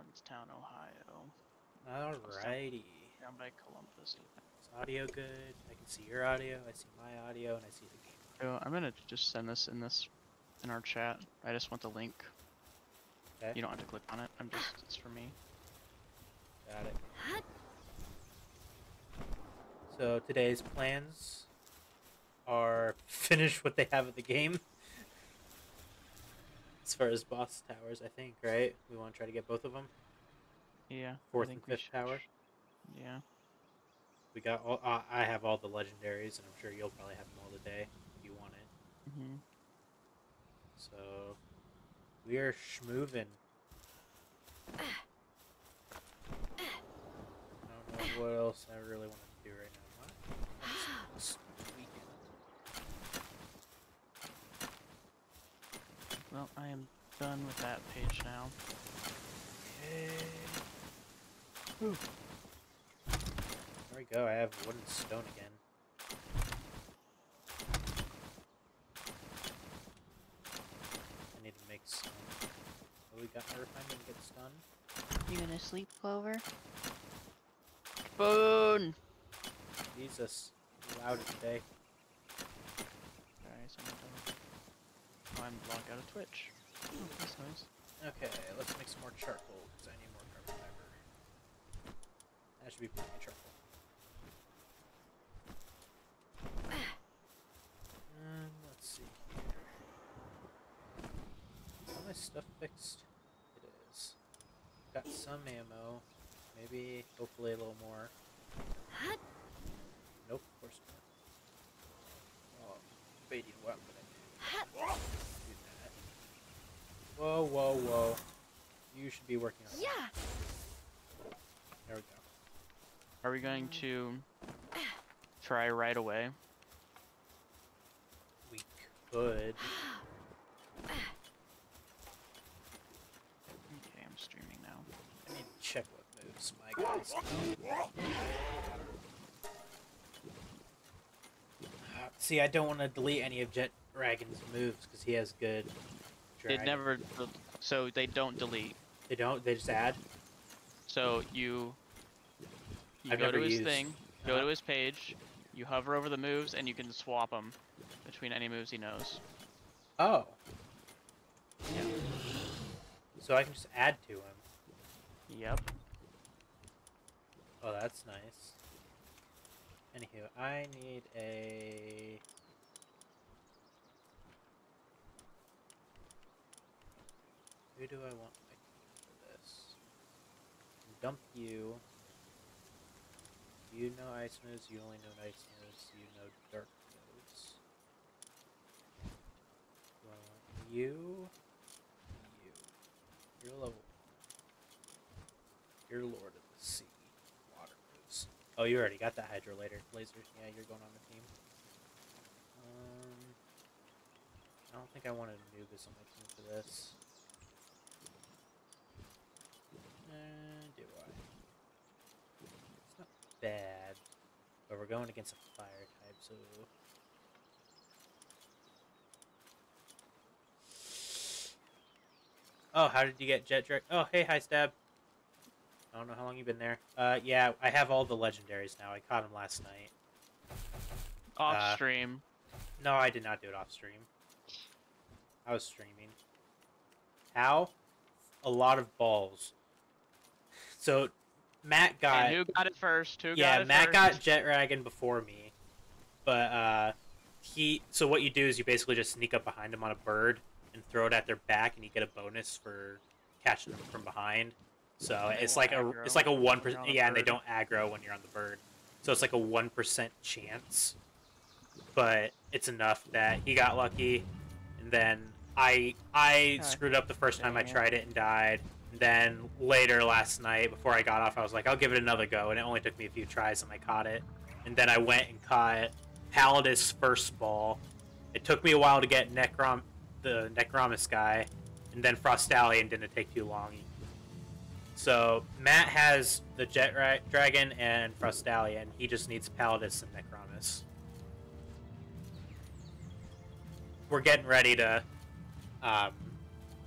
Johnstown, Ohio. Alrighty. Down by Columbus. Is audio good? I can see your audio, I see my audio, and I see the game. So I'm gonna just send this in this in our chat. I just want the link. Okay. You don't have to click on it. I'm just it's for me. Got it. So today's plans are finish what they have of the game. As far as boss towers, I think, right? We want to try to get both of them. Yeah. Fourth and fifth should tower. Yeah. We got all. Uh, I have all the legendaries, and I'm sure you'll probably have them all today if you want it. Mm hmm So we are schmoving. I don't know what else I really want to do right now. What? This weekend. Well, I am done with that page now. Okay. Whew. There we go. I have wood and stone again. I need to make some. Oh, we got more time to get stun. You gonna sleep, Clover? Spoon. Jesus, loud today. Alright, so I'm done. I'm logged out of Twitch. Oh, that's nice. Okay, let's make some more charcoal because I need more carbon fiber. That should be plenty of charcoal. Um, let's see here. Is all my stuff fixed? It is. Got some ammo. Maybe, hopefully, a little more. Nope, of course not. Oh, fading weapon. Do that. Whoa, whoa, whoa. You should be working on that. Yeah. There we go. Are we going to try right away? We could. Okay, I'm streaming now. I need to check what moves my guys. Uh, See, I don't want to delete any of Jet Dragon's moves because he has good. It never. So they don't delete. They don't. They just add. So you. You I've go to his used- thing, go uh-huh. to his page, you hover over the moves, and you can swap them between any moves he knows. Oh. Yeah. So I can just add to him. Yep. Oh, that's nice. Anywho, I need a. Who do I want my for this? Dump you. You know ice moves, you only know ice moves, you know dark moves. You? You. You're level. You're Lord of the Sea. Water moves. Oh, you already got that Hydro later. Laser. Yeah, you're going on the team. Um, I don't think I want Anubis on my team for this. Uh, do I? It's not bad, but we're going against a fire type, so. Oh, how did you get Jet Drake? Oh, hey, hi, Stab. I don't know how long you've been there. Uh, yeah, I have all the legendaries now. I caught him last night. Off Uh, stream. No, I did not do it off stream. I was streaming. How? A lot of balls. So, Matt got. and who got it first? Who yeah, got it Matt first? got Jet Dragon before me. But, uh, he. So, what you do is you basically just sneak up behind him on a bird and throw it at their back, and you get a bonus for catching them from behind. So, it's like a. It's like a 1%. when you're on the Yeah, and they don't aggro when you're on the bird. So, it's like a 1% chance but it's enough that he got lucky and then i i God screwed up the first time i dang tried it and died then later last night before i got off i was like i'll give it another go and it only took me a few tries and i caught it. And then i went and caught Paladius first ball. It took me a while to get necrom the necromus guy and then frostallion didn't take too long. So matt has the jet Ra- dragon and frostallion he just needs Paladius and necromus. We're getting ready to um,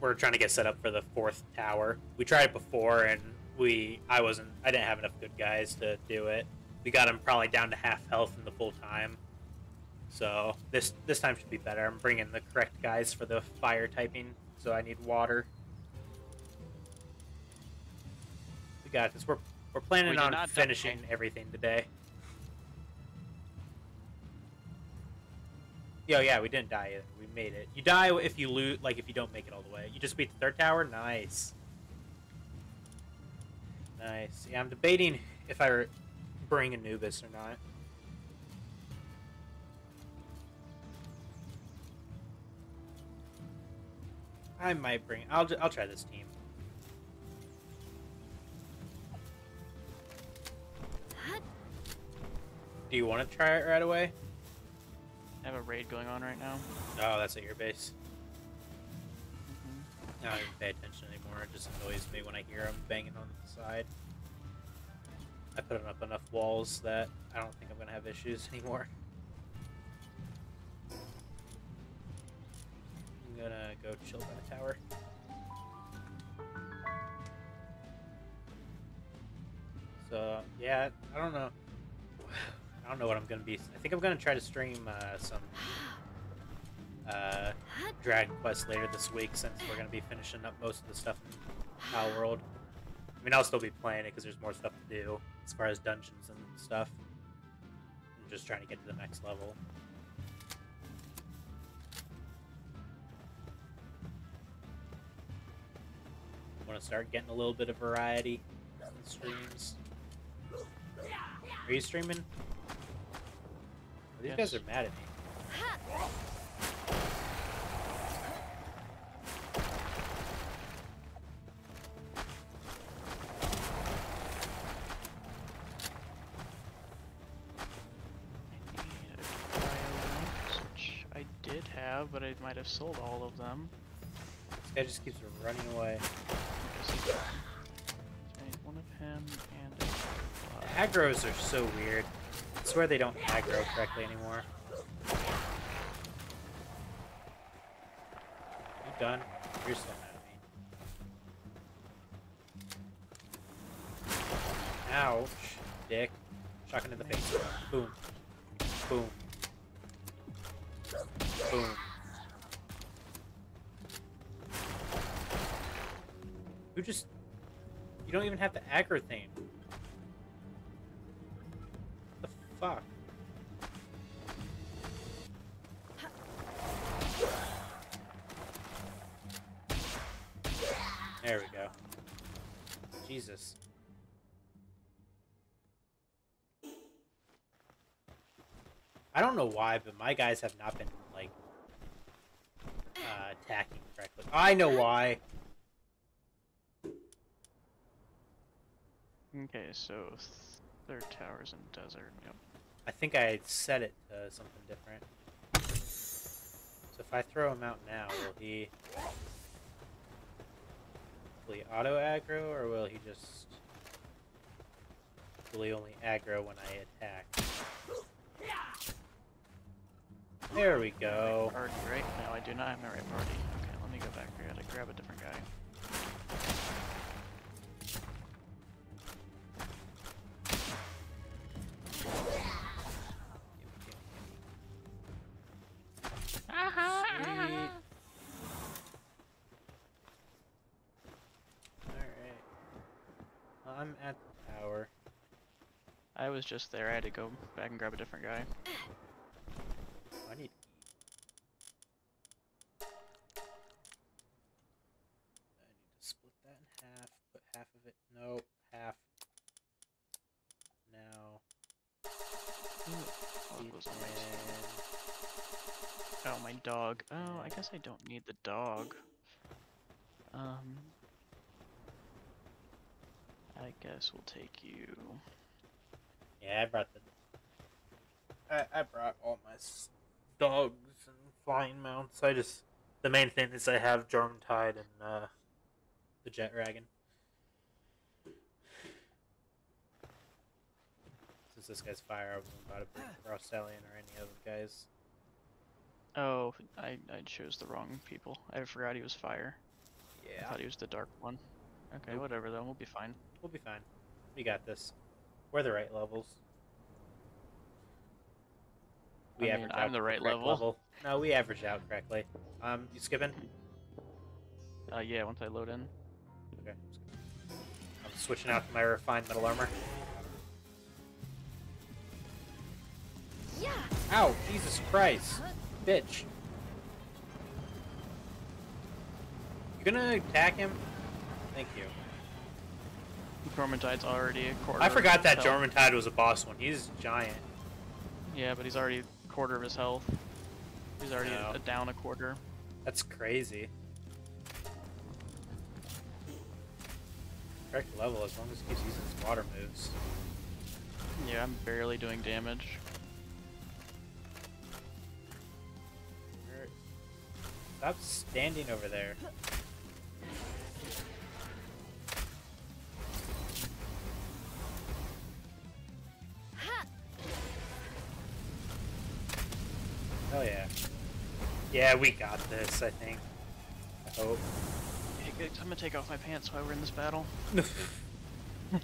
we're trying to get set up for the fourth tower. We tried it before, and we I wasn't I didn't have enough good guys to do it. We got him probably down to half health in the full time. So this this time should be better. I'm bringing the correct guys for the fire typing, so I need water. We got this. We're we're planning We on finishing everything today. Yo, yeah, we didn't die either. Made it. You die if you lose, like if you don't make it all the way. You just beat the third tower. Nice. Nice. Yeah, I'm debating if I bring Anubis or not. I might bring. I'll I'll try this team. Do you want to try it right away? I have a raid going on right now. Oh, that's at your base. Mhm. I don't even pay attention anymore. It just annoys me when I hear them banging on the side. I put up enough walls that I don't think I'm gonna have issues anymore. I'm gonna go chill by the tower. So yeah, I don't know. I don't know what I'm gonna be. I think I'm gonna try to stream uh, some uh, Dragon Quest later this week since we're gonna be finishing up most of the stuff in Power World. I mean, I'll still be playing it because there's more stuff to do as far as dungeons and stuff. I'm just trying to get to the next level. Want to start getting a little bit of variety in the streams. Are you streaming? These guys are mad at me. I need a cryo which I did have, but I might have sold all of them. This guy just keeps running away. Because he- I need one of him and a fly. Agros are so weird. I swear they don't aggro correctly anymore. You done? You're still know why, but my guys have not been, like, uh, attacking correctly. I know why. Okay, so th- third tower's in desert. Yep. I think I set it to something different. So if I throw him out now, will he... Will he auto aggro, or will he just... Will he only aggro when I attack? There we go. Party, right? No, I do not have my right party. Okay, let me go back here. I gotta grab a different guy. Uh-huh, Sweet. Uh-huh. Alright. I'm at the tower. I was just there. I had to go back and grab a different guy. I need I need to split that in half, put half of it. No, half. Now. Dog eat was amazing. and- Oh, my dog. Oh, I don't need the dog. Um, I guess we'll take you. Yeah, I brought the. I, I brought all my dogs and flying mounts. I just the main thing is I have Jorm Tide and uh, the Jet Dragon. Since this guy's fire, I wasn't about to bring Frostallion or any other guys. Oh, I I chose the wrong people. I forgot he was fire. Yeah. I Yeah, thought he was the dark one. Okay, Nope. whatever though, we'll be fine. we'll be fine. We got this. We're the right levels. I mean, average I'm out the right correct level. No, we average out correctly. Um, you skipping? Uh, yeah, once I load in. Okay. I'm switching out to my refined metal armor. Yeah. Ow! Jesus Christ! Bitch! You gonna attack him? Thank you. Jormuntide's already a quarter. I forgot that health. Jormuntide was a boss one. He's giant. Yeah, but he's already a quarter of his health. He's already No. a, down a quarter. That's crazy. Correct level as long as he keeps using his water moves. Yeah, I'm barely doing damage. Stop standing over there. Ha. Oh yeah. Yeah, we got this, I think. I hope. Hey, I'm gonna take off my pants while we're in this battle. I'm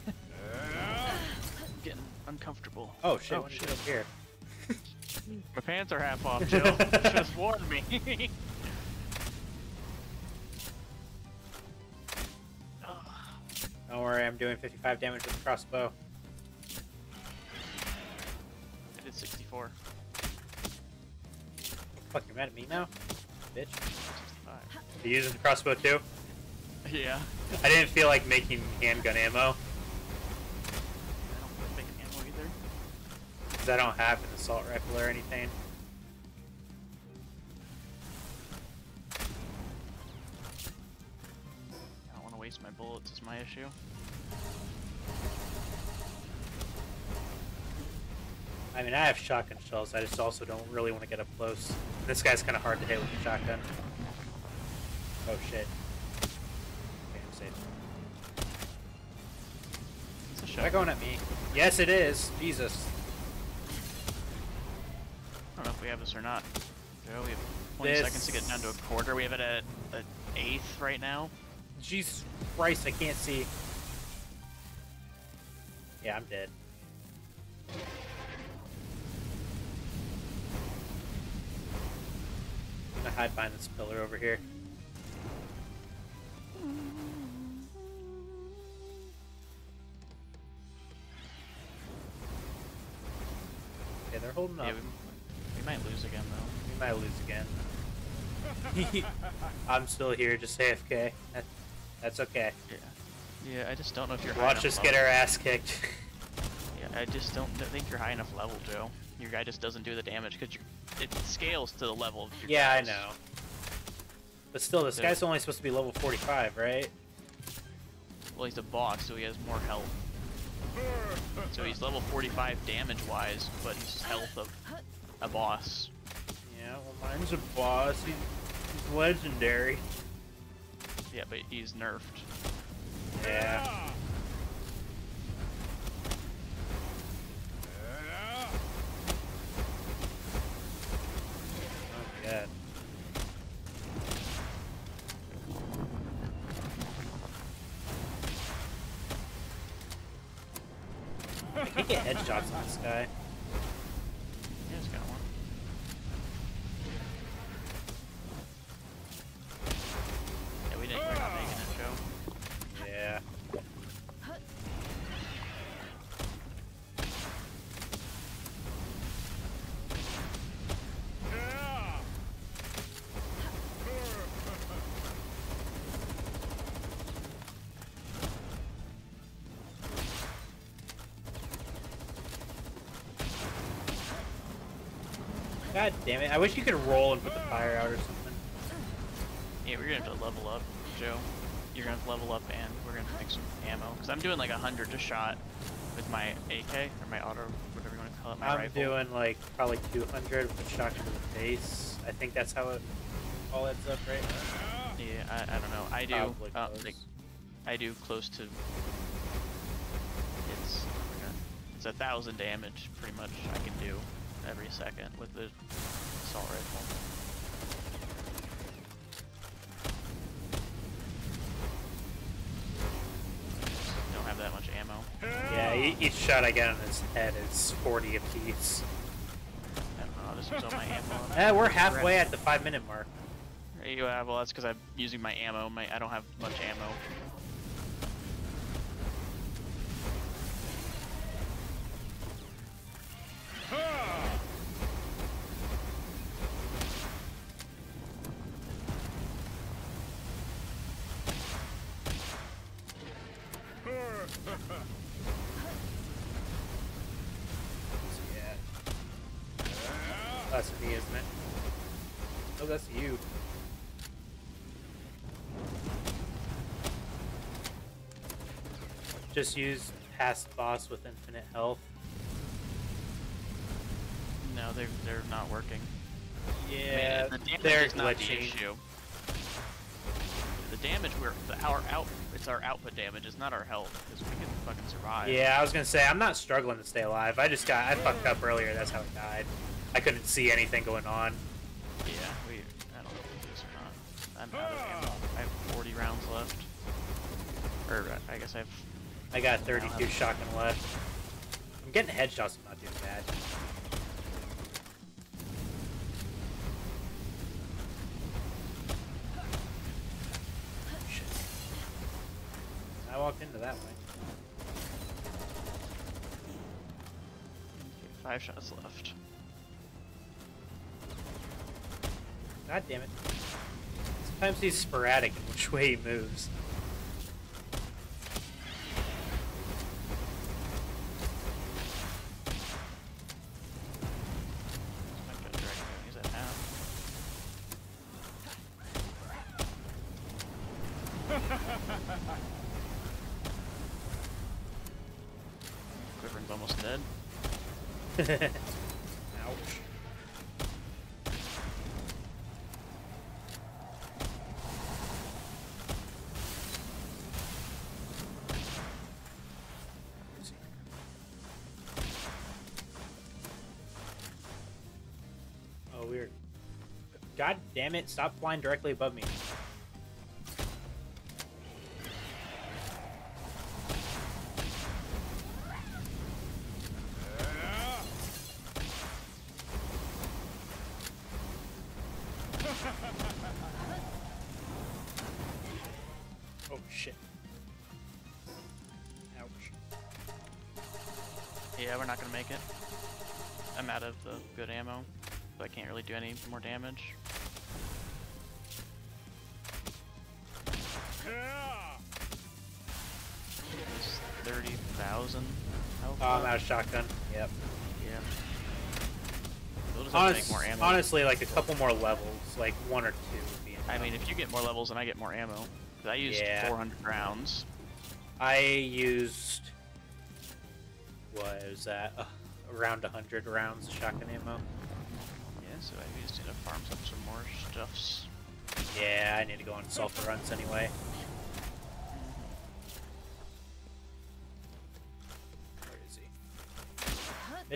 getting uncomfortable. oh shit, Oh, shit. up here? My pants are half off, Jill. Just warned me. Worry, I'm doing 55 damage with the crossbow. I did 64. Fuck, you mad at me now? Bitch. 65. You using the crossbow too? Yeah. I didn't feel like making handgun ammo, I don't like making ammo either. because I don't have an assault rifle or anything. I don't want to waste my bullets is my issue. I mean, I have shotgun shells, I just also don't really want to get up close. This guy's kind of hard to hit with a shotgun. Oh shit. Okay, I'm safe. It's a Is shot. that going at me? Yes, it is. Jesus. I don't know if we have this or not. Joe, we have 20 seconds to get down to a quarter. We have it at an eighth right now. Jesus Christ, I can't see. Yeah, I'm dead. Gonna hide behind this pillar over here. Yeah, they're holding up. Yeah, we, we might lose again though. We might lose again. I'm still here, just AFK. That, that's okay. Yeah. Yeah, I just don't know if you're high Watch us get our ass kicked. Yeah, I just don't think you're high enough level, Joe. Your guy just doesn't do the damage because it scales to the level of your yeah, I know. But still, this guy's only supposed to be level 45, right? Well, he's a boss, so he has more health. So he's level 45 damage-wise, but he's health of a boss. Yeah, well, mine's a boss. He's, he's legendary. Yeah, but he's nerfed. Yeah. I can't get headshots on this guy. God damn it. I wish you could roll and put the fire out or something. Yeah, we're gonna have to level up, Joe. You're gonna have to level up, and we're gonna make some ammo. Cause I'm doing like a hundred a shot with my AK or my auto, whatever you want to call it, my I'm rifle. doing like probably 200 with a shotgun to the face. I think that's how it all ends up, right? Yeah, I, I don't know. I do. Uh, like, I do close to. It's it's a thousand damage, pretty much. I can do every second with the assault rifle. that much ammo. Yeah, each shot I get on his head is 40 apiece. I don't know, this was all my ammo. Yeah, we're halfway at the five minute mark. Yeah, well, that's because I'm using my ammo. My I don't have much ammo Just use past boss with infinite health. No, they're they're not working. Yeah, I mean, the they're is not the issue. The damage we're the, our out it's our output damage. It's not our health because we can fucking survive. Yeah, I was gonna say I'm not struggling to stay alive. I just got I fucked up earlier. That's how I died. I couldn't see anything going on. Yeah, we. I don't know if we do this or not. I'm out of ammo. I have 40 rounds left. Or I guess I have. I got 32 shotgun left. I'm getting headshots. I'm not doing bad. Shit. I walked into that way. Okay, five shots left. God damn it. Sometimes he's sporadic in which way he moves. Damn it, stop flying directly above me. Oh shit. Ouch. Yeah, we're not gonna make it. I'm out of the good ammo, so I can't really do any more damage. 30,000 health. Oh, I'm left. out of shotgun. Yep. Yeah. We'll just have to make Honest, more ammo. honestly, like a couple more levels, like one or two would be enough. I mean, if you get more levels, and I get more ammo. 'Cause I used Yeah. 400 rounds. I used what was that? Uh, around 100 rounds of shotgun ammo. Yeah, so I just need to farm up some more stuffs. Yeah, I need to go on sulfur runs anyway.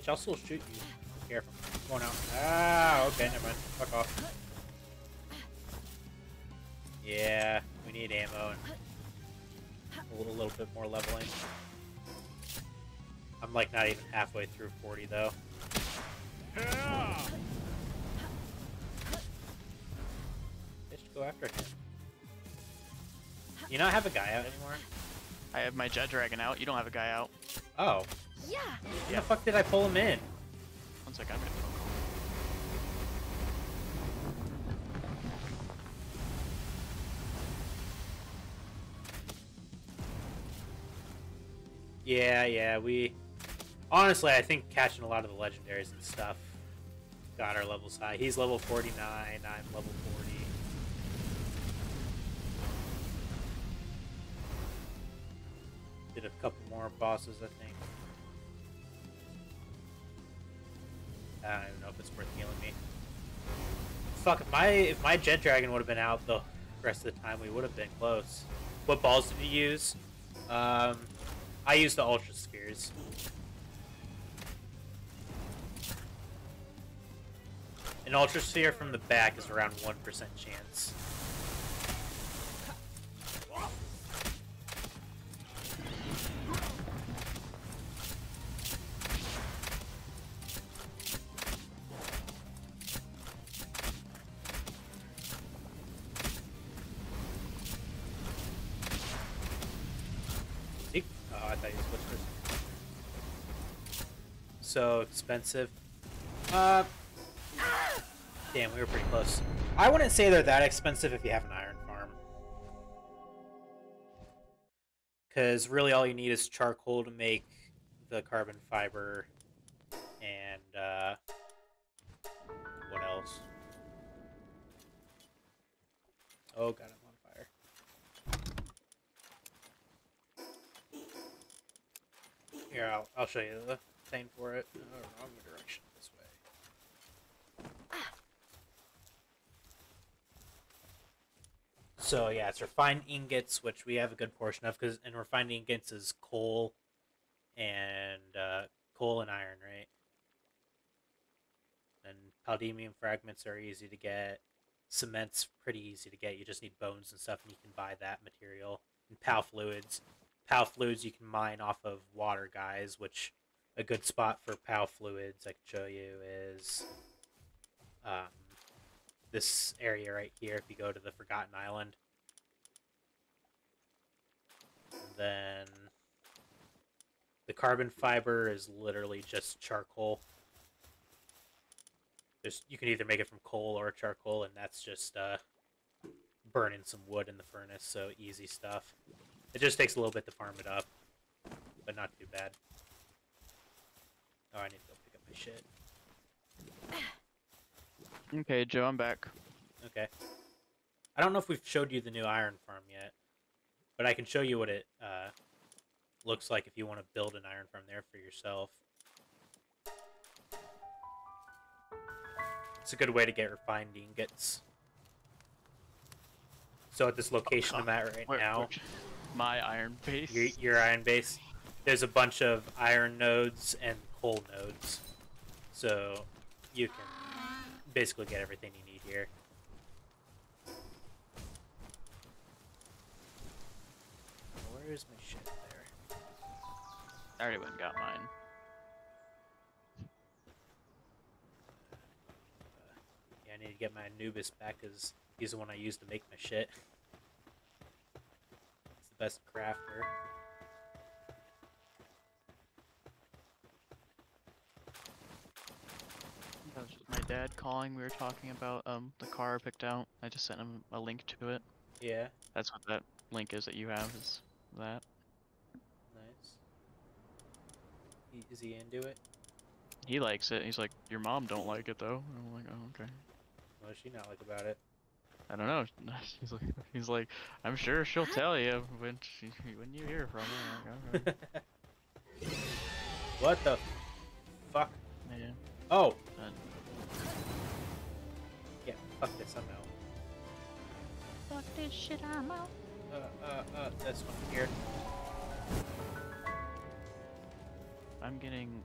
Bitch, I'll still shoot you. Careful. Going out. Ah, okay, never mind. Fuck off. Yeah, we need ammo and a little, little bit more leveling. I'm like not even halfway through 40 though. Bitch, go after him. You not have a guy out anymore? I have my Jet Dragon out. You don't have a guy out. Oh, Yeah. when the fuck did I pull him in? One second, I'm gonna phone call. Yeah, yeah, we... Honestly, I think catching a lot of the legendaries and stuff got our levels high. He's level 49, I'm level 40. Did a couple more bosses, I think. I don't even know if it's worth healing me. Fuck, if my, if my Jet Dragon would have been out the rest of the time, we would have been close. What balls did you use? Um, I used the Ultra Spheres. An Ultra Sphere from the back is around 1% chance. Expensive. Uh, damn, we were pretty close. I wouldn't say they're that expensive if you have an iron farm. Because really all you need is charcoal to make the carbon fiber and, uh, what else? Oh god, I'm on fire. Here, I'll, I'll show you the for it. Oh, wrong direction. This way. So yeah, it's refined ingots, which we have a good portion of, because and refined ingots is coal and uh, coal and iron, right? And Paldium fragments are easy to get. Cement's pretty easy to get. You just need bones and stuff, and you can buy that material. And PAL fluids, PAL fluids you can mine off of water guys, which a good spot for PAL fluids I can show you is um, this area right here. If you go to the Forgotten Island, and then the carbon fiber is literally just charcoal. Just you can either make it from coal or charcoal, and that's just uh, burning some wood in the furnace. So easy stuff. It just takes a little bit to farm it up, but not too bad. Oh, I need to go pick up my shit. Okay, Joe, I'm back. Okay. I don't know if we've showed you the new iron farm yet, but I can show you what it uh, looks like if you want to build an iron farm there for yourself. It's a good way to get refined ingots. So at this location I'm at right Where- now, where- my iron base. your, your iron base, there's a bunch of iron nodes and coal nodes. So you can basically get everything you need here. Where is my shit there? I already went and got mine. Yeah, I need to get my Anubis back because he's the one I use to make my shit. He's the best crafter. That was just my dad calling. We were talking about um the car I picked out. I just sent him a link to it. Yeah, That's what that link is that you have. Is that? nice. He, is he into it? He likes it. He's like, your mom don't like it though. And I'm like, oh okay. What does she not like about it? I don't know. He's like, he's like, I'm sure she'll tell you when she when you hear from her. Like, okay. what the fuck? yeah. Oh! And Yeah, fuck this, I'm out. fuck this shit, I'm out. Uh, uh, uh, this one here. I'm getting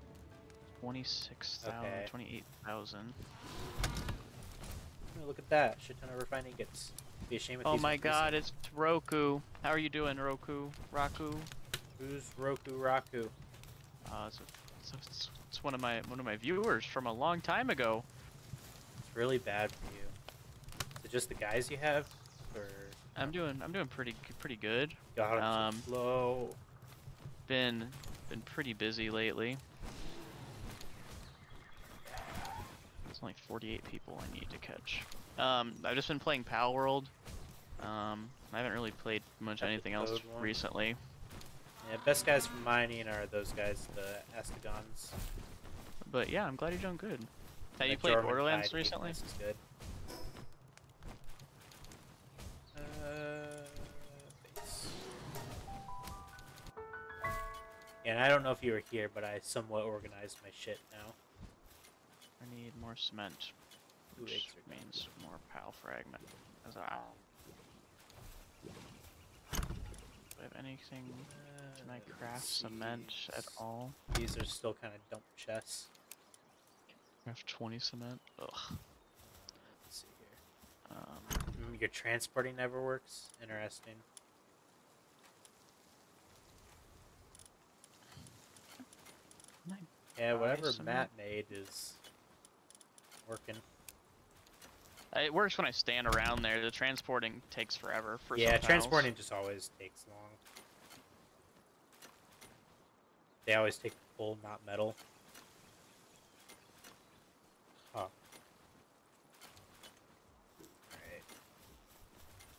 26,000, Okay. 28,000. Oh, look at that. Shit ton of refined ingots. Be a shame if Oh my god, missing. it's Roku. How are you doing, Roku? Raku? Who's Roku Raku? Uh, it's, it's, it's, it's one of my one of my viewers from a long time ago. It's really bad for you. It just the guys you have? Or I'm doing I'm doing pretty pretty good. God, Um, so slow. Been been pretty busy lately. There's only 48 people I need to catch. Um, I've just been playing Pal World. Um, I haven't really played much That's anything else one. recently. Yeah, best guys for mining are those guys, the Astegons. But yeah, I'm glad you're doing good. Have you played Borderlands recently? weakness is good. And I don't know if you were here, but I somewhat organized my shit now. I need more cement, which eggs are gone. means more PAL fragment. As I, do I have anything? Can I Uh, craft cement at all? These are still kind of dump chests. Craft 20 cement? Ugh. Let's see here. Um, Mm, Your transporting never works. Interesting. Yeah, whatever nice Matt made is working. Uh, it works when I stand around there. The transporting takes forever for Yeah, transporting else. just always takes long. They always take full, not metal. Alright.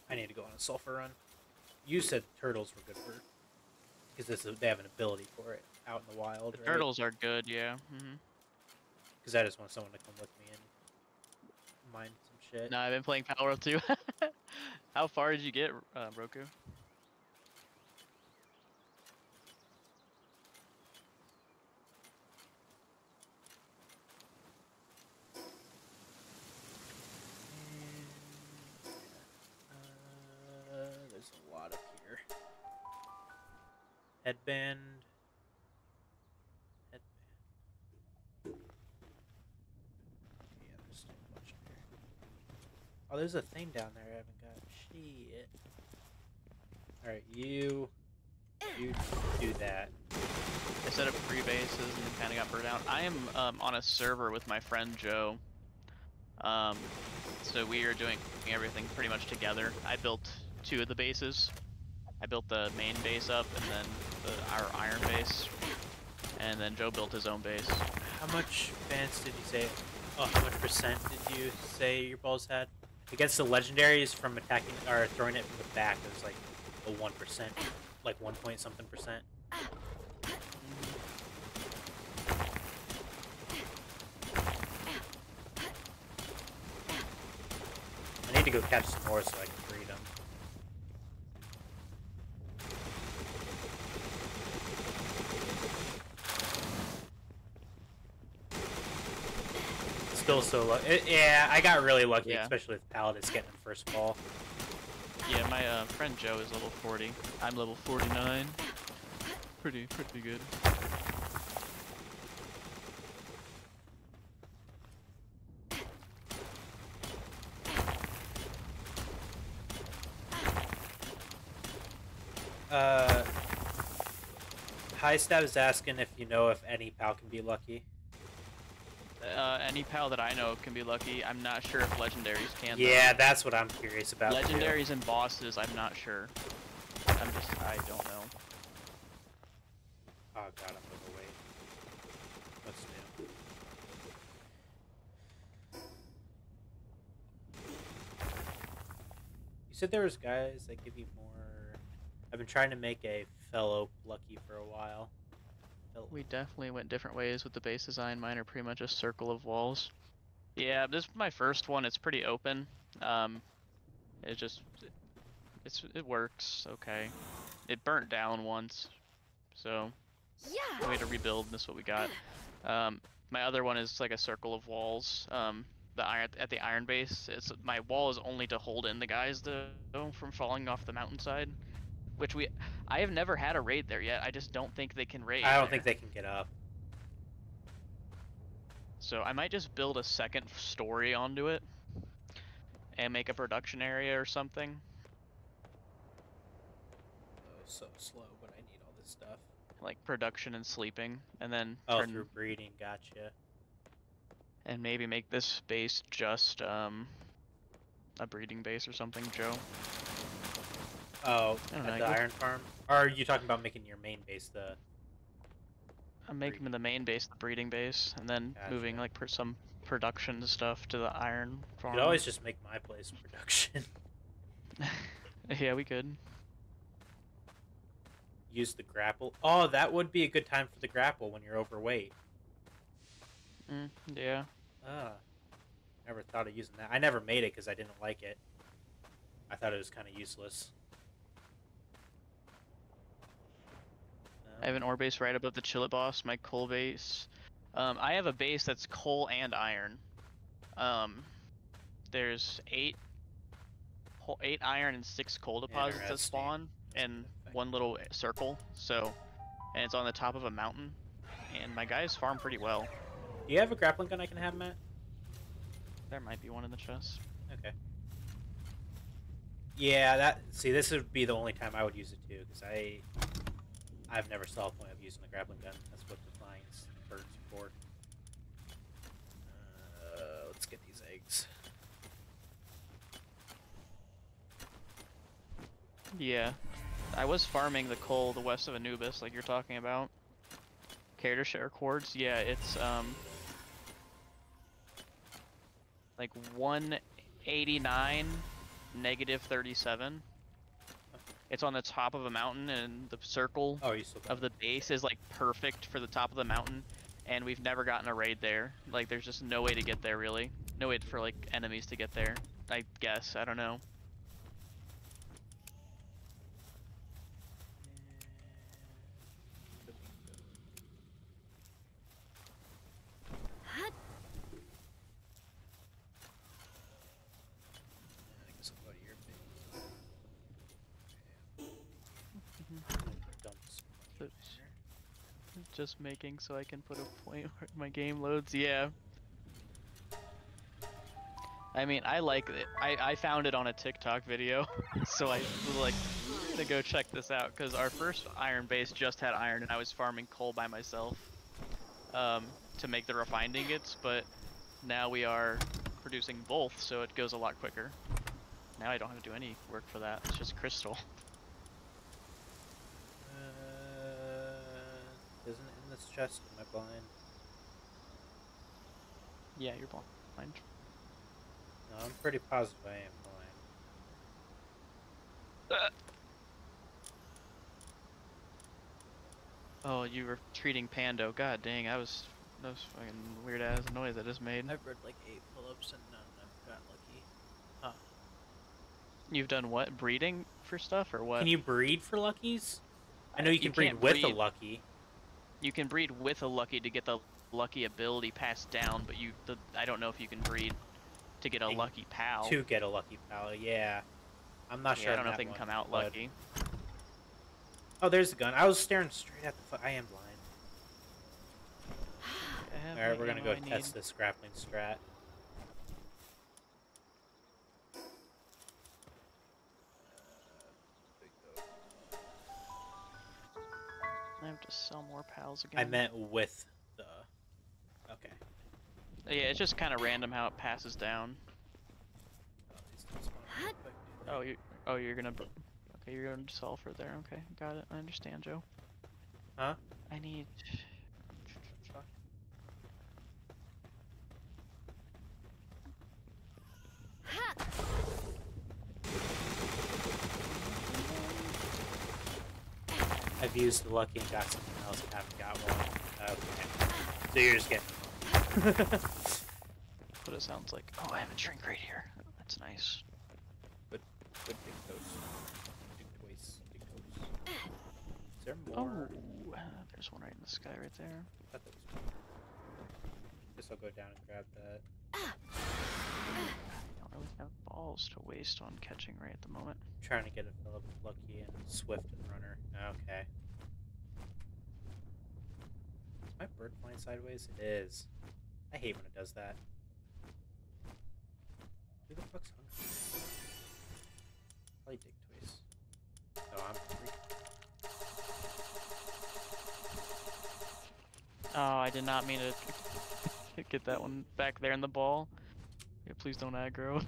I need to go on a sulfur run. You said turtles were good for because they have an ability for it out in the wild. The turtles are good, yeah. hmm Because I just want someone to come with me and mine some shit. No, I've been playing Power too. How far did you get, uh, Roku? Uh, there's a lot up here. Headband. Headband. Yeah, there's still a bunch in here. Oh, there's a thing down there I haven't got. Shit. Alright, you. You do that. I set up three bases and kind of got burnt out. I am um, on a server with my friend Joe. Um, so we are doing everything pretty much together. I built two of the bases. I built the main base up and then the, our iron base. And then Joe built his own base. How much advance did you say? Oh, how much percent did you say your balls had? Against the legendaries from attacking or throwing it from the back, it like a one percent, like one point something percent. I need to go catch some more so I can breed them. Still so lucky. Yeah, I got really lucky, Yeah. especially with Paladius getting the first ball. Yeah, my uh, friend Joe is level 40. I'm level 49. Pretty, pretty good. Uh, High Stab is asking if you know if any pal can be lucky. Uh, any pal that I know can be lucky. I'm not sure if legendaries can. though. Yeah, that's what I'm curious about. too. Legendaries and bosses, I'm not sure. I'm just, I don't know. Oh god, I'm overweight. What's new? You said there was guys that give you more. I've been trying to make a fellow lucky for a while. Fel- We definitely went different ways with the base design. Mine are pretty much a circle of walls. Yeah, this is my first one. It's pretty open. Um, it just, it's it works okay. It burnt down once, so Yeah. we had to rebuild. And this is what we got. Um, my other one is like a circle of walls. Um, the iron at the iron base. It's my wall is only to hold in the guys though from falling off the mountainside, which we I have never had a raid there yet. I just don't think they can raid. I don't there. think they can get up. So I might just build a second story onto it and make a production area or something. Oh, so slow, but I need all this stuff. Like production and sleeping, and then Oh, turn through breeding, gotcha. and maybe make this base just um a breeding base or something, Joe. Oh, at know, the iron farm? Or are you talking about making your main base the? I'm making Breeding. the main base the breeding base, and then moving like per some production stuff to the iron farm. You could always just make my place production. yeah, we could. Use the grapple. Oh, that would be a good time for the grapple when you're overweight. Mm, yeah. Ah, never thought of using that. I never made it because I didn't like it. I thought it was kind of useless. I have an ore base right above the Chillet boss, my coal base. Um, I have a base that's coal and iron. Um, there's eight, eight iron and six coal deposits that spawn in one little circle. So, and it's on the top of a mountain. And my guys farm pretty well. Do you have a grappling gun I can have, Matt? There might be one in the chest. Okay. Yeah, that. See, this would be the only time I would use it too, because I, I've never saw a point of using the grappling gun. That's what defines birds for. Uh, let's get these eggs. Yeah, I was farming the coal the west of Anubis, like you're talking about. Care to share chords? Yeah, it's um like 189 negative 37. It's on the top of a mountain, and the circle Oh, of the base is like perfect for the top of the mountain. And we've never gotten a raid there. Like, there's just no way to get there, really. No way for like enemies to get there. I guess. I don't know. Hut. I guess I'll go to your base. Dump some money Oops. there. Just making so I can put a point where my game loads. Yeah. I mean, I like it. I, I found it on a TikTok video, so I was like, to go check this out because our first iron base just had iron, and I was farming coal by myself um, to make the refined ingots. But now we are producing both, so it goes a lot quicker. Now I don't have to do any work for that. It's just crystal. isn't it in this chest? Am I blind? Yeah, you're blind. No, I'm pretty positive I am blind. Uh. Oh, you were treating Pando. God dang, I was. That was fucking weird ass noise I just made. I've read like eight pull-ups and none of them got lucky. You've done what? Breeding for stuff or what? Can you breed for luckies? I uh, know you You can breed can't with a lucky. You can breed with a lucky to get the lucky ability passed down, but you. The, I don't know if you can breed to get a lucky pal. To get a lucky pal, yeah. I'm not Yeah, sure. I don't on know if they can one, come out but- lucky. Oh, there's the gun. I was staring straight at the. I am blind. All right, we're gonna go I test this grappling strat. I have to sell more pals again. I meant with the. Okay. Uh, yeah, it's just kind of random how it passes down. Oh, these don't spawn real quick, do they? Oh, you. Oh, you're gonna. Okay, you're gonna sell for there. Okay, got it. I understand, Joe. Huh? I need. Ha. I've used the lucky and got something else. I haven't got one. Okay. So you're just getting. What it sounds like. Oh, I have a drink right here. That's nice. But, Good big toast. Big toast. Big toast. Is there Oh, more? uh, there's one right in the sky right there. I thought there was more. Guess I'll go down and grab that. I don't really have balls to waste on catching right at the moment. Trying to get a Philip Lucky and Swift and Runner. Okay. Is my bird flying sideways? It is. I hate when it does that. Who the fuck's hungry? Probably Dick Toys. Oh, I'm hungry. Oh, I did not mean to get that one back there in the ball. Yeah, please don't aggro.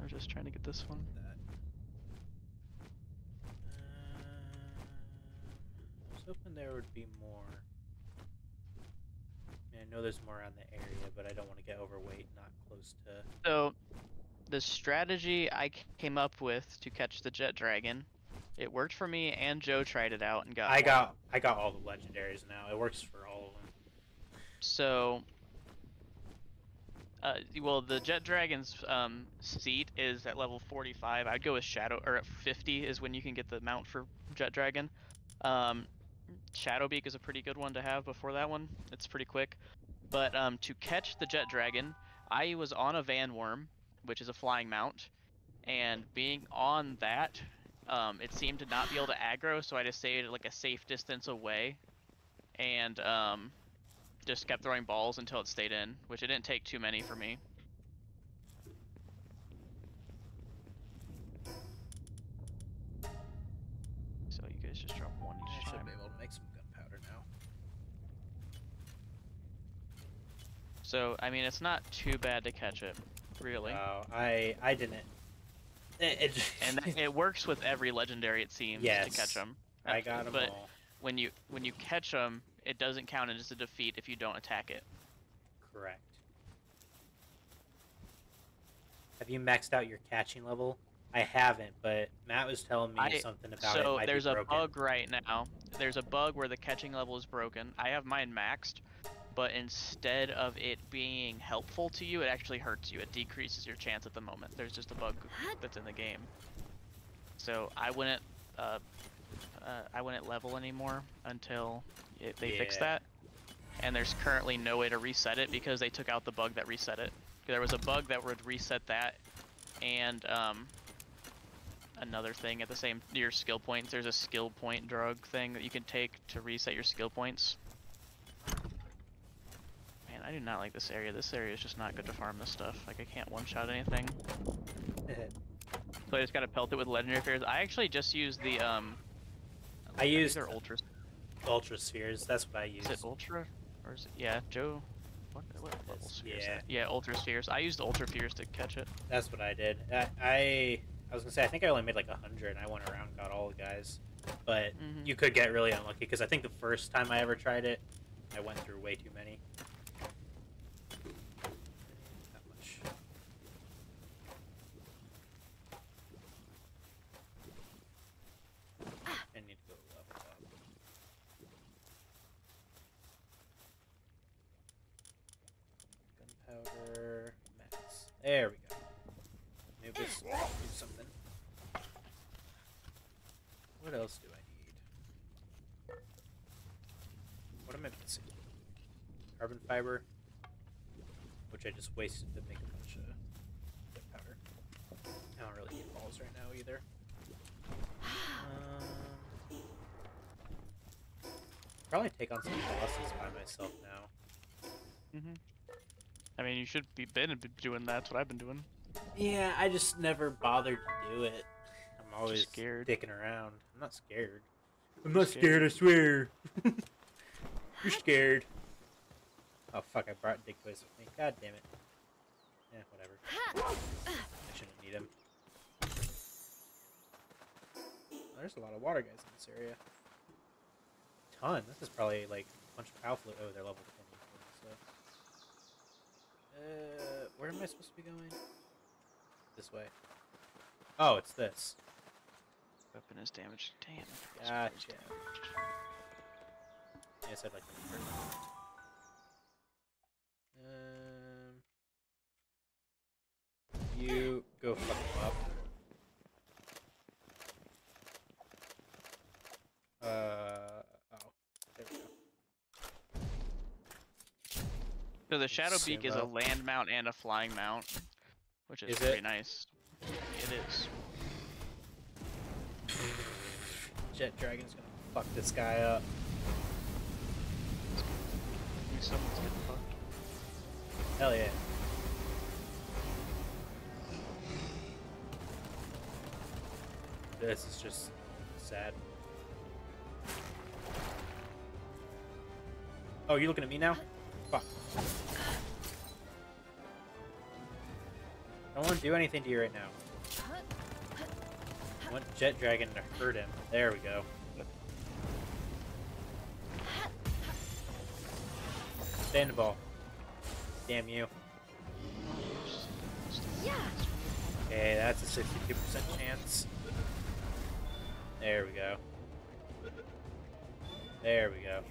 I was just trying to get this one. There would be more. I, mean, I know there's more around the area, but I don't want to get overweight, not close to. So, the strategy I came up with to catch the Jetragon, it worked for me, and Joe tried it out and got. I one. got I got all the legendaries now. It works for all of them. So, uh, well, the Jetragon's um, seat is at level 45. I'd go with Shadow, or at 50 is when you can get the mount for Jetragon. Um, Shadowbeak is a pretty good one to have before that one. It's pretty quick. But um, to catch the Jetragon, I was on a Vanwyrm, which is a flying mount, and being on that, um, it seemed to not be able to aggro, so I just stayed like a safe distance away, and um, just kept throwing balls until it stayed in, which it didn't take too many for me. So I mean, it's not too bad to catch it, really. Oh, I I didn't. It, it just- and that- it works with every legendary, it seems, to catch them. I got them but all. when you when you catch them, it doesn't count as a defeat if you don't attack it. Correct. Have you maxed out your catching level? I haven't, but Matt was telling me I- something about it. So there's a broken. bug right now. There's a bug where the catching level is broken. I have mine maxed, but instead of it being helpful to you, it actually hurts you. It decreases your chance at the moment. There's just a bug that's in the game. So I wouldn't, uh, uh, I wouldn't level anymore until it, they fix that. And there's currently no way to reset it because they took out the bug that reset it. There was a bug that would reset that, and um, another thing at the same your skill points. There's a skill point drug thing that you can take to reset your skill points. I do not like this area. This area is just not good to farm this stuff. Like I can't one-shot anything. So I just gotta pelt it with legendary spheres. I actually just used the um. I think used they're ultra. Ultra spheres. That's what I use. Is it ultra, or is it? Yeah, Joe. What, what level spheres? yeah. Yeah, ultra spheres. I used ultra spheres to catch it. That's what I did. I, I I was gonna say I think I only made like a hundred. I went around and got all the guys, but Mhm. you could get really unlucky because I think the first time I ever tried it, I went through way too many. Not much. I need to go level up. Gunpowder, max. There we go. Maybe this do something. What else do I need? What am I missing? Carbon fiber, which I just wasted to make a bunch of gunpowder. I don't really need balls right now either. Um, probably take on some bosses by myself now. Mm-hmm. I mean, you should be been doing that. That's what I've been doing. Yeah, I just never bothered to do it. I'm always scared. dicking around. I'm not scared. I'm not scared, I swear. You're scared. Oh fuck, I brought Digtoise with me. God damn it. Yeah, whatever. I shouldn't need him. Oh, there's a lot of water guys in this area. Ton. This is probably like a bunch of Powflu. Oh, they're level 10. So. Uh, where am I supposed to be going? This way. Oh, it's this. Weapon is damaged. Damn. Gotcha. Yes, I'd like to first. Um, you go fuck him up. Uh, oh, there we go. So the Shadowbeak is a land mount and a flying mount, which is, Is pretty it? nice. It is. Jetragon's gonna fuck this guy up. I someone's getting fucked. Hell yeah. This is just sad. Oh, you looking at me now? Fuck. I don't want to do anything to you right now. I want Jetragon to hurt him. There we go. Stay in the ball. Damn you. Okay, that's a 62% chance. There we go. There we go.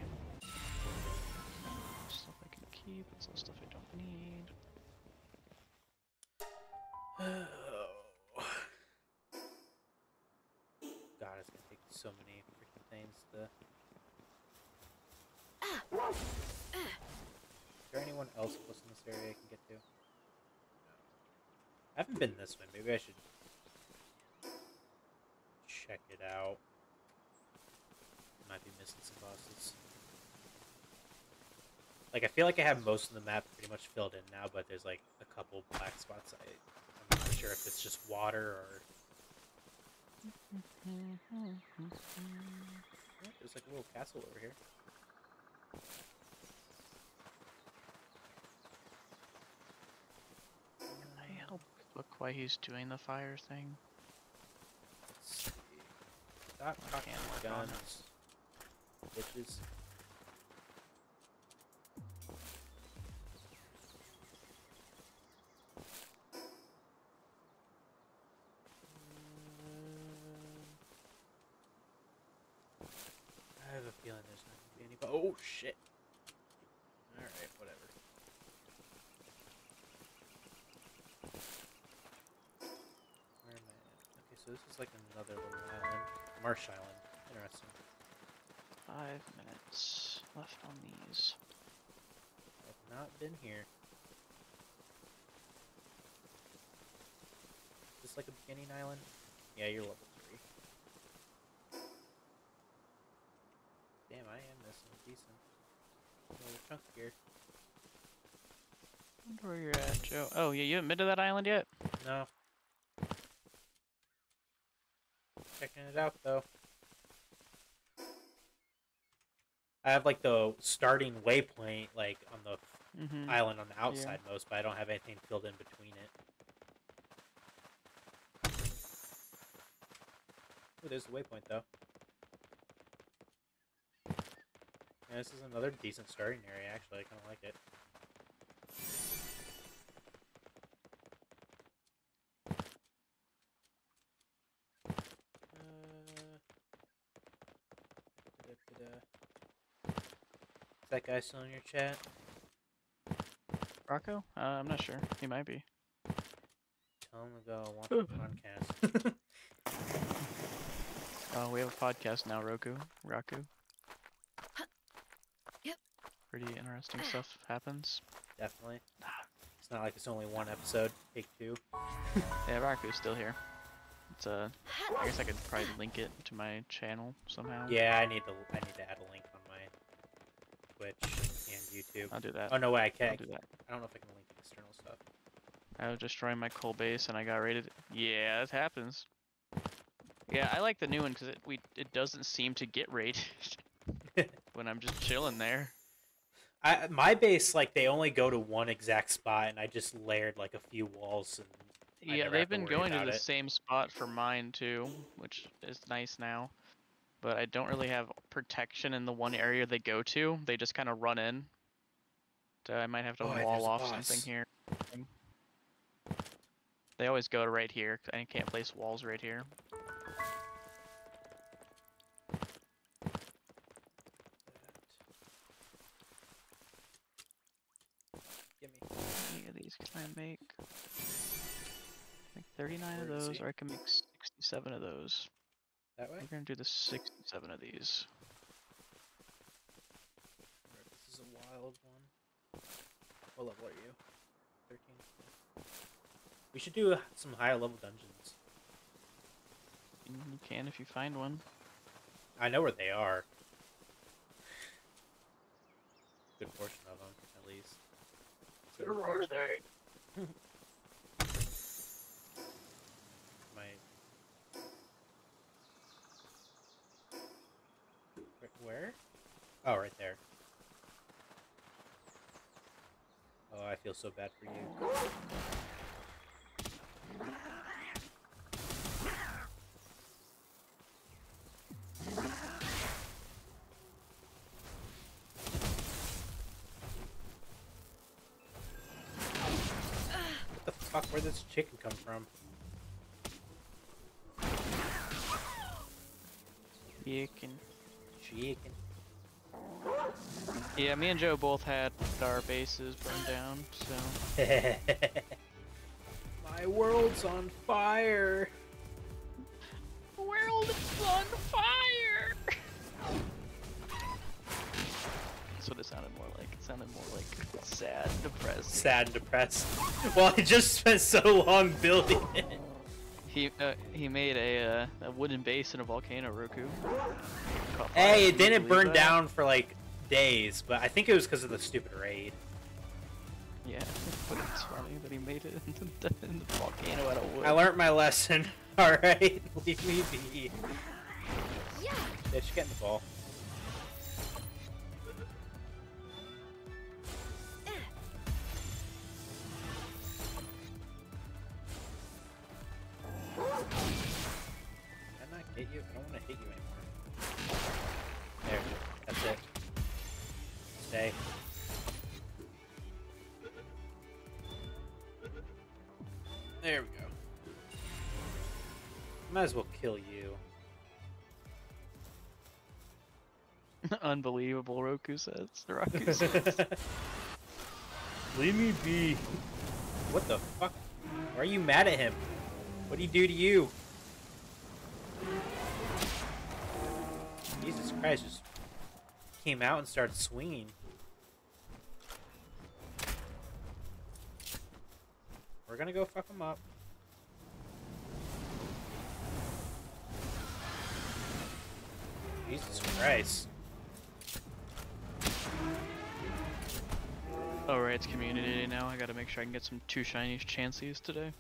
Some stuff I don't need. God, it's gonna take so many freaking things to. Is there anyone else close in this area I can get to? I haven't been this way. Maybe I should check it out. Might be missing some bosses. Like I feel like I have most of the map pretty much filled in now, but there's like a couple black spots. I I'm not sure if it's just water or. Oh, there's like a little castle over here. Can I help look why he's doing the fire thing? Let's see. Stop cocking can't work on it. guns, bitches. Oh shit. Alright, whatever. Where am I at? Okay, so this is like another little island. Marsh Island. Interesting. Five minutes left on these. I've not been here. Is this like a beginning island? Yeah, you're level 3. Damn, I am missing decent. Another chunk here. wonder where you're at, Joe. Oh, yeah, you haven't been to that island yet? No. Checking it out though. I have like the starting waypoint like on the Mm-hmm. island on the outside most, but I don't have anything filled in between it. Oh, there's the waypoint though. Yeah, this is another decent starting area actually. I kind of like it. Uh, da-da-da-da. Is that guy still in your chat? Rocco? Uh, I'm not sure. He might be. Tell him to go watch the podcast. Oh, we have a podcast now, Roku. Raku. Yep. Pretty interesting stuff happens. Definitely. It's not like it's only one episode. Take two. Yeah, Raku's still here. It's uh, I guess I could probably link it to my channel somehow. Yeah, I need to. I need Twitch and YouTube. I'll do that. Oh no way! I I'll can't. do that. I don't know if I can link external stuff. I was destroying my coal base and I got raided. Yeah, it happens. Yeah, I like the new one because it we it doesn't seem to get raided when I'm just chilling there. I my base like they only go to one exact spot, and I just layered like a few walls. And yeah, they've been going to the it. same spot for mine too, which is nice now. But I don't really have protection in the one area they go to. They just kind of run in. So I might have to Oh, wall off something here. They always go to right here. I can't place walls right here. Give me. How many of these can I make? Make 39 of those, or I can make 67 of those. That way. We're gonna do the six and seven of these. Alright, This is a wild one. What level are you? Thirteen. We should do some higher level dungeons. You you can if you find one. I know where they are. Good portion of them, at least. Where are they? My. Wh- Where? Oh, right there. Oh, I feel so bad for you. What the fuck? Where'd this chicken come from? You can. Chicken. Yeah, me and Joe both had our bases burned down, so. My world's on fire. World is on fire! That's what it sounded more like. It sounded more like sad, depressed. Sad and depressed. Well, I just spent so long building it. He uh, he made a uh, a wooden base in a volcano, Roku. Hey, it didn't burn that? down for like days, but I think it was because of the stupid raid. Yeah, but it's funny that he made it in the, in the volcano out of wood. I learned my lesson. All right, leave me be. Yeah. Bitch, get in the ball. Can I not hit you? I don't want to hit you anymore. There, that's it. Stay. There we go. Might as well kill you. Unbelievable, Roku says. Roku says. Leave me be. What the fuck? Why are you mad at him? What did he do to you? Jesus Christ, just came out and started swinging. We're gonna go fuck him up. Jesus Christ. oh right, it's community now. I gotta make sure I can get some two shiny chances today.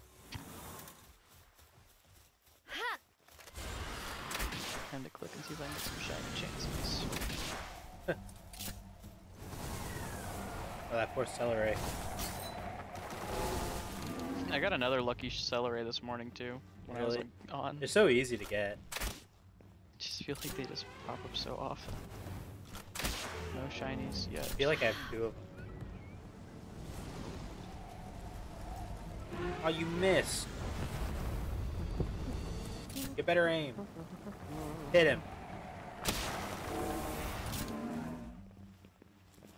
Ha! Time to click and see if I can get some shiny chances. Oh, that poor Celaray. I got another lucky Celaray this morning too. When I was like, on. They're so easy to get. I just feel like they just pop up so often. No shinies yet. I feel like I have two of them. Oh, you missed. Get better aim. Hit him.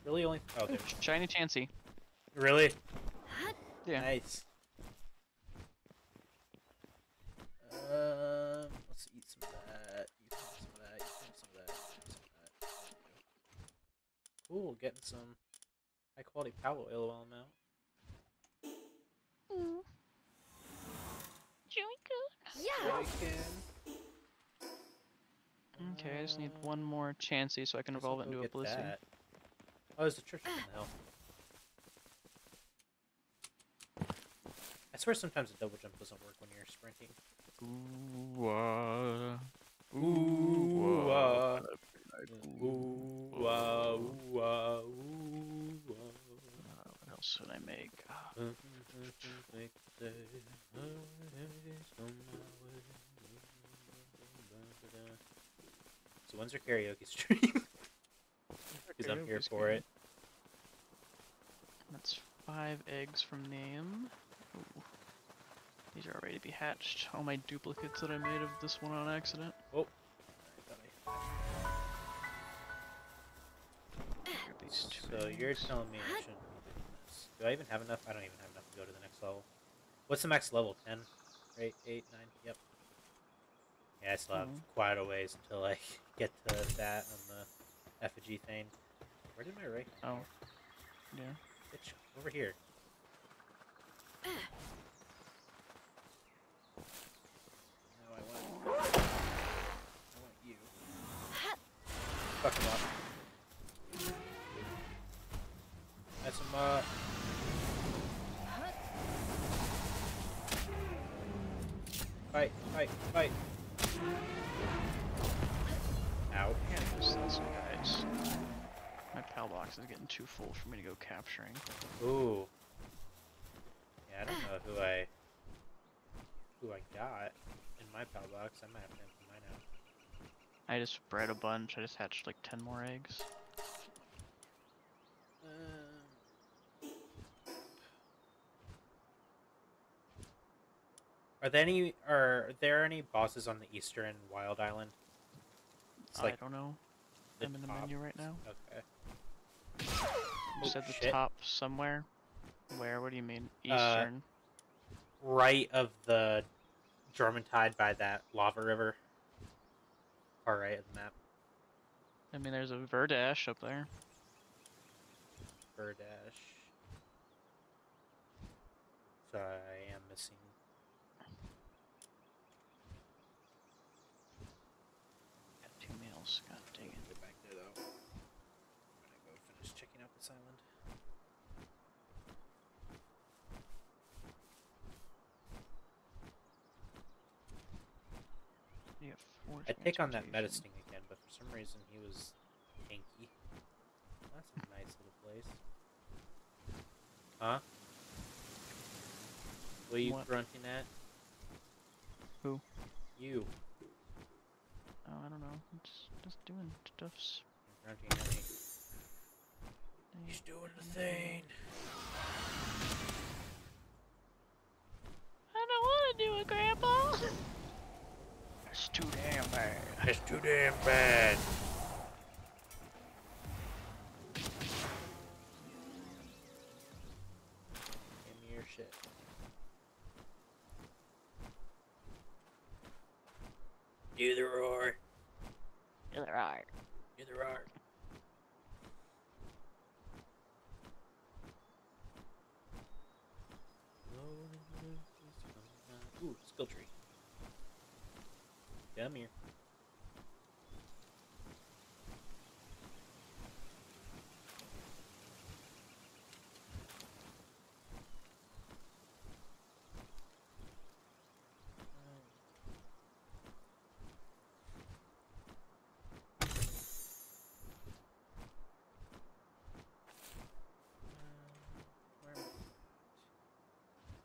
Really only? Oh, Ooh, there. shiny chansey. Really? Yeah. Nice. Um, let's eat some of that. You can eat some of that. You can eat some of that. Eat some of that. Cool, getting some high quality power oil while I'm out. Yeah! Okay, I just need one more chansey so I can Guess evolve it into a get Blissey. Oh, there's a church up in the hill. I swear sometimes a double jump doesn't work when you're sprinting. Ooh, uh, Ooh, uh, Ooh, Ooh, ah, ooh, ah, ooh, uh, what else would I make? So when's your karaoke stream? Because I'm here for good. it. That's five eggs from name. Ooh. These are already to be hatched. All my duplicates that I made of this one on accident. Oh. Grab these two So you're telling me I shouldn't be doing this. Do I even have enough? I don't even have enough to go to the next level. What's the max level? 10? 8, 8, 9? Yep. Yeah, I still have Mhm. quite a ways until I get to that on the effigy thing. Where did my right Oh. Yeah. Bitch, over here. No, I want. I want you. Fuck him up. Mess him up. Fight, fight, fight. Ow. I gotta use guys. My pal box is getting too full for me to go capturing. Ooh. Yeah, I don't know who I who I got in my pal box. I might have to empty mine out. I just bred a bunch. I just hatched like 10 more eggs. Um, Are there any are there any bosses on the eastern Wild Island? It's I don't know. the I'm in the top. menu right now. Okay. You Oh, said the shit. top somewhere? Where? What do you mean? Uh, Eastern? Right of the Jormuntide by that lava river. Far right of the map. I mean, there's a Verdash up there. Verdash. So I am missing. Got two meals. God dang it. Get back there though. I'm gonna go finish checking out this island. You I'd take on that Menasting again, but for some reason he was tanky. That's a nice little place. Huh? What are you What? grunting at? Who? You. Oh, I don't know. I'm Just, just doing stuffs. You're grunting at me. He's doing the thing. I don't want to do it, Grandpa. It's too damn bad. It's too damn bad. Give your shit. Do the roar. Do the roar. Do the roar. Come here.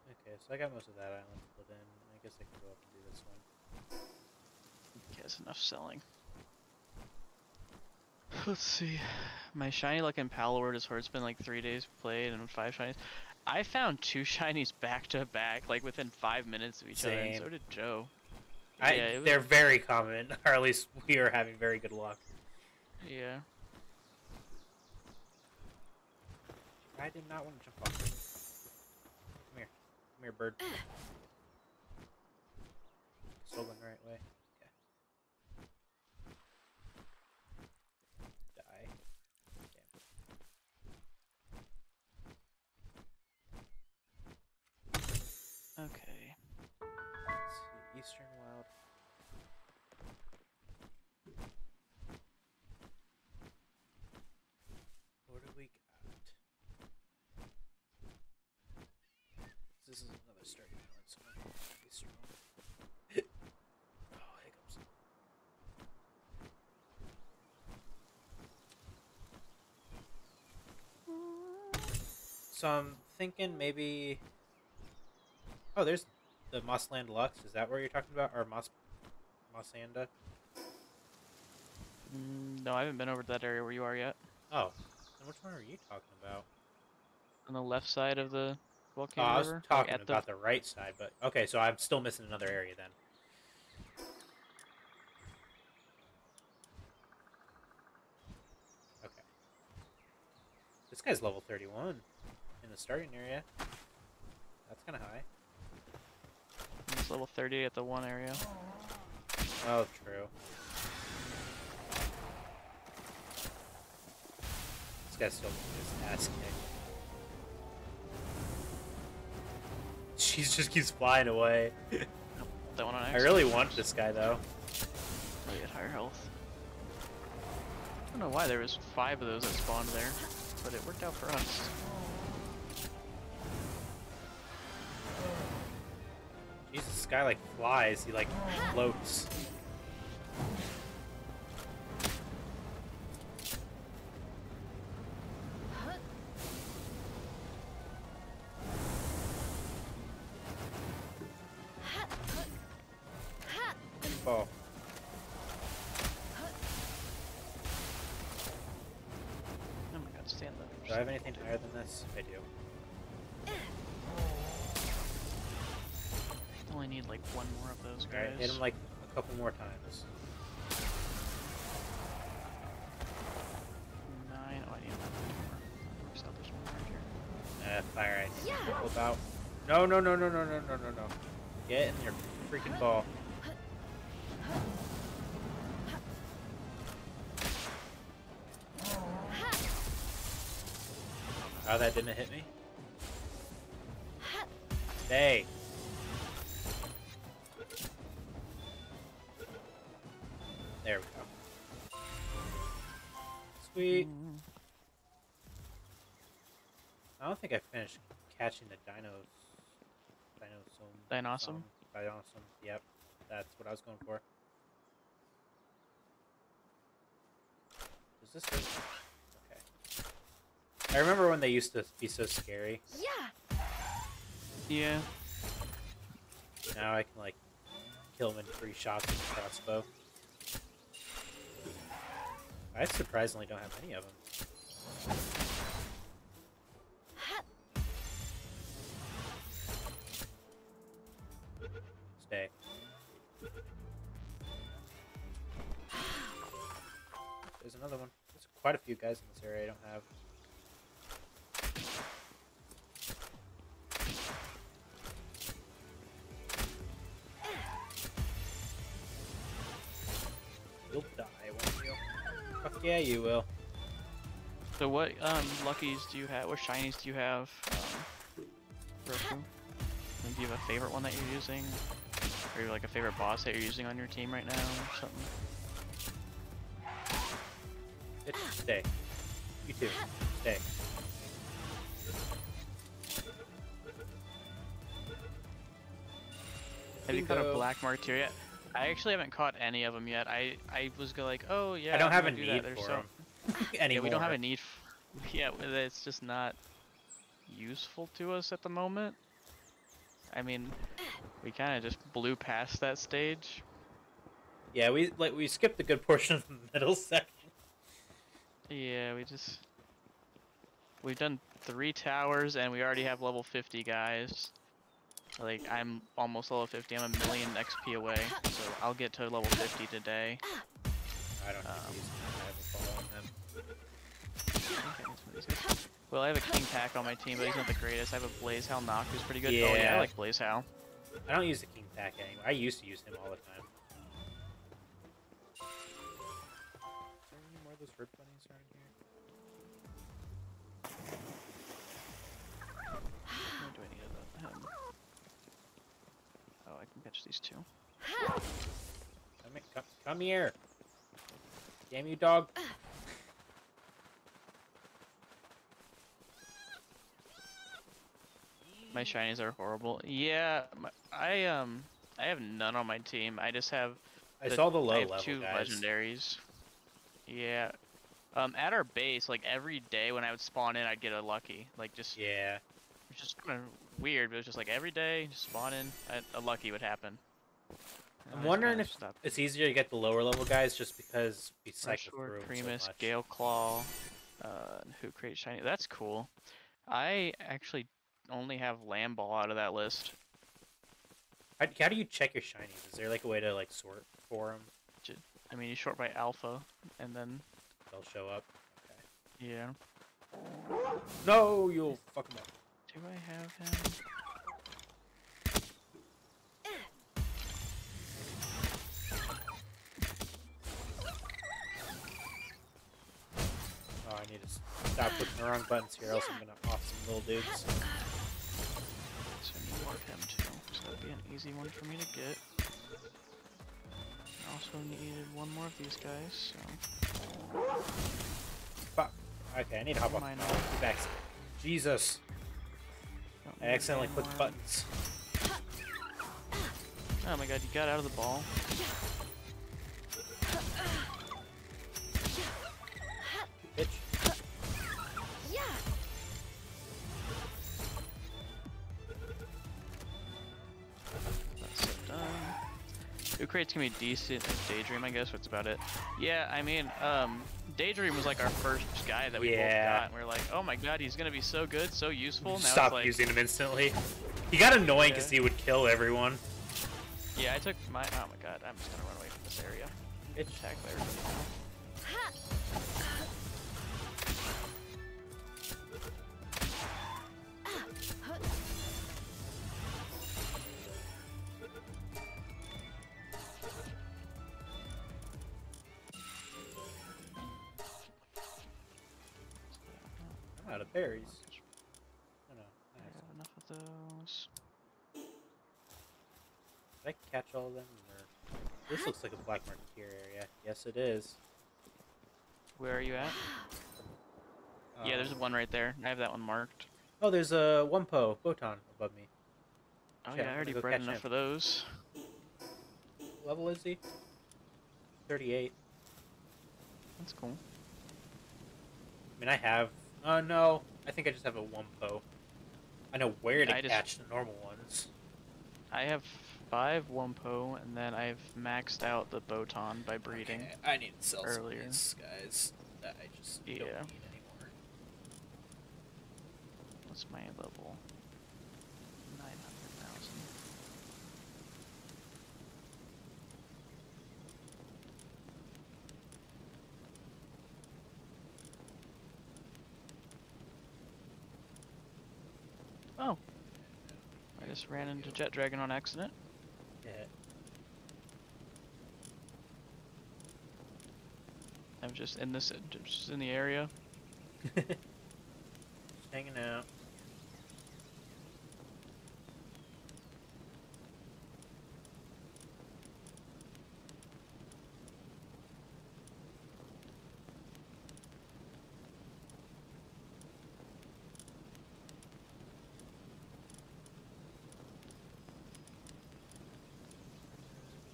Okay, so I got most of that island filled in. I guess I can go up and do this one. Okay, that's enough selling. Let's see. My shiny looking Palord is where it's been like three days played and five shinies. I found two shinies back to back, like within five minutes of each other, and so did Joe. I, Yeah, was- they're very common, or at least we are having very good luck. Yeah. I did not want to jump off. Come here. Come here, bird. Still going the right way. So I'm thinking maybe. Oh, there's the Mossland Lux. Is that where you're talking about, or Moss Mossanda? Mm, no, I haven't been over to that area where you are yet. Oh, then which one are you talking about? On the left side of the Oh, I was river. talking at about the... right side, but okay, so I'm still missing another area then. Okay. This guy's level 31 in the starting area. That's kind of high. It's level 30 at the one area. Oh, true. This guy's still his ass kicked. She just keeps flying away. That one on I really want this guy though. You get higher health. I don't know why there was five of those that spawned there, but it worked out for us. Jesus, this guy like flies. He like floats. no, no, no, no, no, no, no, no. Get in your freaking ball. Oh, that didn't hit Dinossom. Dinossom? some- Dinossom. Yep. That's what I was going for. Is this it? Okay. I remember when they used to be so scary. Yeah. Yeah. Now I can like kill them in three shots with a crossbow. I surprisingly don't have any of them. Stay. There's another one. There's quite a few guys in this area I don't have. You'll die, won't you? Fuck yeah, you will. So what um luckies do you have? What shinies do you have? Um, do you have a favorite one that you're using? Or like a favorite boss that you're using on your team right now or something? It's stay. You too. Stay. Have you caught a black marketeer yet? I actually haven't caught any of them yet. I I was go like, oh yeah. I don't have a do need that. For so... them Yeah, we don't have a need. F- yeah, it's just not useful to us at the moment. I mean, we kind of just blew past that stage. Yeah, we like we skipped a good portion of the middle section. Yeah, we just we've done three towers and we already have level 50 guys. Like I'm almost level 50. I'm a million XP away, so I'll get to level 50 today. I don't know. Um, I have a follow on them. Okay, some of these guys. Well, I have a Kingpaca on my team, but he's not the greatest. I have a Blazehowl Noct who's pretty good. Oh yeah, Yeah. I like Blaze Howl. I don't use the king pack anymore. I used to use him all the time. Is there any more of those red bunnies around here? What do I need of him? Oh, I can catch these two. Come, here, come, come here. Damn you, dog. My shinies are horrible. Yeah, my, I um, I have none on my team. I just have I the- saw the low I have level two guys. legendaries. Yeah. Um, at our base, like every day when I would spawn in, I'd get a lucky. Like just, Yeah. it's just kind of weird. But it was just like every day, just spawn in, a, a lucky would happen. And I'm wondering if it's easier to get the lower level guys just because we cycle through Primus, so much. Galeclaw, uh, Hoocrates shiny. That's cool. I actually only have Lamball out of that list. How, how do you check your shinies? Is there like a way to like sort for them? I mean, you sort by Alpha, and then They'll show up. Okay. yeah. No, you'll fuck them up. Do I have him? Oh, I need to stop clicking the wrong buttons here, else I'm gonna off some little dudes. So I need more of him too. So that'd be an easy one for me to get. I also needed one more of these guys, so Fuck. Okay, I need to hop off. Back. Jesus, I accidentally clicked buttons. Oh my god, you got out of the ball. Hoocrates can be decent and Daedream, I guess, that's about it. Yeah, I mean, um, Daedream was like our first guy that we Yeah. both got, and we are like, oh my god, he's gonna be so good, so useful. Now Stop like, using him instantly. He got annoying because Okay. he would kill everyone. Yeah, I took my. Oh my god, I'm just gonna run away from this area. Bitch. Attack everybody now. Out of berries. Oh no. I Nice. have enough of those. Did I catch all of them? Or... This looks like a black market here. area. Yes, it is. Where are you at? yeah, there's Um, one right there. I have that one marked. Oh, there's a Wumpo Botan above me. Oh Shit, yeah, I'm I gonna already go bred enough him. for those. What level is he? 38. That's cool. I mean, I have. Oh no, I think I just have a Wumpo. I know where to I just- catch the normal ones. I have five Wumpo, and then I've maxed out the Botan by breeding. Okay, I need to sell some earlier. these guys that I just don't Yeah. need anymore. What's my level? 900,000. Oh. I just ran into Jetragon on accident. Yeah. I'm just in this, just in the area. Hanging out.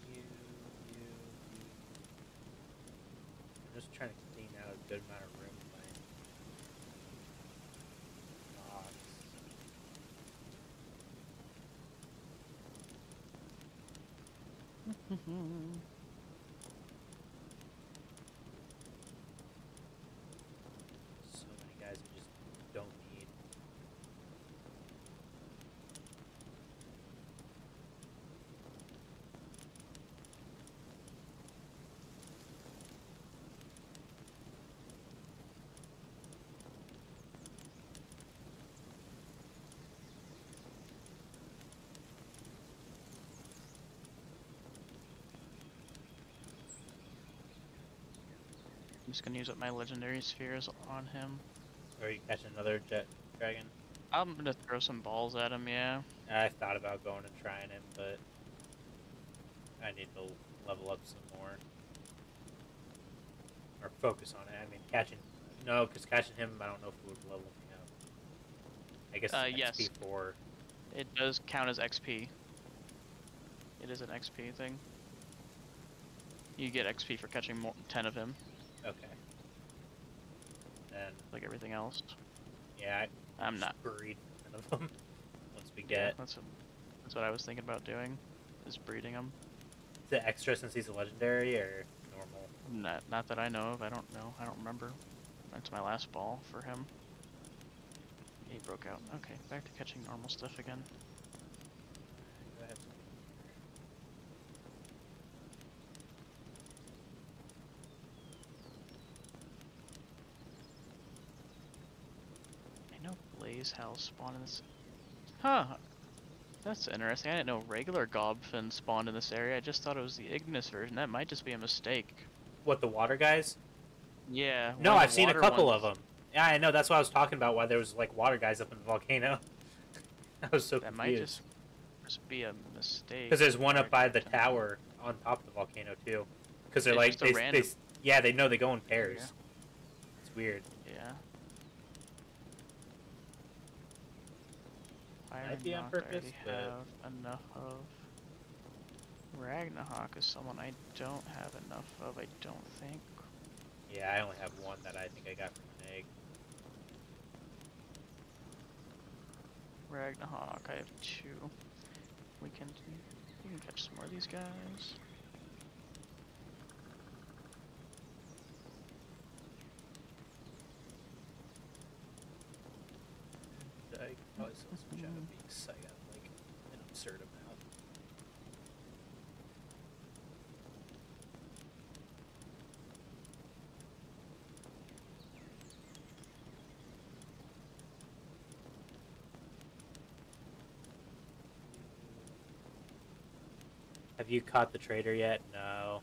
You, you, you. I'm just trying to clean out a good amount of room in my box. So many guys I just don't need. I'm just gonna use up my legendary spheres on him. Or you catch another jet dragon. I'm gonna throw some balls at him, yeah. I thought about going and trying him, but I need to level up some more. Or focus on it. I mean, catching. No, because catching him, I don't know if it would level me up. I guess Uh, it's yes. XP4. It does count as XP. It is an XP thing. You get XP for catching more 10 of him, Okay. Then, like everything else. yeah, I I'm not. breed none of them once we Yeah, get. that's what, that's what I was thinking about doing, is breeding them. Is it extra since he's a legendary or normal? Not, not that I know of. I don't know. I don't remember. That's my last ball for him. He broke out. Okay, back to catching normal stuff again. Go ahead. I Blazehowl spawned in this. Huh. That's interesting. I didn't know regular Gobfin spawned in this area. I just thought it was the Ignis version. That might just be a mistake. What, the water guys? Yeah. No, I've seen a couple ones- of them. Yeah, I know. That's what I was talking about. Why there was like water guys up in the volcano. I was so That might confused. just, just be a mistake. Because there's one up by the tower on top of the volcano too. Because they're It's like they, they, yeah, they know they go in pairs. Yeah. It's weird. Yeah. Might be on purpose, I but- have enough of. Ragnarok is someone I don't have enough of, I don't think. Yeah, I only have one that I think I got from an egg. Ragnarok, I have two. We can we can catch some more of these guys. I like an absurd amount. Have you caught the trader yet? No.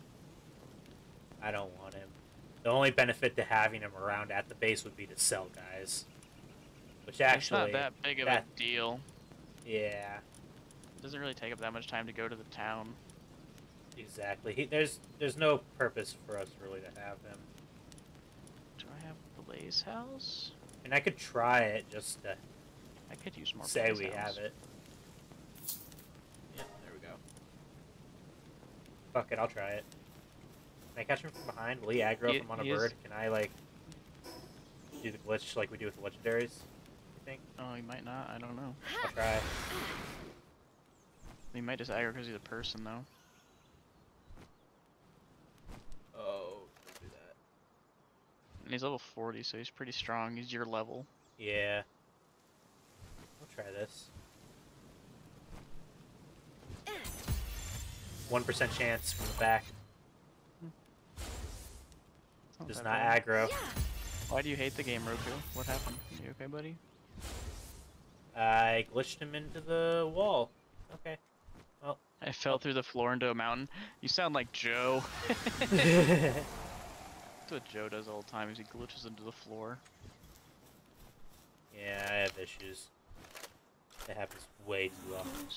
I don't want him. The only benefit to having him around at the base would be to sell guys. Which actually, it's not that big of that- a deal. yeah, It doesn't really take up that much time to go to the town. exactly. He, there's there's no purpose for us really to have him. Do I have Blazehowl? And I could try it just to I could use more say we House. have it. Yeah, there we go. Fuck it, I'll try it. Can I catch him from behind? Will he aggro He- if I'm on a he is- bird? Can I like do the glitch like we do with the legendaries? You think? Oh, he might not. I don't know. I'll try. He might just aggro because he's a person, though. Oh, don't do that. And he's level 40, so he's pretty strong. He's your level. Yeah. I'll try this. One percent chance from the back. It's Does that not bad. aggro. Why do you hate the game, Roku? What happened? You okay, buddy? I glitched him into the wall. Okay. Well. I fell through the floor into a mountain. You sound like Joe. That's what Joe does all the time. Is he glitches into the floor. Yeah, I have issues. It happens way too often.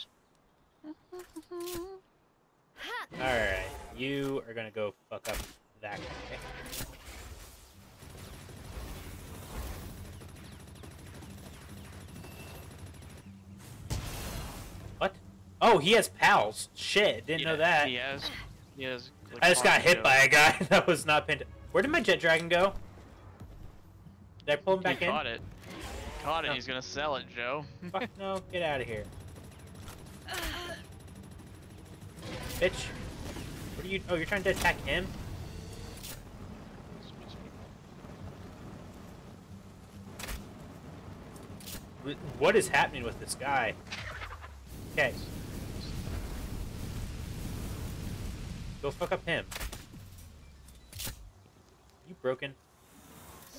Alright, you are gonna go fuck up that guy. Oh, he has pals. Shit, didn't know that. He has. He has. like, I just got hit by a guy that was not pinned. Where did my Jetragon go? Did I pull him back he in? caught it. Caught it. No. He's gonna sell it, Joe. Fuck no, get out of here. Bitch. What are you oh you're trying to attack him? What is happening with this guy? Okay. Go fuck up him. You broken?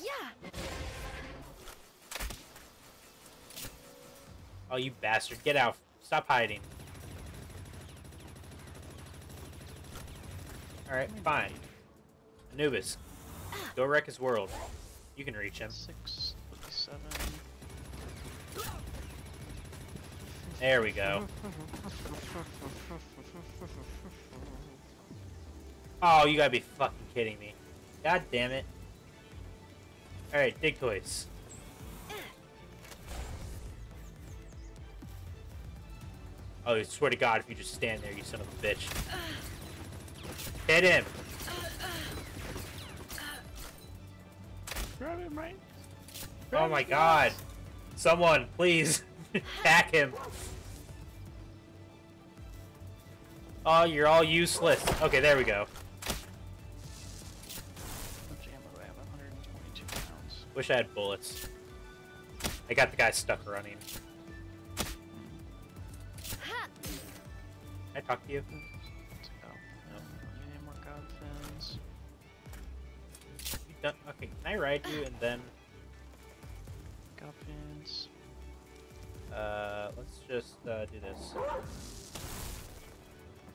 Yeah! Oh, you bastard. Get out. Stop hiding. Alright, fine. Anubis. Ah. Go wreck his world. You can reach him. Six, seven. There we go. Oh, you gotta be fucking kidding me. God damn it. Alright, Digtoise. Oh, I swear to God, if you just stand there, you son of a bitch. Hit him! Grab him right. Oh my god! Someone, please, attack him! Oh, you're all useless. Okay, there we go. Wish I had bullets. I got the guy stuck running. Can I talk to you? Let's go. Nope. Don't need any more god fins. You done? Okay, can I ride you and then, God fins. uh, let's just, uh, do this.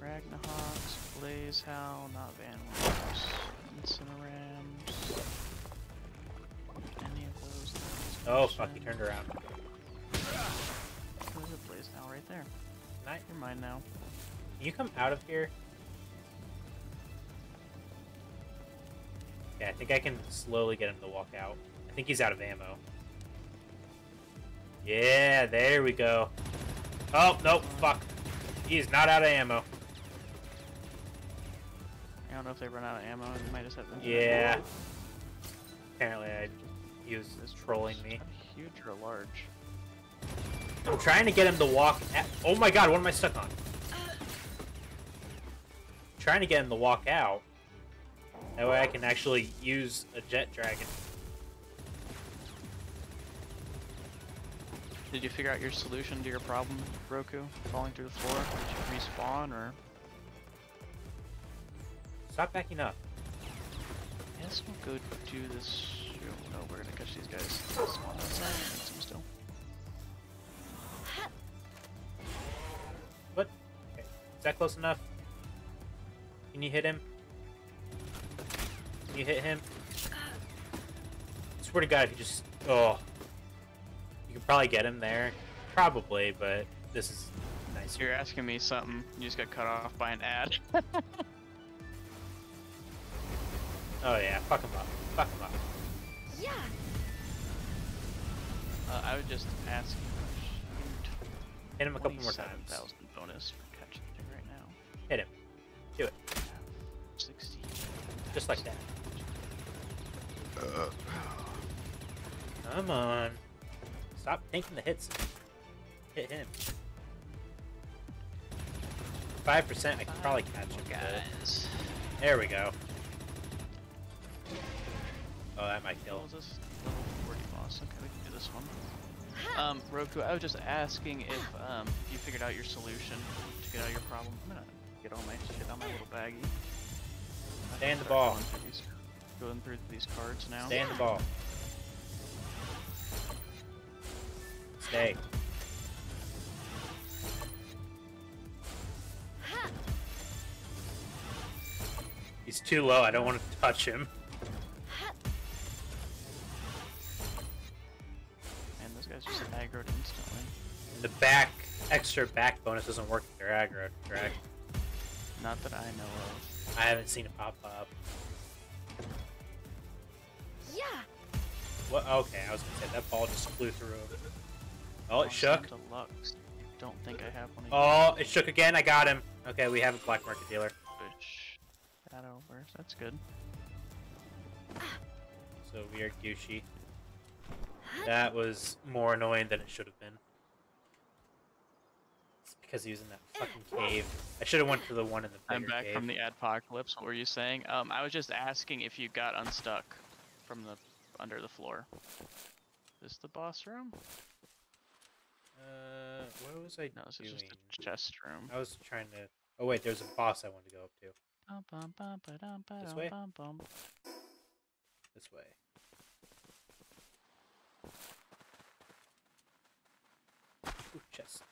Ragnahawks, Blazehowl, not Van Wolves, Incinerams. Oh, fuck, he turned around. There's a Blaze now, right there. Not I, You're now. can you come out of here? Yeah, I think I can slowly get him to walk out. I think he's out of ammo. Yeah, there we go. Oh, nope, fuck. He is not out of ammo. I don't know if they run out of ammo. They might just have. infinite Yeah. Apparently, I, he was trolling me. Huge or large? I'm trying to get him to walk. Oh my god, what am I stuck on? trying to get him to walk out. That way I can actually use a Jetragon. Did you figure out your solution to your problem, Roku? Falling through the floor? Did you respawn or? Stop backing up. Yes, we'll go do this. Oh, we're gonna catch these guys. Spawn outside. Fix them still. What? Okay. Is that close enough? Can you hit him? Can you hit him? I swear to god, if you just... Oh. You could probably get him there. Probably, but this is nice. You're asking me something. You just got cut off by an ad. Oh yeah, fuck him up. Fuck him up. Yeah! Uh, I would just ask Hit him a couple more times. thousand bonus for catching thing right now. Hit him. Do it. Sixty. Just like that. Come on. Stop taking the hits. Hit him. 5% I can probably catch him. guys. There we go. Oh, that might kill Kill him. this level 40 boss. Okay, we can do this one. Um, Roku, I was just asking if um you figured out your solution to get out of your problem. I'm gonna get all my shit on my little baggie. Stay in the ball. Going through these, going through these cards now. Stay in the ball. Stay. He's too low. I don't want to touch him. The back extra back bonus doesn't work with your aggro, correct? Not that I know of. I haven't seen it pop up. Yeah. What? Okay, I was gonna say that ball just flew through. Oh, it Lost shook. Deluxe. Don't think I have one. of Oh, it shook again. I got him. Okay, we have a black market dealer. Which shadow burst. That's good. So we are Gucci. That was more annoying than it should have been. It's because he was in that fucking cave. I should have went to the one in the I'm back cave. from the apocalypse. What were you saying? Um, I was just asking if you got unstuck from the under the floor. This the boss room? Uh, what was I No, this doing? is just a chest room. I was trying to. Oh wait, there's a boss I wanted to go up to. Ba-dum, way? bum, bum. This way. Chest.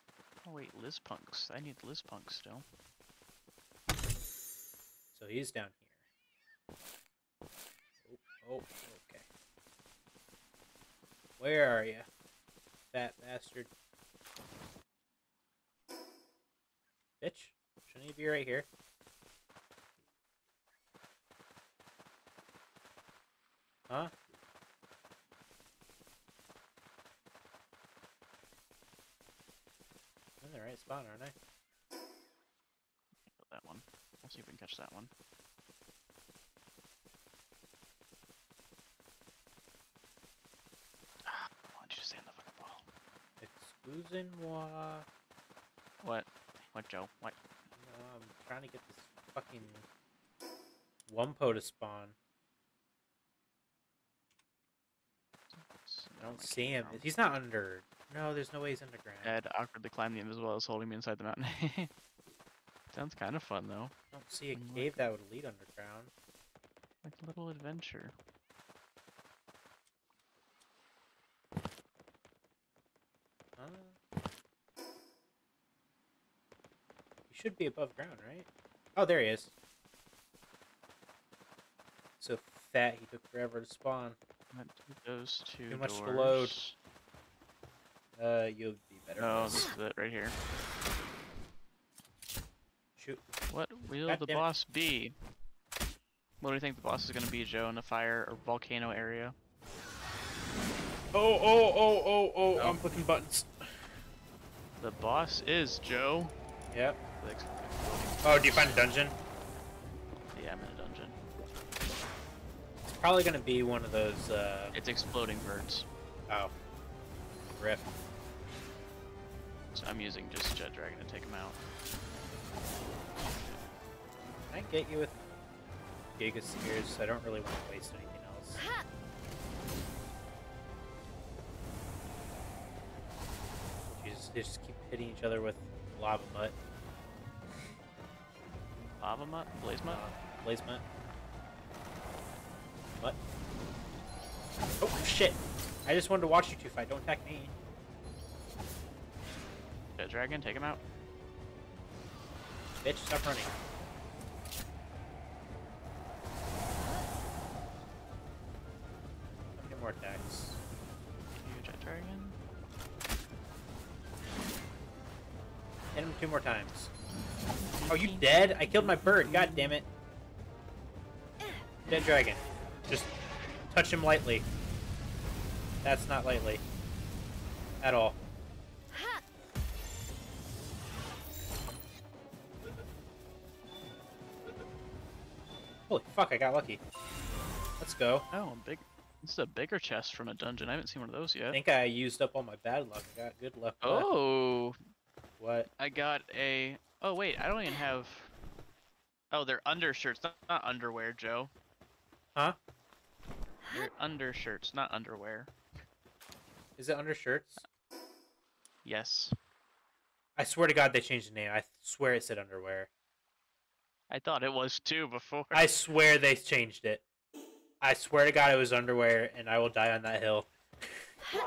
Oh wait, Liz punks. I need Liz punks still. So he's down here. Oh, oh, okay. Where are you, fat bastard? Bitch, shouldn't he be right here? Huh? In the right spot, aren't I? Kill that one. We'll see if we can catch that one. Ah, why don't you just stay on the fucking ball? Excusez-moi. What? What, Joe? What? No, I'm trying to get this fucking Wumpo to spawn. I don't see him. He's not under. No, there's no way he's underground. Ed awkwardly climbed the invisible wall, holding me inside the mountain. Sounds kind of fun though, I don't see a I'm cave that would lead underground. like a little adventure. Huh? He should be above ground, right? Oh, there he is. So fat, he took forever to spawn. To those two Too much doors. to load. Uh, you'll be better. Oh, this this. is it right here. Shoot. What will God the damn it. boss be? What do you think the boss is gonna be, Joe, in the fire or volcano area? Oh, oh, oh, oh, oh, Oh. I'm clicking buttons. The boss is Joe. Yep. Oh, do you find a dungeon? Yeah, I'm in a dungeon. It's probably gonna be one of those, uh, It's exploding birds. oh. Rip. So I'm using just Jetragon to take him out. Can I get you with Giga Spheres? I don't really want to waste anything else. Jesus, they just keep hitting each other with lava mutt. Lava Mutt? Blaze Mutt? Uh, blaze mutt. Mutt. Oh, shit! I just wanted to watch you two fight. Don't attack me. Jetragon, take him out. Bitch, stop running. How many more attacks? Jetragon. Hit him two more times. Oh, you dead? I killed my bird. God damn it. Dead dragon. Just touch him lightly. That's not lightly. At all. Fuck, I got lucky. Let's go. Oh, big. This is a bigger chest from a dungeon. I haven't seen one of those yet. I think I used up all my bad luck. I got good luck. left. Oh, What? I got a. Oh wait, I don't even have. Oh, they're undershirts, not, not underwear, Joe. Huh? They're undershirts, not underwear. Is it undershirts? Yes. I swear to God they changed the name. I swear it said underwear. I thought it was too before. I swear they changed it. I swear to God it was underwear and I will die on that hill.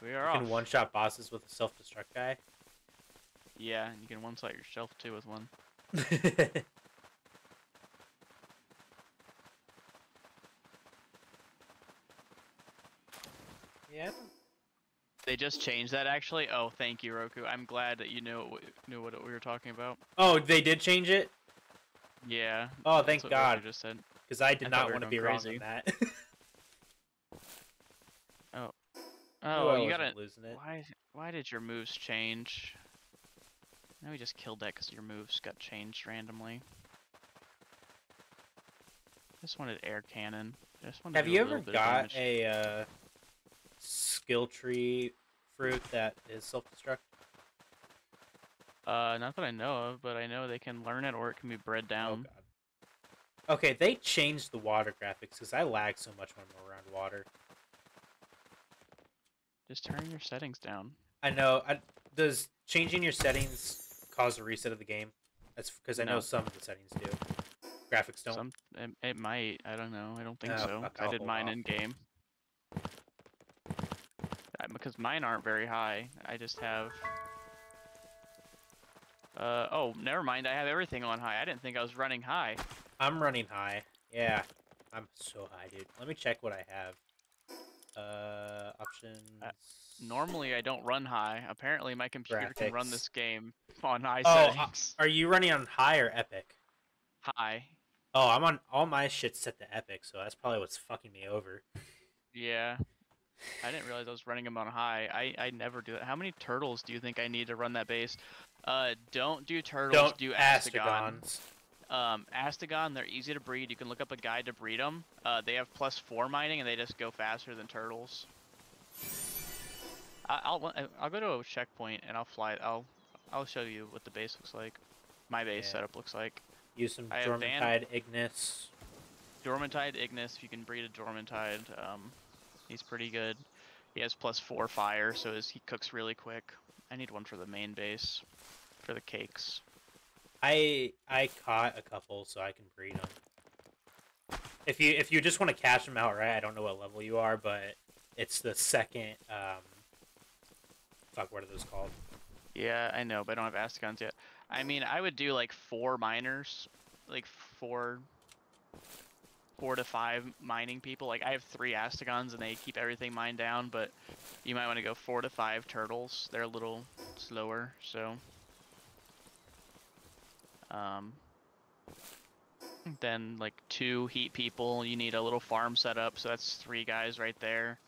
we are You off. can one shot bosses with a self destruct guy. Yeah, and you can one shot yourself too with one. Yeah. They just changed that actually. Oh, thank you, Roku. I'm glad that you knew what, knew what we were talking about. Oh, they did change it. Yeah. Oh, thank what Roku God, Just said. because I did I not want to be wrong on that. Oh, Oh, you gotta. losing it. Why? Why did your moves change? Now we just killed that because your moves got changed randomly. Just wanted air cannon. Just wanted Have you ever got a uh, skill tree fruit that is self-destruct? Uh, not that I know of, but I know they can learn it or it can be bred down. Oh down. god. Okay, they changed the water graphics because I lag so much when I'm around water. Just turn your settings down. I know. I, does changing your settings cause a reset of the game? That's because I know some of the settings do. Graphics don't. Some it, it might. I don't know. I don't think Oh, so. I did mine off. in game. Because mine aren't very high. I just have. Uh oh, never mind. I have everything on high. I didn't think I was running high. I'm running high. Yeah, I'm so high, dude. Let me check what I have. Uh, options. Normally I don't run high. Apparently my computer can run this game on high Oh, uh, settings. Are you running on high or epic? High. Oh, I'm on all my shit's set to epic, so that's probably what's fucking me over. Yeah. I didn't realize I was running them on high. I, I never do that. How many turtles do you think I need to run that base? Uh, don't do turtles. Don't do Astegon. Astegons. Um, Astegon, they're easy to breed. You can look up a guide to breed them. Uh, they have plus four mining, and they just go faster than turtles. I, I'll I'll go to a checkpoint and I'll fly. I'll I'll show you what the base looks like. My base Yeah. setup looks like. Use some I Jormuntide Ignis. Jormuntide Ignis, if you can breed a Jormuntide, um, he's pretty good. He has plus four fire, so his, he cooks really quick. I need one for the main base, for the cakes. I I caught a couple, so I can breed them. If you if you just want to catch them outright, I don't know what level you are, but it's the second. Um, fuck, what are those called? Yeah, I know, but I don't have Astegons yet. I mean, I would do like four miners, like four, four to five mining people. Like I have three Astegons and they keep everything mined down, but you might want to go four to five turtles. They're a little slower, so. Um. Then like two heat people. You need a little farm set up, so that's three guys right there.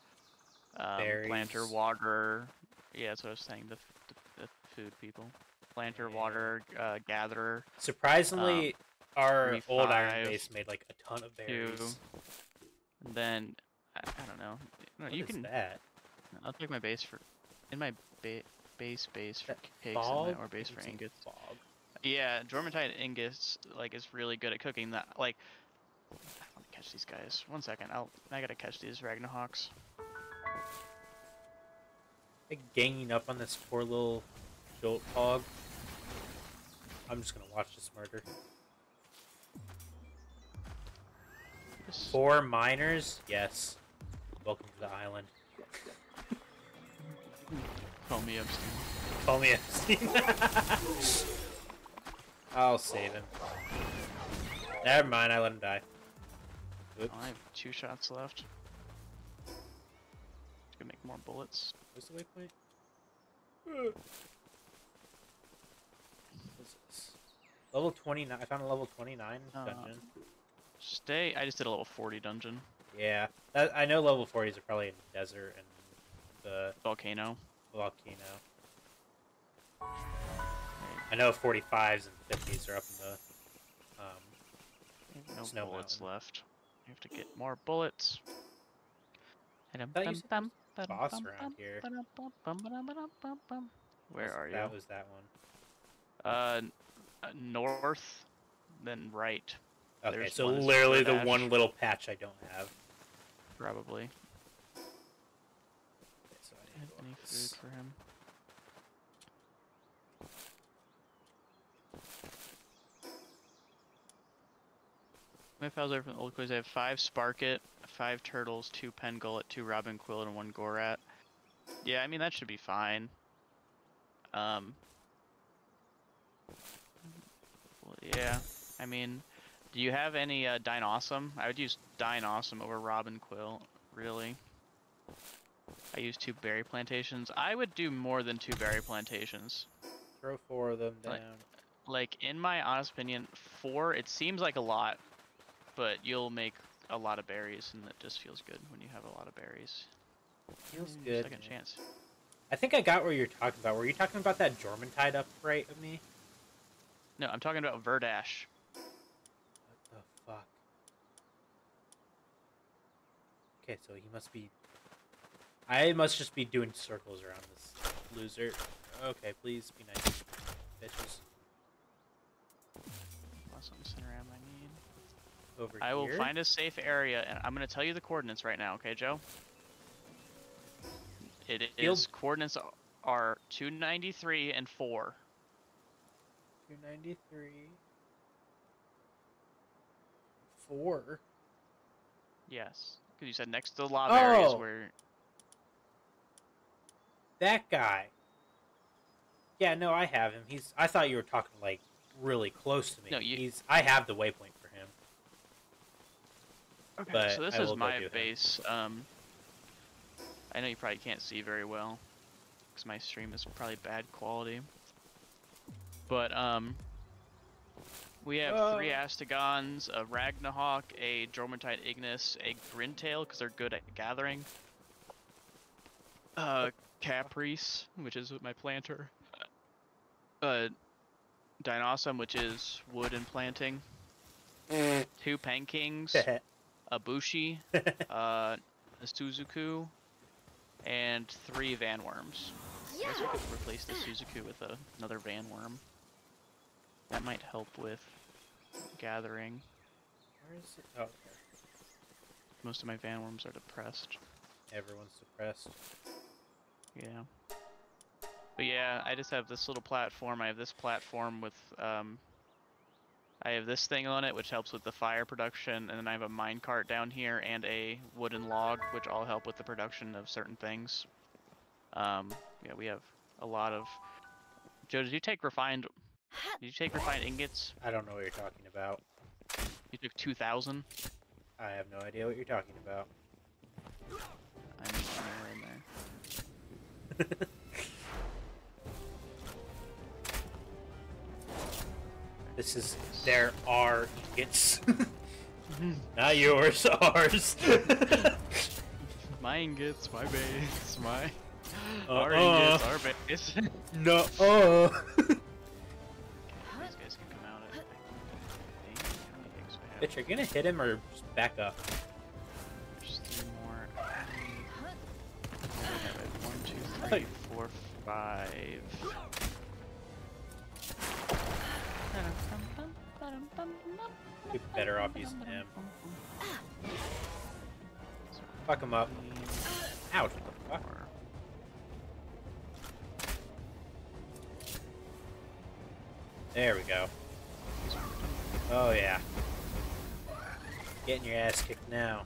Um, planter, water. Yeah, that's what I was saying. The, the, the food people. Planter, water, uh, gatherer. Surprisingly, our old iron base made like a ton of berries. And then I, I don't know. No, What you can. that? I'll take my base for in my ba- base base for That cakes and my, or base for ingots. Fog. Yeah, Jormuntide ingots like is really good at cooking that. Like, I want to catch these guys. One second. I'll. I gotta catch these Ragnahawks. Like ganging up on this poor little jolt hog. I'm just gonna watch this murder. Just- Four miners? Yes. Welcome to the island. Call me Epstein. Call me Epstein. I'll save him. Never mind, I let him die. Oops. I have two shots left. Gonna make more bullets. Where's the waypoint? What is this? Level 29. I found a level 29 Uh, dungeon. Stay. I just did a level 40 dungeon. Yeah. I know level 40s are probably in the desert and the Volcano. volcano. I know 45s and 50s are up in the. Um, No Snow bullets Mountain. left. I have to get more bullets. you said boss around here. Where are you? That was that one. Uh, uh, north, then right, Okay, There's so one literally the one little patch I don't have. probably. Okay, so I Do I need have any food for him? My pals are from Old Quiz. I have five Sparkit, five Turtles, two Pengullet, two Robinquill, and one Gorat. Yeah, I mean that should be fine. Um. well, yeah, I mean, do you have any uh, Dinossom? I would use Dinossom over Robinquill, really. I use two berry plantations. I would do more than two berry plantations. Throw four of them down. Like- Like in my honest opinion, four it seems like a lot, but you'll make a lot of berries, and it just feels good when you have a lot of berries. Feels Mm, good. Second man. chance. I think I got what you're talking about. Were you talking about that Jormuntide up right of me? No, I'm talking about Verdash. What the fuck? Okay, so he must be. I must just be doing circles around this loser. Okay, please be nice, bitches. Plus some Cineram I need. Over I will find a safe area, and I'm gonna tell you the coordinates right now, okay, Joe? It is Field- coordinates are 293 and 4. 293. Four. Yes, because you said next to the is Oh. where. That guy. Yeah, no, I have him. He's. I thought you were talking like really close to me. No, you- He's. I have the waypoint for him. Okay, but so this is my base. Um, I know you probably can't see very well, because my stream is probably bad quality. But um, we have three Astegons, a Ragnahawk, a Jormuntide Ignis, a Grintail, because they're good at gathering. Uh, Caprity, which is my planter. Uh, Dinossom, which is wood and planting. Two Penkings a Bushi, uh, a Suzaku, and three Vanwyrms. I guess we could replace the Suzaku with a, another Vanwyrm. That might help with gathering. Where is it? Oh, okay. Most of my Vanwyrms are depressed. Everyone's depressed. Yeah. But yeah, I just have this little platform. I have this platform with, um, I have this thing on it, which helps with the fire production, and then I have a minecart down here and a wooden log, which all help with the production of certain things. Um, yeah, we have a lot of. Joe, did you take refined? Ha. Did you take refined ingots? I don't know what you're talking about. You took two thousand. I have no idea what you're talking about. I need somewhere in there. This is there are ingots. Not yours, ours. My ingots, my base, my. Uh-uh. Our ingots, our base. no. Uh. Many eggs we have? Bitch, you're gonna hit him or just back up. There's three more. Huh. We have it. One, two, three, you- four, five. Be better off using him. Fuck him up. Ouch. What the fuck? There we go. Oh yeah. Getting your ass kicked now.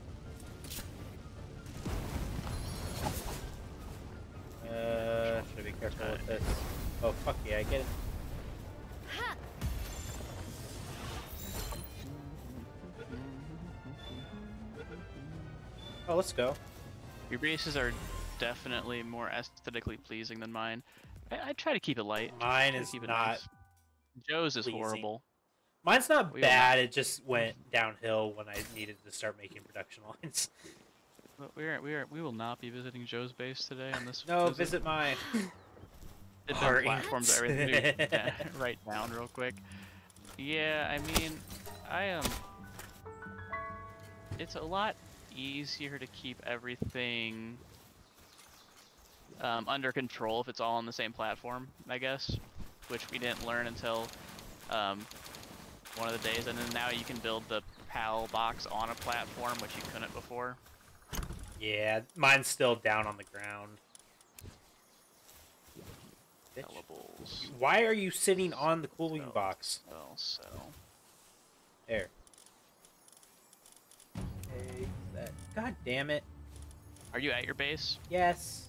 Uh, should be careful with this? Oh fuck yeah, I get it. Oh, let's go. Your bases are definitely more aesthetically pleasing than mine. I, I try to keep it light. Mine is keep it not. nice. Joe's is pleasing. horrible. Mine's not We will not- bad. It just went downhill when I needed to start making production lines. But we are we are we will not be visiting Joe's base today on this. No, visit mine. It Our down platforms everything to da- write down real quick. Yeah, I mean, I um, it's a lot easier to keep everything um, under control if it's all on the same platform, I guess, which we didn't learn until um, one of the days, and then now you can build the PAL box on a platform, which you couldn't before. Yeah, mine's still down on the ground. Bitch. Why are you sitting on the cooling box? Well, so There. That. God damn it. are you at your base? Yes.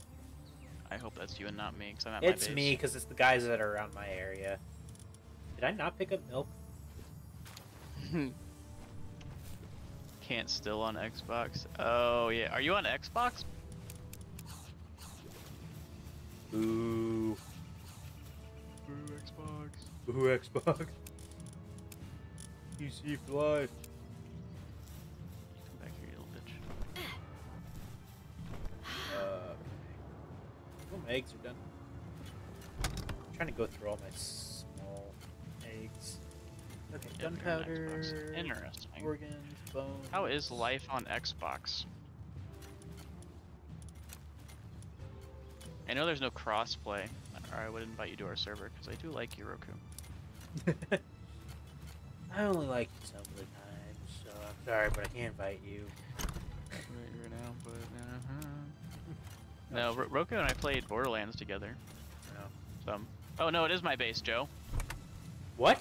I hope that's you and not me, because I'm at It's my base. It's me, because it's the guys that are around my area. Did I not pick up milk? Can't still on Xbox. Oh yeah, are you on Xbox? Boo. Boo Xbox. Boo Xbox. PC for life. Come back here, you little bitch. Uh, well, my eggs are done. I'm trying to go through all my small eggs. Okay, Yep, you're on Xbox. gunpowder, Interesting. organs, bones. How is life on Xbox? I know there's no crossplay, or I would invite you to our server because I do like Yoroku. I only like you some of the time, so I'm sorry, but I can't invite you. Right now, but uh-huh. No, Ro- Roku and I played Borderlands together. No. So, um, oh no, it is my base, Joe. What?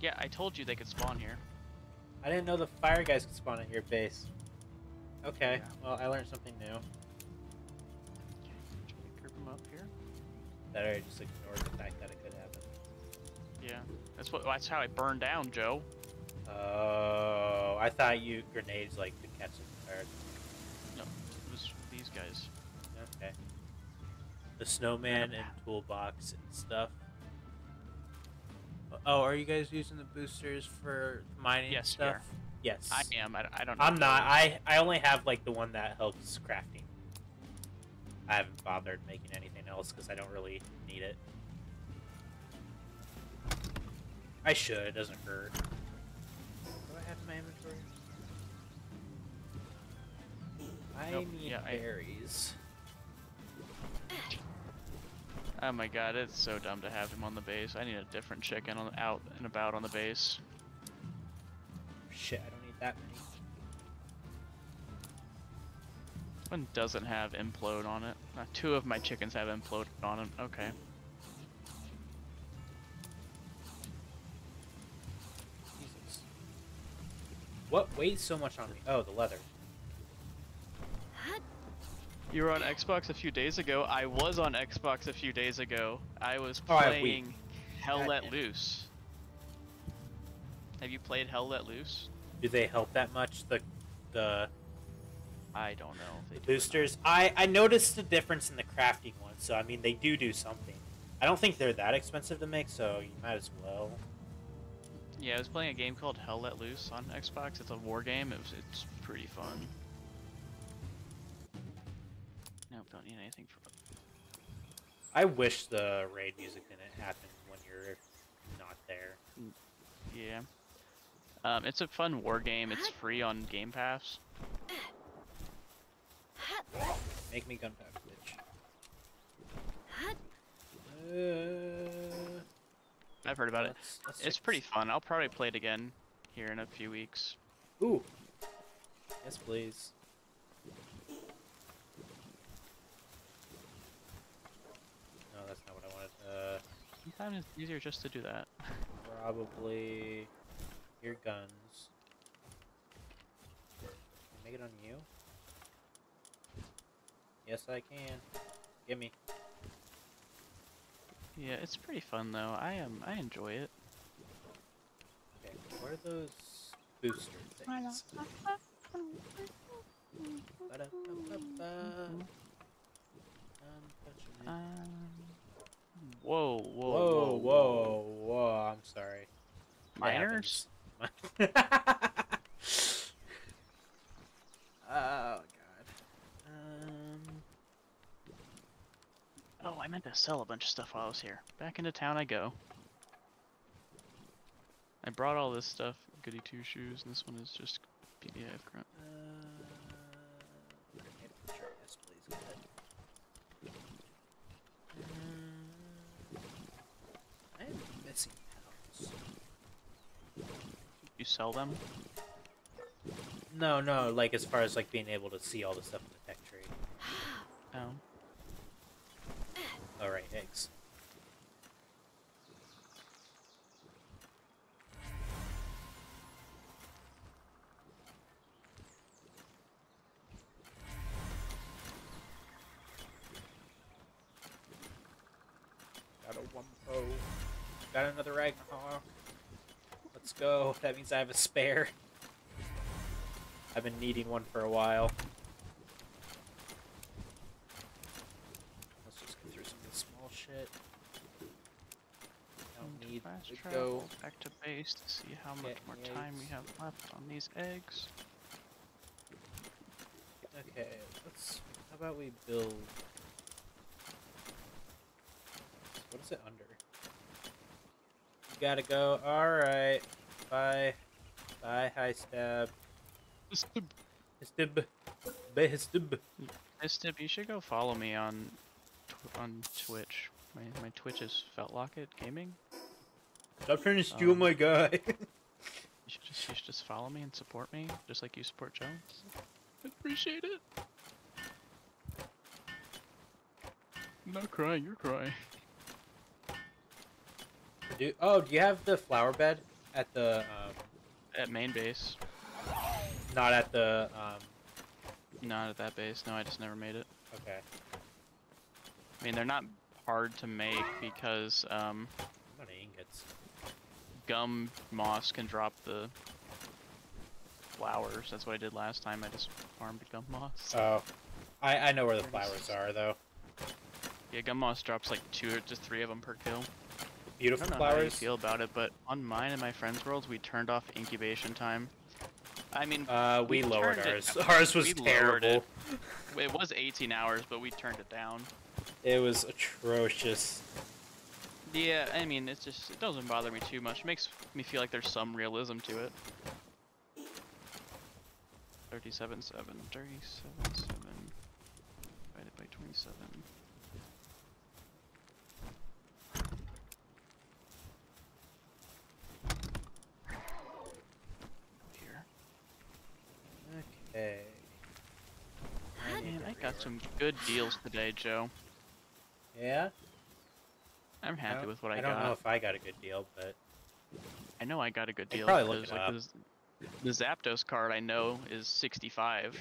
Yeah, I told you they could spawn here. I didn't know the fire guys could spawn at your base. Okay, Yeah. well, I learned something new. Group them up here? That I just ignored the fact that it could happen. Yeah, that's what. That's how I burned down, Joe. Oh, I thought you grenades like could catch fire. No, it was these guys. Okay. The snowman and toolbox and stuff. Oh, are you guys using the boosters for mining Yes, stuff? are. Yes. I am. I, I don't know. I'm not. I I only have like the one that helps crafting. I haven't bothered making anything else because I don't really need it. I should. It doesn't hurt. Do I have my inventory? I Nope, need yeah, I- berries. Oh my god, it's so dumb to have him on the base. I need a different chicken on out and about on the base. Shit, I don't need that many. One doesn't have implode on it. Uh, two of my chickens have implode on them. Okay. Jesus. What weighs so much on me? Oh, the leather. You were on Xbox a few days ago. I was on Xbox a few days ago. I was playing Hell God Let damn. Loose. Have you played Hell Let Loose? Do they help that much? The the I don't know if they The do boosters. I I noticed the difference in the crafting one, so I mean they do do something. I don't think they're that expensive to make, so you might as well. Yeah, I was playing a game called Hell Let Loose on Xbox. It's a war game. It was, it's pretty fun. Nope, don't need anything from I wish the raid music didn't happen when you're not there. Yeah. Um, it's a fun war game. It's free on Game Pass. Make me gunpowder, bitch. Uh, I've heard about it. that's- that's It's six. pretty fun. I'll probably play it again here in a few weeks. Ooh. Yes, please. No, that's not what I wanted. Uh, Sometimes it's easier just to do that. probably your guns. Can I make it on you? Yes, I can. Gimme. Yeah, it's pretty fun though. I am. I enjoy it. Okay, what are those booster things? Unfortunate. Um, whoa, whoa, Whoa, whoa, whoa! I'm sorry. It Miners? oh god. Um. Oh, I meant to sell a bunch of stuff while I was here. Back into town I go. I brought all this stuff. Goody two shoes, and this one is just PDF grunt. Uh, grenade for sure. Yes, please. Good. Um, I am missing pals. You sell them? No, no, like as far as like being able to see all the stuff in the tech tree. Oh. oh. All right, eggs. Got a Wumpo. Got another Ragnahawk go. That means I have a spare. I've been needing one for a while. Let's just go through some of small shit. Don't need fast to go back to base to see how much more eggs. time we have left on these eggs. Okay, let's. How about we build? What is it under? You gotta go. All right. Bye. Bye. Hi, stab. Histib. Bye, histib. Stib, you should go follow me on tw- on Twitch. My my Twitch is Feltlocket Gaming. Stop trying to steal Um, my guy. You should just you should just follow me and support me, just like you support Jones. I appreciate it. I'm not crying, you're crying. do, oh, do you have the flower bed at the? Um, At main base, not at the. Um, not at that base. No, I just never made it. okay. I mean, they're not hard to make because um, I'm out of ingots. gum moss can drop the flowers. That's what I did last time. I just farmed Gumoss. Oh, I I know where the flowers are though. yeah, Gumoss drops like two or just three of them per kill. I Beautiful don't know how you flowers. feel about it, but on mine and my friends' worlds, we turned off incubation time. I mean, Uh, we, We lowered turned it- ours. Ours was terrible. it. it was 18 hours, but we turned it down. It was atrocious. Yeah, I mean, it's just it doesn't bother me too much. It makes me feel like there's some realism to it. 37 7 37 7 divided by 27. Here. Okay. Man, I got some good deals today, Joe. Yeah. I'm happy with what I, got. I don't know if I got a good deal, but I know I got a good deal. probably look it like, up. The, Zapdos card I know is 65,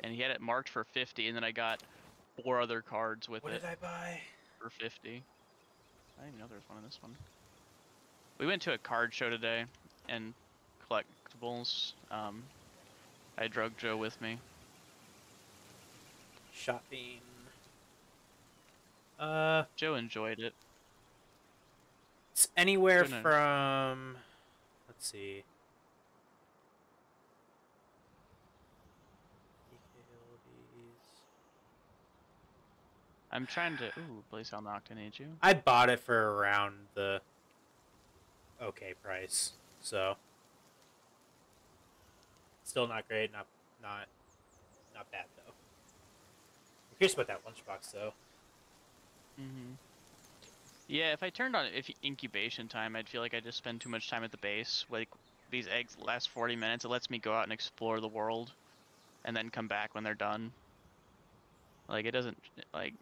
and he had it marked for 50, and then I got four other cards with what it did I buy? for 50. I didn't even know there was one in this one. We went to a card show today, and collectibles. Um, I drug Joe with me. Shopping. Uh, Joe enjoyed it. it's anywhere Couldn't- from. Let's see. I'm trying to. Ooh, Blazehowl Nocta need you. I bought it for around the okay price, so still not great, not not not bad though. Curious about that lunchbox though. Mm-hmm. Yeah, if I turned on if incubation time, I'd feel like I just spend too much time at the base. Like these eggs last 40 minutes, it lets me go out and explore the world, and then come back when they're done. Like it doesn't like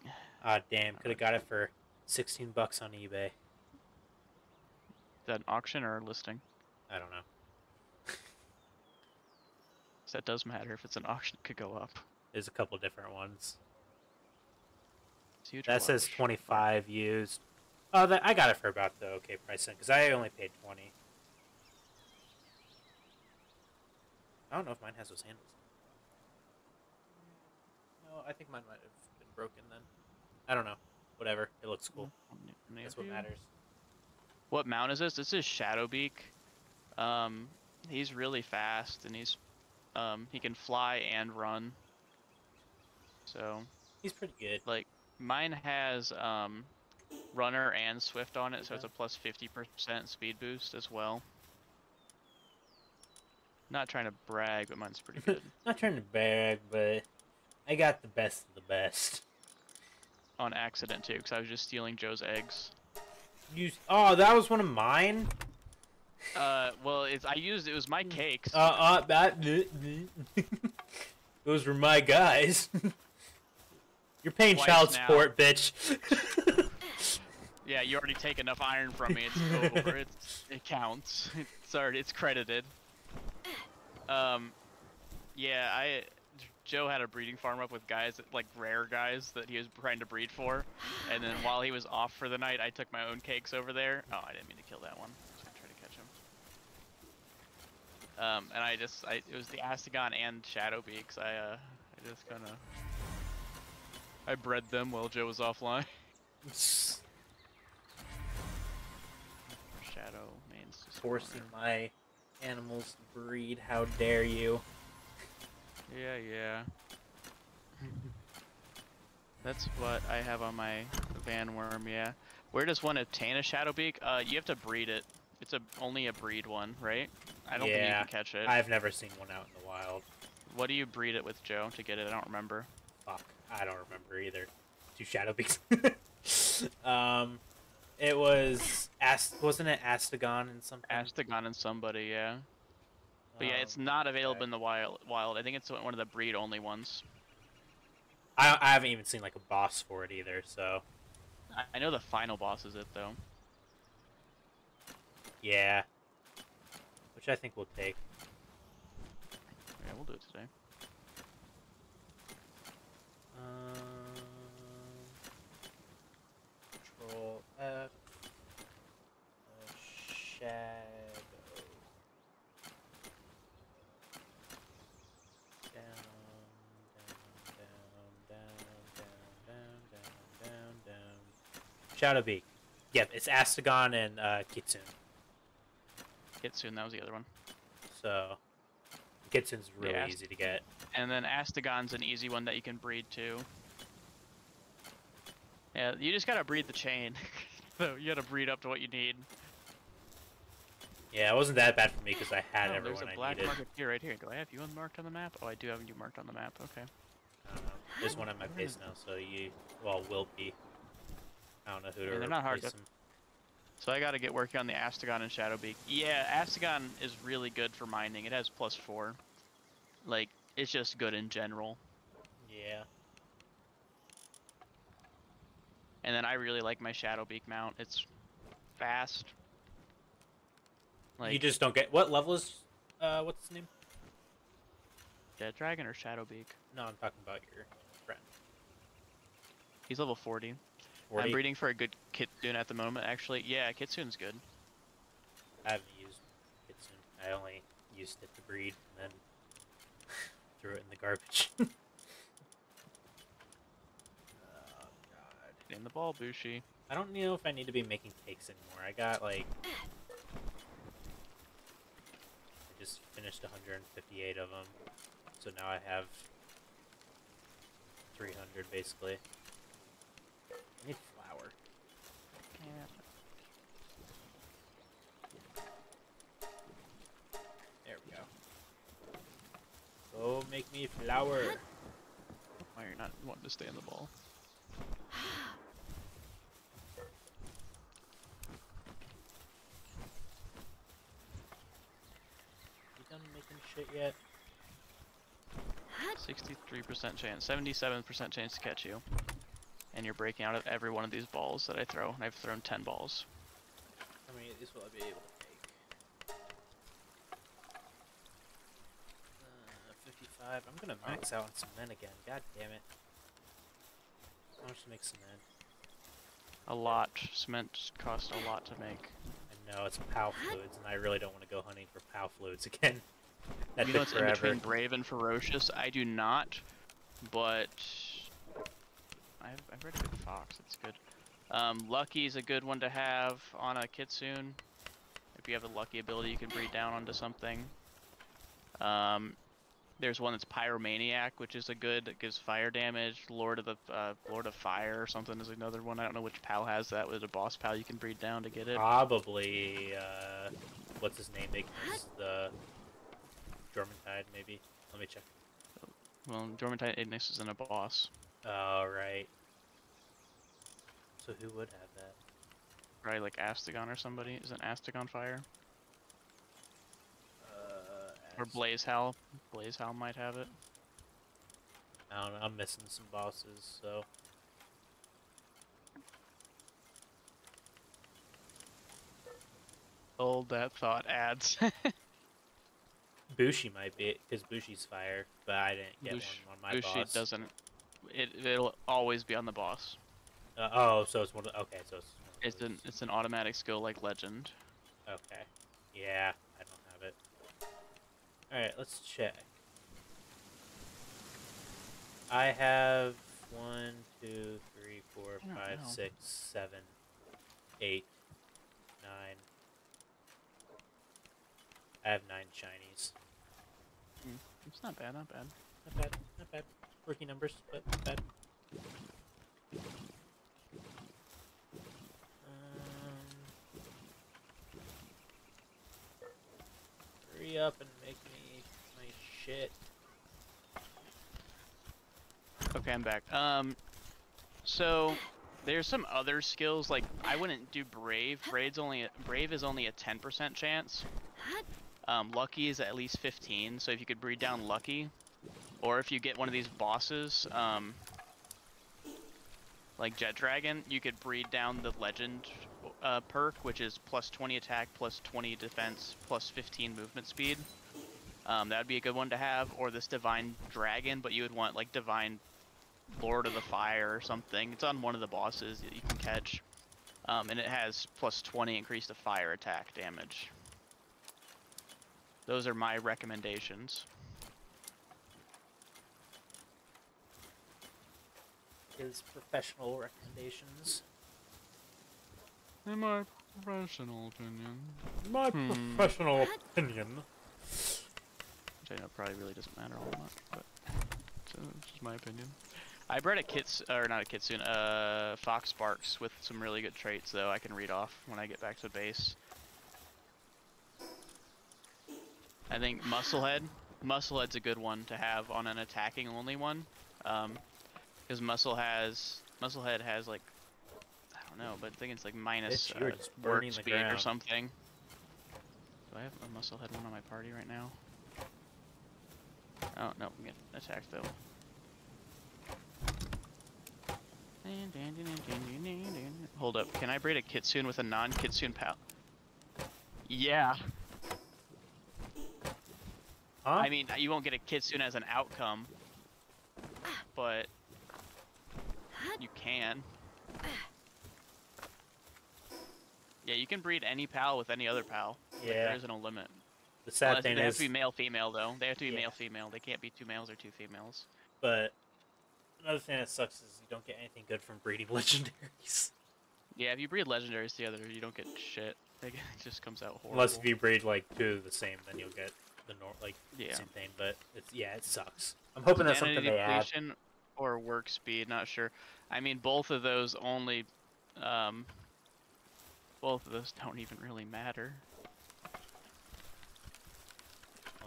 Ah, damn, could have got it for sixteen bucks on eBay. is that an auction or a listing. I don't know. that does matter if it's an auction, it could go up. There's a couple different ones. It's huge. That says twenty five used. Oh, that I got it for about the okay price because I only paid twenty. I don't know if mine has those handles. No, I think mine might have been broken then. I don't know. Whatever. It looks cool. Any That's what matters. What mount is this? This is Shadowbeak. Um, he's really fast, and he's um he can fly and run. So He's pretty good. like mine has um runner and swift on it, so it's a plus fifty percent speed boost as well. Not trying to brag, but mine's pretty good Not trying to brag, but I got the best of the best. on accident too, because I was just stealing Joe's eggs. You. Oh, that was one of mine. Uh, well, it's I used it was my cakes. Uh, uh, that. Those were my guys. You're paying child now. support, bitch. Yeah, you already take enough iron from me. It's over. It's, it counts. It's already it's credited. Um, yeah, I Joe had a breeding farm up with guys that, like rare guys that he was trying to breed for, and then while he was off for the night, I took my own cakes over there. Oh, I didn't mean to kill that one. I was gonna try to catch him. Um, and I just I it was the Astegon and Shadowbeaks. I uh I just kind of I bred them while Joe was offline. forcing my animals to breed. How dare you? Yeah, yeah. That's what I have on my Vanwyrm, yeah. Where does one obtain a Shadowbeak? Uh, you have to breed it. It's a only a breed one, right? I don't think you can catch it. I've never seen one out in the wild. What do you breed it with, Joe, to get it? I don't remember. Fuck, I don't remember either. Two Shadowbeaks. Um, it was Ast- wasn't it Astegon and something? Astegon and somebody, yeah. But yeah, it's Um, not available okay. in the wild. Wild. I think it's one of the breed only ones. I, I haven't even seen like a boss for it either. So I, I know the final boss is it though. yeah, which I think we'll take. Yeah, we'll do it today. have a shadow down, down, down, down, down, down, down, down. Shadowbeak. Yep, it's Astegon and uh, Kitsune. Kitsune, that was the other one. So, Kitsune's really yeah, easy to get. And then Astegon's an easy one that you can breed too. Yeah, you just gotta breed the chain. so you gotta breed up to what you need. Yeah, it wasn't that bad for me because I had Oh, everyone there's a black needed. market here right here. Do I have you unmarked on the map? Oh, I do have you marked on the map. Okay. I. There's one on my base now, so you well will be. I don't know who to Yeah, they're not hard to- So I gotta get working on the Astegon and Shadowbeak. Yeah, Astegon is really good for mining. It has plus four. Like, it's just good in general. Yeah. And then I really like my Shadowbeak mount. It's fast. Like you just don't get what level is uh what's his name? Jetragon or Shadowbeak. No, I'm talking about your friend. He's level 40. 40? I'm breeding for a good Kitsune at the moment, actually. Yeah, Kitsune's good. I haven't used Kitsune. I only used it to breed and then threw it in the garbage. Oh god. In the ball, Bushi. I don't know if I need to be making cakes anymore. I got like I just finished 158 of them, so now I have 300 basically. I need flour. Yeah. There we go. Go make me flour. Why are you're not wanting to stay in the ball? Making shit yet? 63% chance, 77% chance to catch you. And you're breaking out of every one of these balls that I throw. And I've thrown 10 balls. How many of these will I be able to take? Uh, 55. I'm gonna max out on cement again. God damn it. How much to make cement? A lot. Cement costs a lot to make. I know it's Pal fluids, and I really don't want to go hunting for Pal fluids again. That you know took what's in between Brave and Ferocious? I do not, but I've, I've read a good Fox. It's good. Um, is a good one to have on a Kitsune. If you have the Lucky ability, you can breed down onto something. Um, there's one that's Pyromaniac, which is a good that gives fire damage. Lord of the uh, Lord of Fire or something is another one. I don't know which pal has that. With a boss pal, you can breed down to get it. Probably, uh, what's his name? Ignis, the Jormuntide, maybe. Let me check. Well, Jormuntide Ignis isn't a boss. All right. So who would have that? Probably like Astegon or somebody. Isn't Astegon fire? Or Blazehowl. Blaze Hal might have it. I don't know. I'm missing some bosses, so Hold that thought, ads. Bushi might be because Bushi's fire, but I didn't get Bush, one on my Bushi boss. doesn't. It it'll always be on the boss. Uh, oh, so it's one. Of, okay, so it's. It's an it's an automatic skill like Legend. Okay. Yeah, Alright, let's check. I have one, two, three, four, five, know. six, seven, eight, nine, I have nine shinies. It's not bad, not bad. Not bad. Not bad. Rookie numbers, but not bad. Um, hurry up and make me shit. Okay, I'm back. Um, so there's some other skills like I wouldn't do brave. Brave's only a, brave is only a 10% chance. Um, lucky is at least 15. So if you could breed down lucky, or if you get one of these bosses, um, like Jetragon, you could breed down the legend uh, perk, which is plus 20 attack, plus 20 defense, plus 15 movement speed. Um, that would be a good one to have, or this Divine Dragon, but you would want like Divine Lord of the Fire or something. It's on one of the bosses that you can catch. Um, and it has plus 20 increase to fire attack damage. Those are my recommendations. His professional recommendations. In my professional opinion. My Hmm. professional opinion. Which I know probably really doesn't matter all that much, but so it's just my opinion. I bred a kits or not a kitsune, uh, Foxparks with some really good traits though. I can read off when I get back to base. I think musclehead, musclehead's a good one to have on an attacking only one, um, because muscle has musclehead has like I don't know, but I think it's like minus Bitch, uh, work burning the speed or something. Do I have a musclehead one on my party right now? Oh, no, I'm getting attacked though. Hold up, can I breed a kitsune with a non-kitsune pal? Yeah. Huh? I mean, you won't get a kitsune as an outcome, but you can. Yeah, you can breed any pal with any other pal. Like, Yeah. there isn't a limit. The sad Unless thing they have to be male female though. They have to be Yeah. male female. They can't be two males or two females. but another thing that sucks is you don't get anything good from breeding legendaries. Yeah, if you breed legendaries together, you don't get shit. Like, it just comes out horrible. Unless if you breed like two of the same, then you'll get the nor like Yeah. same thing. But it's yeah, it sucks. I'm hoping that's something they add. or work speed, not sure. I mean, both of those only, um, both of those don't even really matter.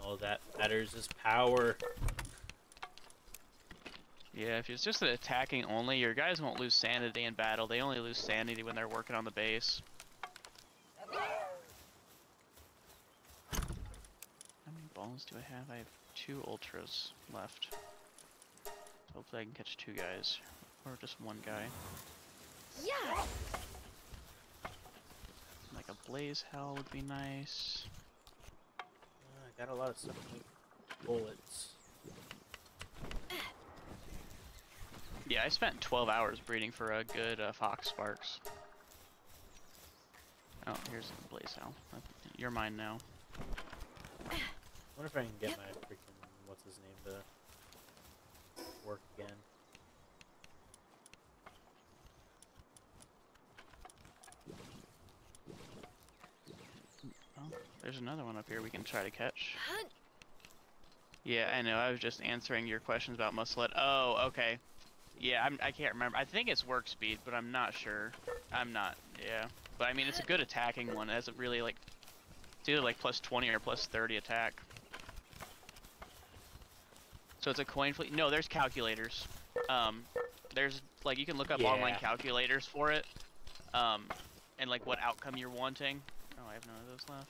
All that matters is power. Yeah, if it's just an attacking only, your guys won't lose sanity in battle. They only lose sanity when they're working on the base. How many balls do I have? I have two ultras left. So hopefully I can catch two guys. Or just one guy. Yeah. Like a Blazehowl would be nice. I got a lot of stuff like bullets. Yeah, I spent 12 hours breeding for a good uh, Foxparks. Oh, here's the Blazehowl. Uh, You're mine now. I wonder if I can get my freaking what's his name to work again. There's another one up here we can try to catch. Yeah, I know. I was just answering your questions about musclehead. Oh, okay. Yeah, I'm, I can't remember. I think it's work speed, but I'm not sure. I'm not. Yeah, but I mean, it's a good attacking one. It has a really like, it's either like plus 20 or plus 30 attack. So it's a coin flip. No, there's calculators. Um, there's like you can look up online calculators for it. Um, and like what outcome you're wanting. Oh, I have none of those left.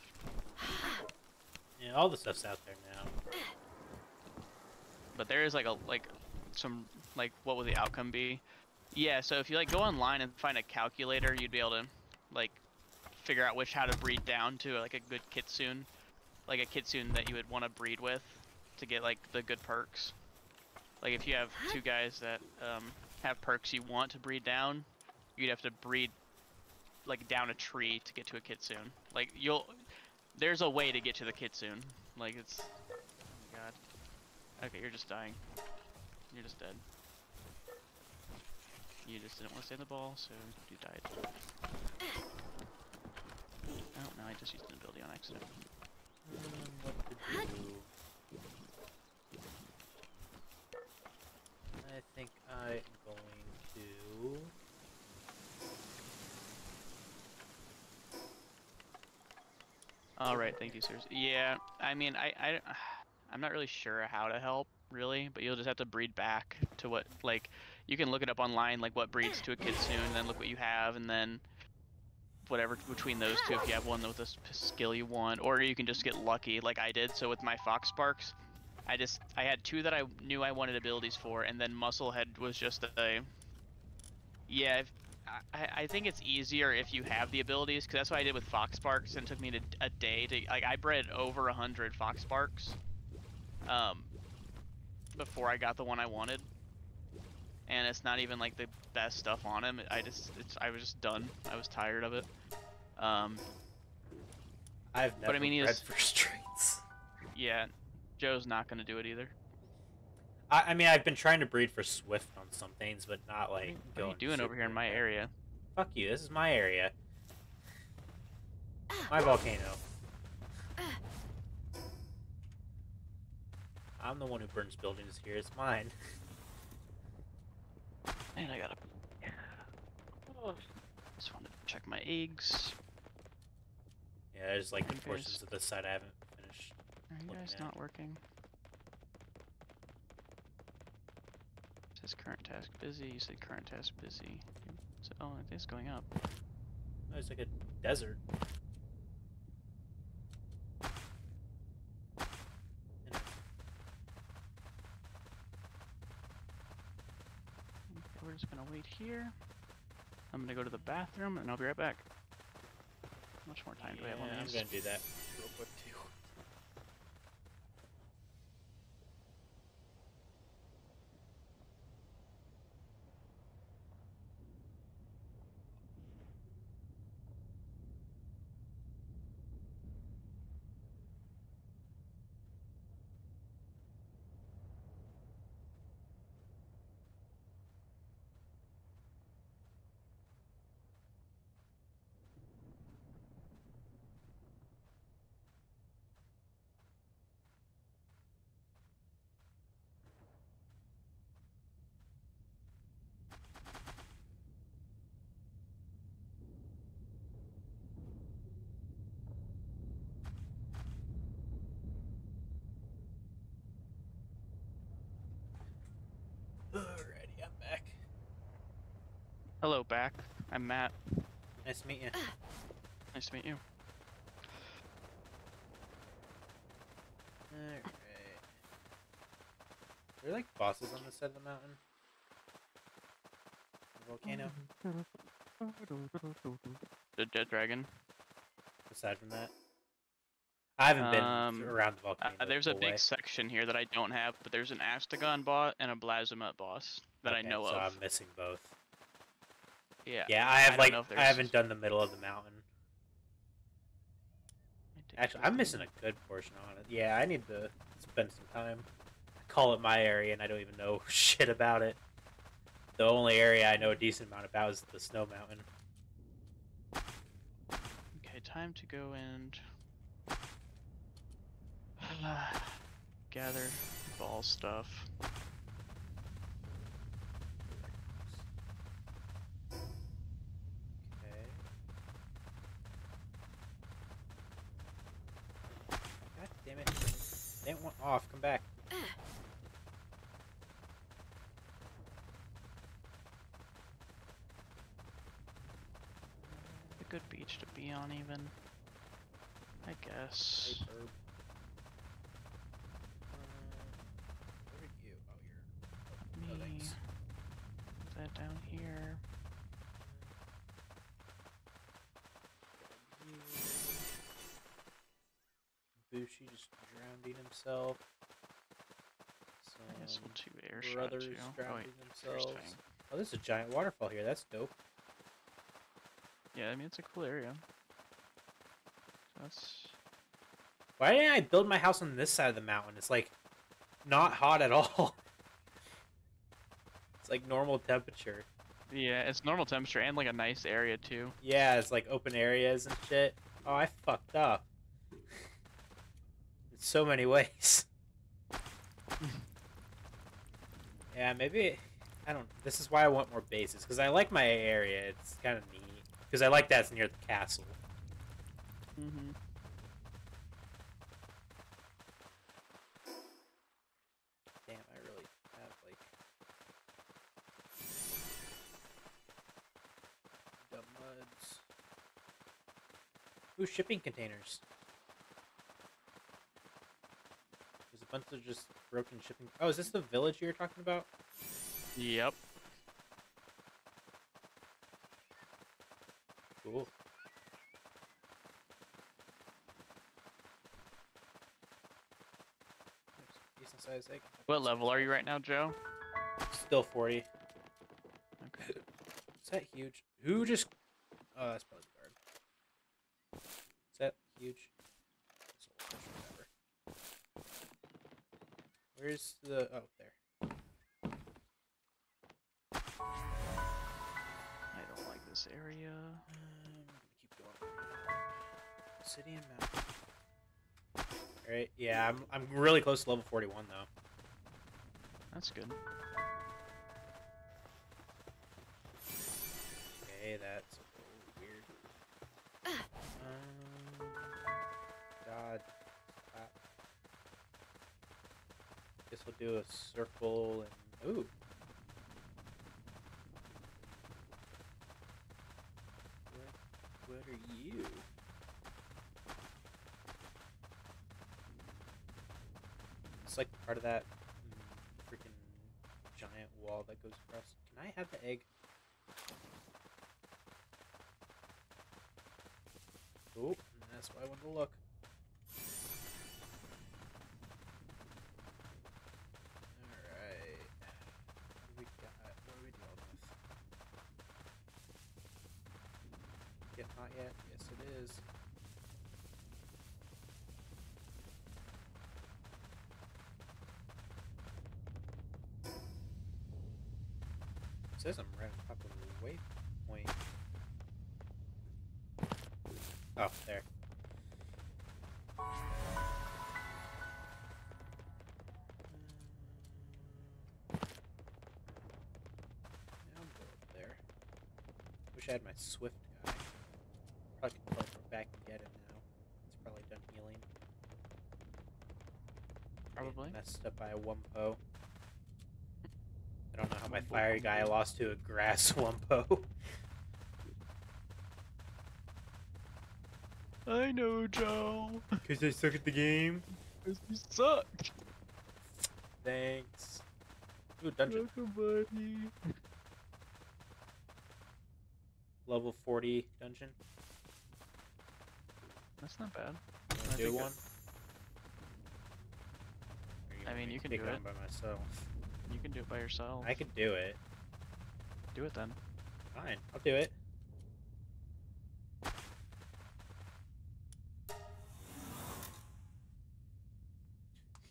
Yeah, all the stuff's out there now. but there is like a like some like what would the outcome be? Yeah so if you like go online and find a calculator you'd be able to like figure out which how to breed down to like a good kitsune. Like a kitsune that you would want to breed with to get like the good perks. Like if you have two guys that um, have perks you want to breed down you'd have to breed like down a tree to get to a kitsune. Like you'll there's a way to get to the kid soon. Like, it's... Oh god. Okay, you're just dying. You're just dead. You just didn't want to stay in the ball, so you died. Oh, no, I just used an ability on accident. Um, I think I am going to... All right, thank you, sirs. Yeah, I mean, I, I, I'm not really sure how to help, really, but you'll just have to breed back to what, like, you can look it up online, like what breeds to a kitsune, and then look what you have, and then whatever between those two, if you have one with a skill you want, or you can just get lucky, like I did. So with my Foxparks, I just I had two that I knew I wanted abilities for, and then musclehead was just a, yeah. If, I, I think it's easier if you have the abilities, because that's what I did with Foxparks, and it took me to, a day to, like, I bred over a hundred Foxparks, um, before I got the one I wanted, and it's not even, like, the best stuff on him, I just, it's, I was just done, I was tired of it, um, I've never But I mean, bred for straights. yeah, Joe's not gonna do it either. I, I mean, I've been trying to breed for Swift on some things, but not like. What are you doing over here in my area? Fuck you. This is my area. Ah. My volcano. Ah. I'm the one who burns buildings here. It's mine. And I gotta. Just wanted oh. to check my eggs. Yeah, there's like Okay, portions of this side I haven't finished. Are you Looking guys at not working? Says current task busy. You said current task busy. So, oh, it is going up. Oh, it's like a desert. Okay, we're just gonna wait here. I'm gonna go to the bathroom and I'll be right back. How much more time do we have yeah, on I'm these? gonna do that real quick too. Alrighty, I'm back. Hello, back. I'm Matt. Nice to meet you. Nice to meet you. Alright. Are there like bosses on this side of the mountain? The volcano? The Jetragon. Aside from that? I haven't been Um, around the Uh, volcano. there's a big way. section here that I don't have, but there's an Astegon bot and a Blazamut boss that I Okay, know so of. I'm missing both. Yeah. Yeah, I have don't like I haven't done the middle of the mountain. Actually, I'm missing a good portion on it. Yeah, I need to spend some time. I call it my area, and I don't even know shit about it. The only area I know a decent amount about is the snow mountain. Okay, time to go and gather ball stuff. Okay. God damn it! They went off. Come back. A good beach to be on, even. I guess. Hey, Herb. Uh, where did you? Oh, you're. Let Oh, me thanks. put that down here. Bushi just drowning himself. Some we'll do air shot brothers. Oh, drowning wait, themselves. Oh, there's a giant waterfall here. That's dope. Yeah, I mean it's a cool area. That's Why didn't I build my house on this side of the mountain? It's like not hot at all. it's like normal temperature. yeah, it's normal temperature and like a nice area too. Yeah, it's like open areas and shit. Oh, I fucked up. So many ways. yeah, maybe I don't. This is why I want more bases because I like my area. It's kind of neat because I like that it's near the castle. Mm-hmm. Damn, I really have like dumb muds. Ooh, shipping containers. There's a bunch of just broken shipping. Oh, is this the village you were talking about? Yep. Cool. Decent sized egg. What level are you right now, Joe? Still 40. Okay. Is that huge? Who just? Oh, that's probably the guard. Is that huge? It's a large, whatever. Where's the? Oh, there. I don't like this area. Um, keep going. City and mountain. All right. Yeah, I'm I'm really close to level 41 though. That's good. Okay, that's Do a circle and ooh. What, what are you? It's like part of that mm, freaking giant wall that goes across. Can I have the egg? Oh, that's why I wanted to look. Alright. What do we got? What are we dealing with? Yes, it is. It says I'm right on top of the waypoint. Oh, there. Mm. There. Wish I had my Swift guy. Probably can teleport back and get him now. It's probably done healing. Getting Probably. Messed up by a Wumpo. I don't know how my Wumpo fire guy lost to a grass Wumpo. I know, Joe. Because I suck at the game. Cause you suck. Thanks. Ooh, dungeon. Welcome, buddy. Level 40 dungeon. That's not bad. Do one? that- Or you I mean, you can do it. by myself. You can do it by yourself. I can do it. do it then. Fine, I'll do it.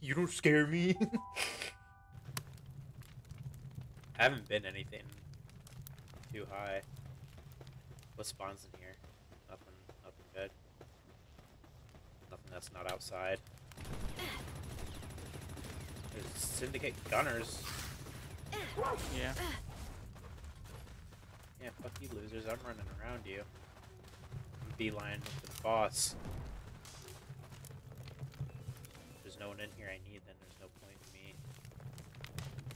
You don't scare me. I haven't been anything too high. What spawns in here? Nothing. Nothing good. Nothing that's not outside. Syndicate gunners. Yeah. Yeah, fuck you losers. I'm running around you. I'm beeline with the boss. If there's no one in here I need, then there's no point in me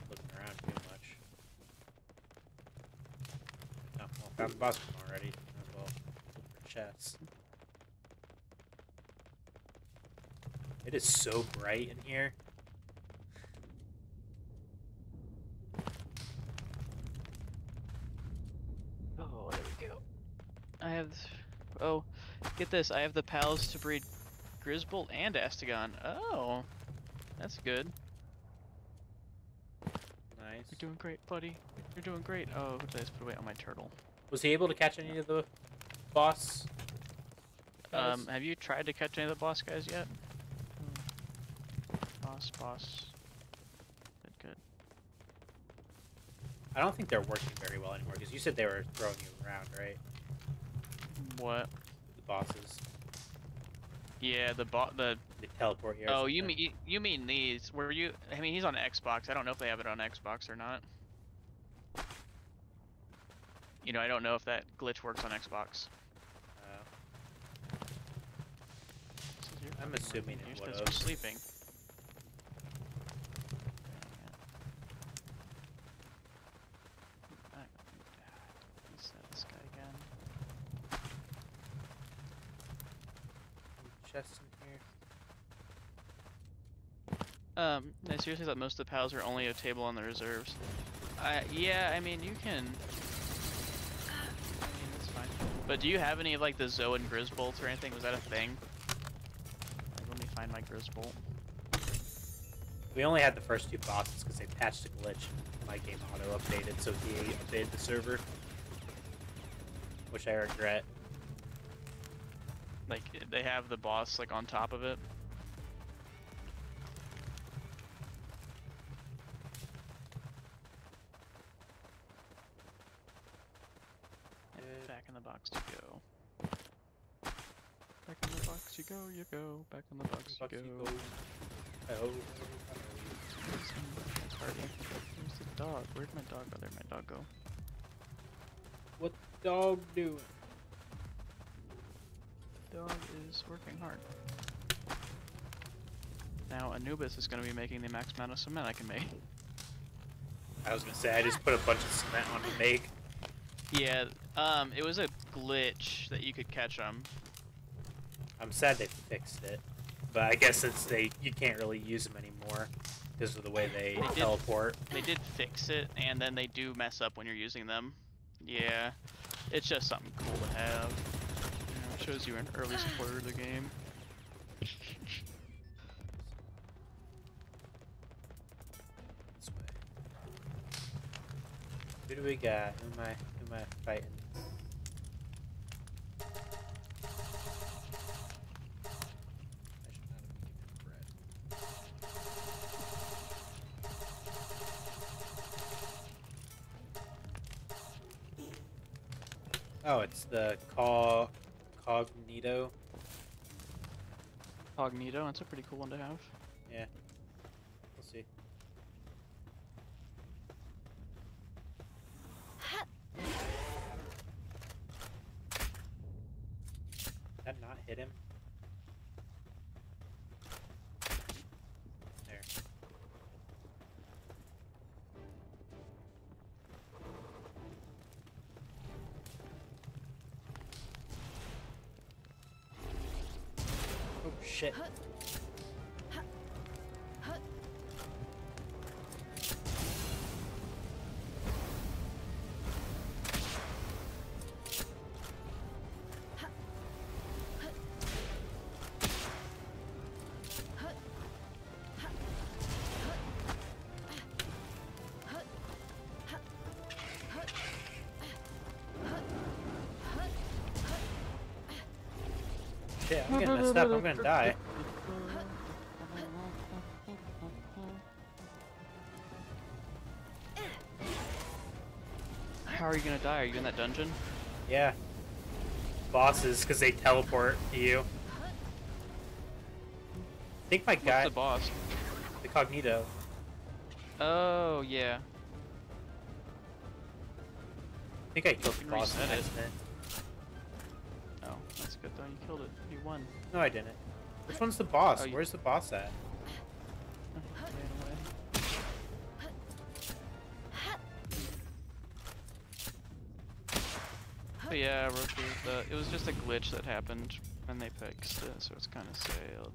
looking around too much. Oh, well, found the boss already. Might as well look for chests. It is so bright in here. Oh, there we go. I have. Oh, this. I have the pals to breed Grizzbolt and Astegon. Oh, that's good. Nice. You're doing great, buddy. You're doing great. Oh, did I just put away on my turtle? Was he able to catch any of the boss? guys? Um, have you tried to catch any of the boss guys yet? Boss, boss. Good, good. I don't think they're working very well anymore because you said they were throwing you around, right? What? bosses. Yeah, the the teleport here. Oh, you mean you, mean these? Were you? I mean, he's on Xbox. I don't know if they have it on Xbox or not. You know, I don't know if that glitch works on Xbox. Uh, I'm assuming it You're was. sleeping. Um, I seriously thought most of the pals are only a table on the reserves. Uh, yeah, I mean, you can... I mean, that's fine. But do you have any of, like, the Zoe and Grizzbolt or anything? Was that a thing? Like, let me find my Grizzbolt. we only had the first two boxes because they patched a glitch. My game auto updated, so he updated the server, which I regret. Like, they have the boss, like, on top of it. Back in the box you go. Oh. Where's the dog? Where'd my dog go? There'd my dog go. What dog doing? Dog is working hard. Now Anubis is going to be making the max amount of cement I can make. I was gonna say I just put a bunch of cement on to make. Yeah, um, it was a glitch that you could catch them. I'm sad they fixed it, but I guess since they you can't really use them anymore because of the way they They did. teleport. They did fix it, and then they do mess up when you're using them. Yeah, it's just something cool to have. You know, it shows you an early supporter of the game. This way. Who do we got? Who am I? Who am I fighting? Oh, it's the cog cognito. Cognito, that's a pretty cool one to have. Yeah. We'll see. Did that not hit him? Shit. Shit, I'm getting messed up. I'm gonna die. How are you gonna die? Are you in that dungeon? Yeah. Bosses, because they teleport to you. I think my What's guy, the boss? the Cognito, Oh, yeah. I think I killed the boss in it. Accident. That's good though. You killed it. You won. No, I didn't. Which one's the boss? Oh, you- Where's the boss at? Ran. But yeah, Roku, the, it was just a glitch that happened and they fixed it, so it's kind of sailed.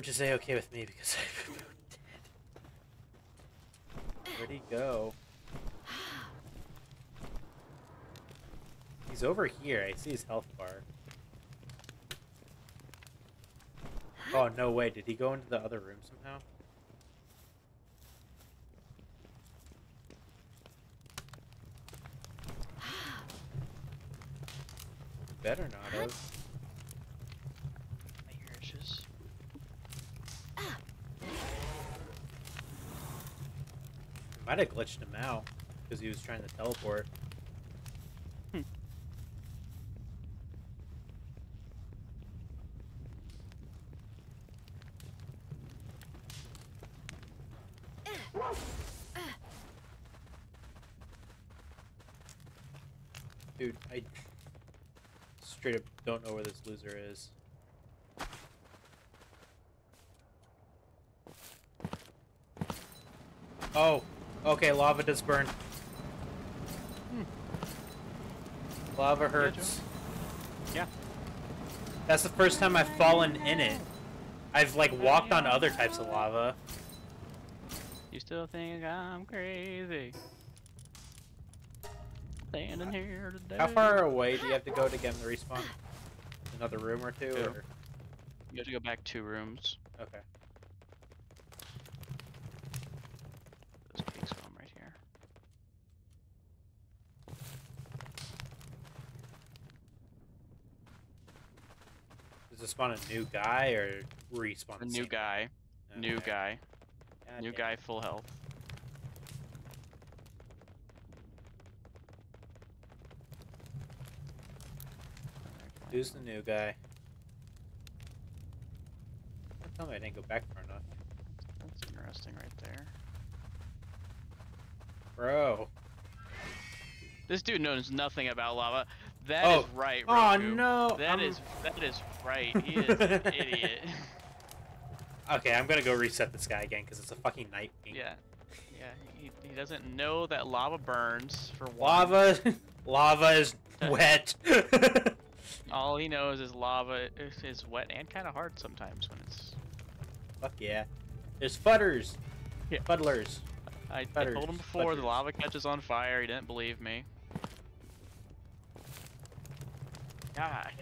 Which is a okay with me because I'm dead. Where'd he go? He's over here. I see his health bar. Oh no way! Did he go into the other room somehow? Better not have. Might have glitched him out because he was trying to teleport. Dude, I straight up don't know where this loser is. Oh, okay, lava does burn. Hmm. Lava hurts. Yeah. That's the first time I've fallen in it. I've like walked on other types of lava. You still think I'm crazy? Standing here today. How far away do you have to go to get in the respawn? Another room or two? Two. Or... You have to go back two rooms. Okay. Those cakes from right here. Does this spawn a new guy or respawn A new guy. New guy. God New damn. guy, full health. Who's the new guy? Tell me I didn't go back far enough. That's interesting right there. Bro. This dude knows nothing about lava. That oh. is Oh. right, Oh no! That I'm- is that is right. He is an idiot. Okay, I'm gonna go reset this guy again because it's a fucking night. Yeah. Yeah, he, he doesn't know that lava burns for one. Lava, lava is wet. All he knows is lava is, is wet and kind of hard sometimes when it's. Fuck yeah. There's fudders. Yeah. Fuddlers. I, I told him before the butters. lava catches on fire. He didn't believe me. God.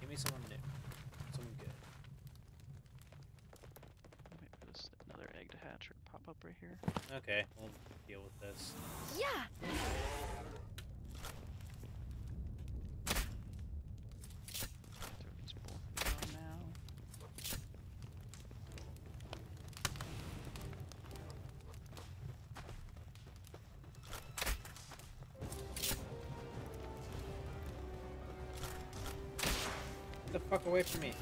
Give me someone new. Someone good. Wait for this another egg to hatch or pop up right here. Okay, we'll deal with this. Yeah. Throw these both on now. Get the fuck away from me.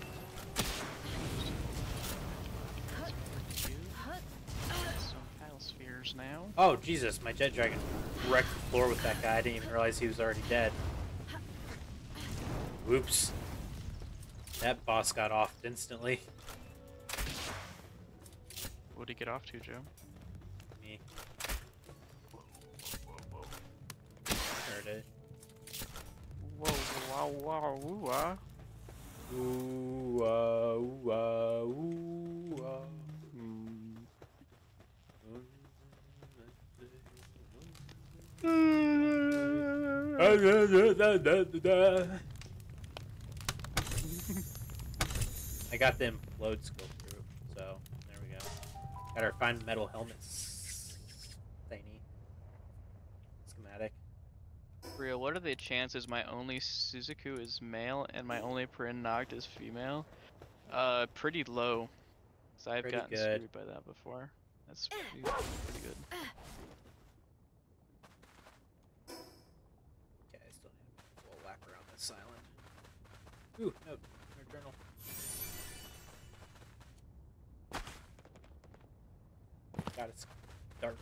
Some tile spheres now. Oh, Jesus, my Jetragon wrecked the floor with that guy. I didn't even realize he was already dead. Whoops. That boss got off instantly. What'd he get off to, Joe? Me. Heard it. Whoa, wow, wow, woo, ah. Ooh, uh, ooh, uh, ooh, uh. I got them implode skill through, so there we go. Got our fine metal helmets. Tiny. Schematic. Real, what are the chances my only Suzaku is male and my only Pyrin Noct is female? Uh, pretty low. So I've Pretty gotten good. screwed by that before. That's pretty, pretty good. Okay, I still need a little whack around this island. Ooh, note. Nerd journal. God, it's dark.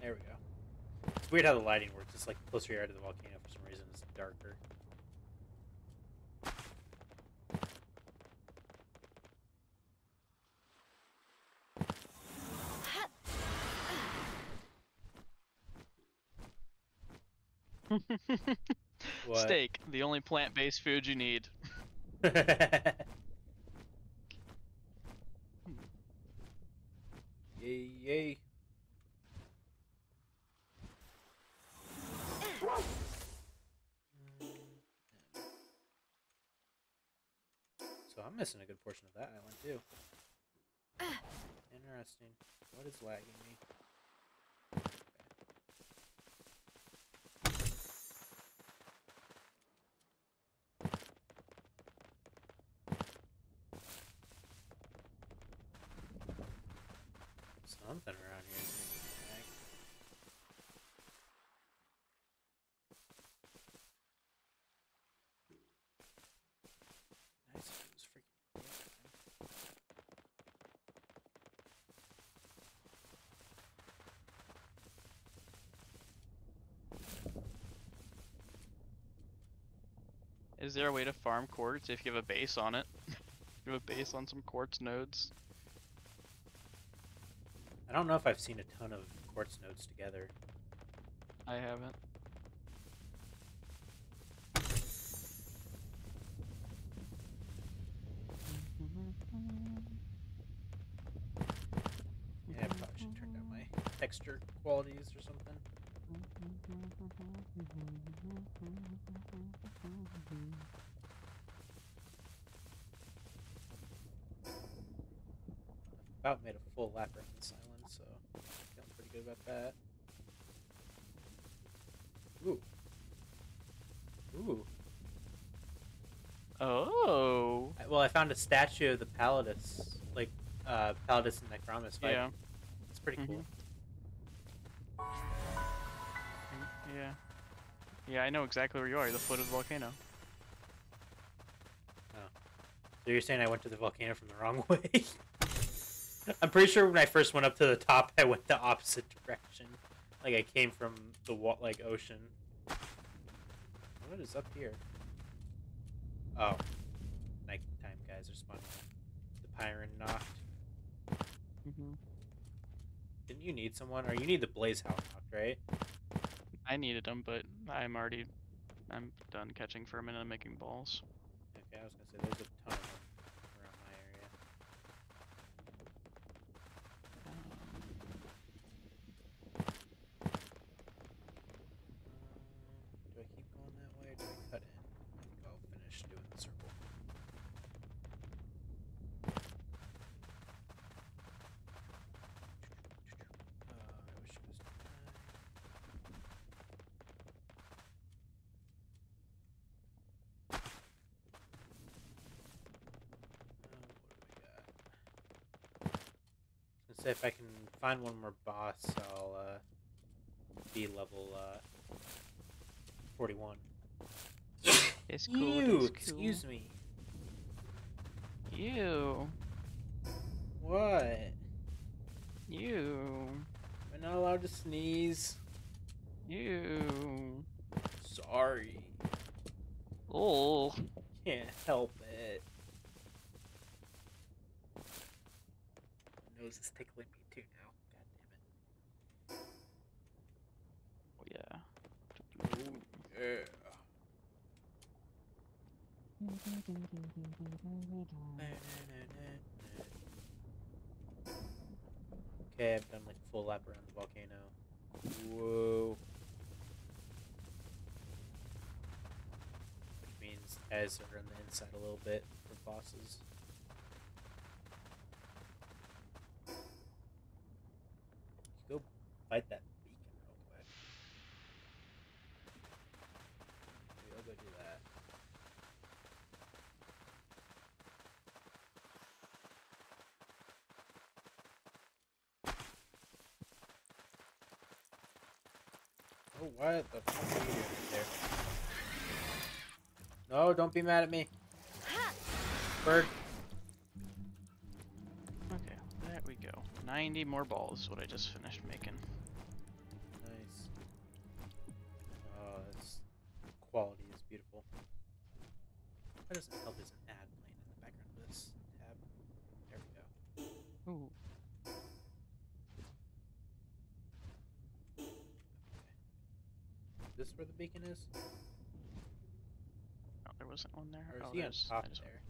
There we go. It's weird how the lighting works. It's like closer you are to the volcano, for some reason, it's darker. The only plant-based food you need. yay, yay. So I'm missing a good portion of that island too. Ah. Interesting. What is lagging me? Is there a way to farm quartz if you have a base on it? you have a base on some quartz nodes. I don't know if I've seen a ton of quartz nodes together. I haven't. Yeah, I probably should turn down my texture qualities or something. I've about made a full lap around this island, so feeling pretty good about that. Ooh. Ooh. Oh. I- Well, I found a statue of the Paladius, like uh, Paladius and Necromus fighting. Yeah. It's pretty cool. Mm, Yeah. Yeah, I know exactly where you are. The foot of the volcano. Oh. So you're saying I went to the volcano from the wrong way? I'm pretty sure when I first went up to the top, I went the opposite direction. Like I came from the wa- like ocean. What is up here? Oh, nighttime guys are spawning. The Pyrin Noct. Mm-hmm. Didn't you need someone, or you need the Blaze Hound knocked, right? I needed them, but I'm already, I'm done catching for a minute and making balls. Okay, I was gonna say there's a ton of them around my area. Um, do I keep going that way or do I cut in? I think I'll finish doing the circle. Uh, I wish it was nine. Um, what do we got? If I can find one more boss, I'll uh, be level uh, 41. It's cool. Ew, it's excuse cool. me. You. What? You. Am I not allowed to sneeze? You. Sorry. Oh. Can't help it. My nose is tickling me too now. God damn it. Oh Yeah. Okay, I've done like a full lap around the volcano. Whoa. Which means are on the inside a little bit for bosses. Go fight that beacon real quick. Maybe I'll go do that. Oh, what the fuck are you doing there? No, don't be mad at me. Bird. Okay, there we go. 90 more balls what I just finished making. Why doesn't help there's an ad playing in the background of this tab? There we go. Ooh. Is this where the beacon is? No, there wasn't one there. Or is oh, he on I top just- there?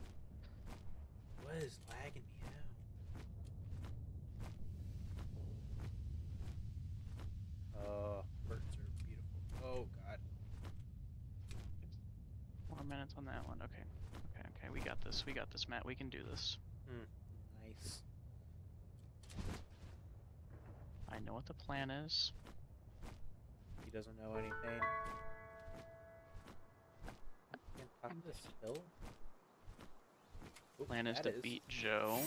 What is lagging me out? Oh, birds are beautiful. Oh god. One Four minutes on that one. Okay. Okay, okay. We got this. We got this, Matt. We can do this. Hmm. Nice. I know what the plan is. He doesn't know anything. Talk this hill. Oop, Plan is to beat Joe.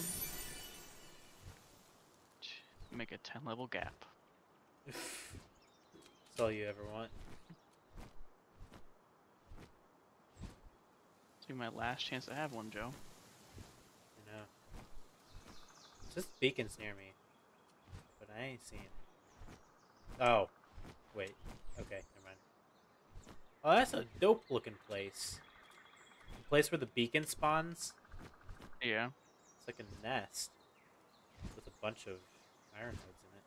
Make a 10 level gap. That's all you ever want. Be my last chance to have one, Joe. I know. Just beacons near me. But I ain't seen it. Oh. Wait. Okay, never mind. Oh, that's a dope looking place. The place where the beacon spawns. Yeah. It's like a nest. With a bunch of iron heads in it.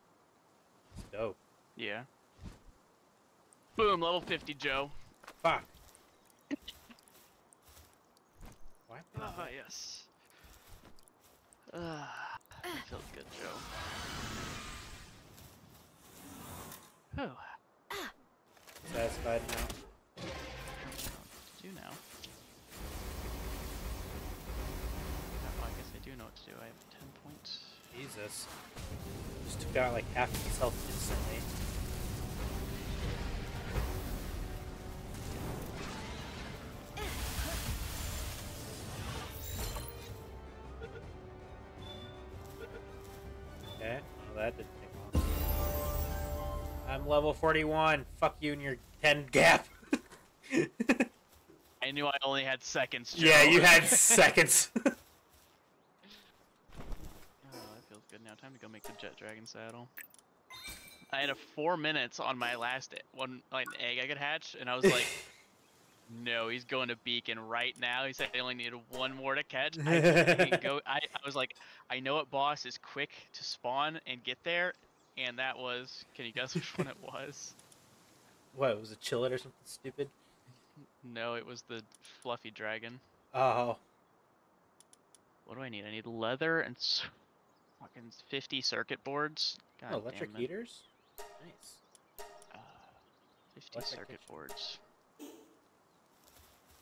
It's dope. Yeah. Boom, level 50, Joe. Fuck. Why? am I Ah, yes. Ah, that feels good, Joe. Oh, Satisfied now? do now. Oh, I guess I do know what to do. I have 10 points. Jesus. Just took out like half his health instantly. Level 41. Fuck you and your 10 gap. I knew I only had seconds, Joe. yeah, you had seconds. Oh, that feels good now. Time to go make the Jetragon saddle. I had a four minutes on my last one like egg I could hatch, and I was like, "No, he's going to Beacon right now." He said I only needed one more to catch. I go. I, I was like, "I know what boss is quick to spawn and get there," and that was. Can you guess which one it was? what, was it Chillet or something stupid? No, it was the Fluffy Dragon. Oh, What do I need? I need leather and s- fucking 50 circuit boards. God oh electric heaters? Nice. Uh, 50 Electric circuit kitchen. boards.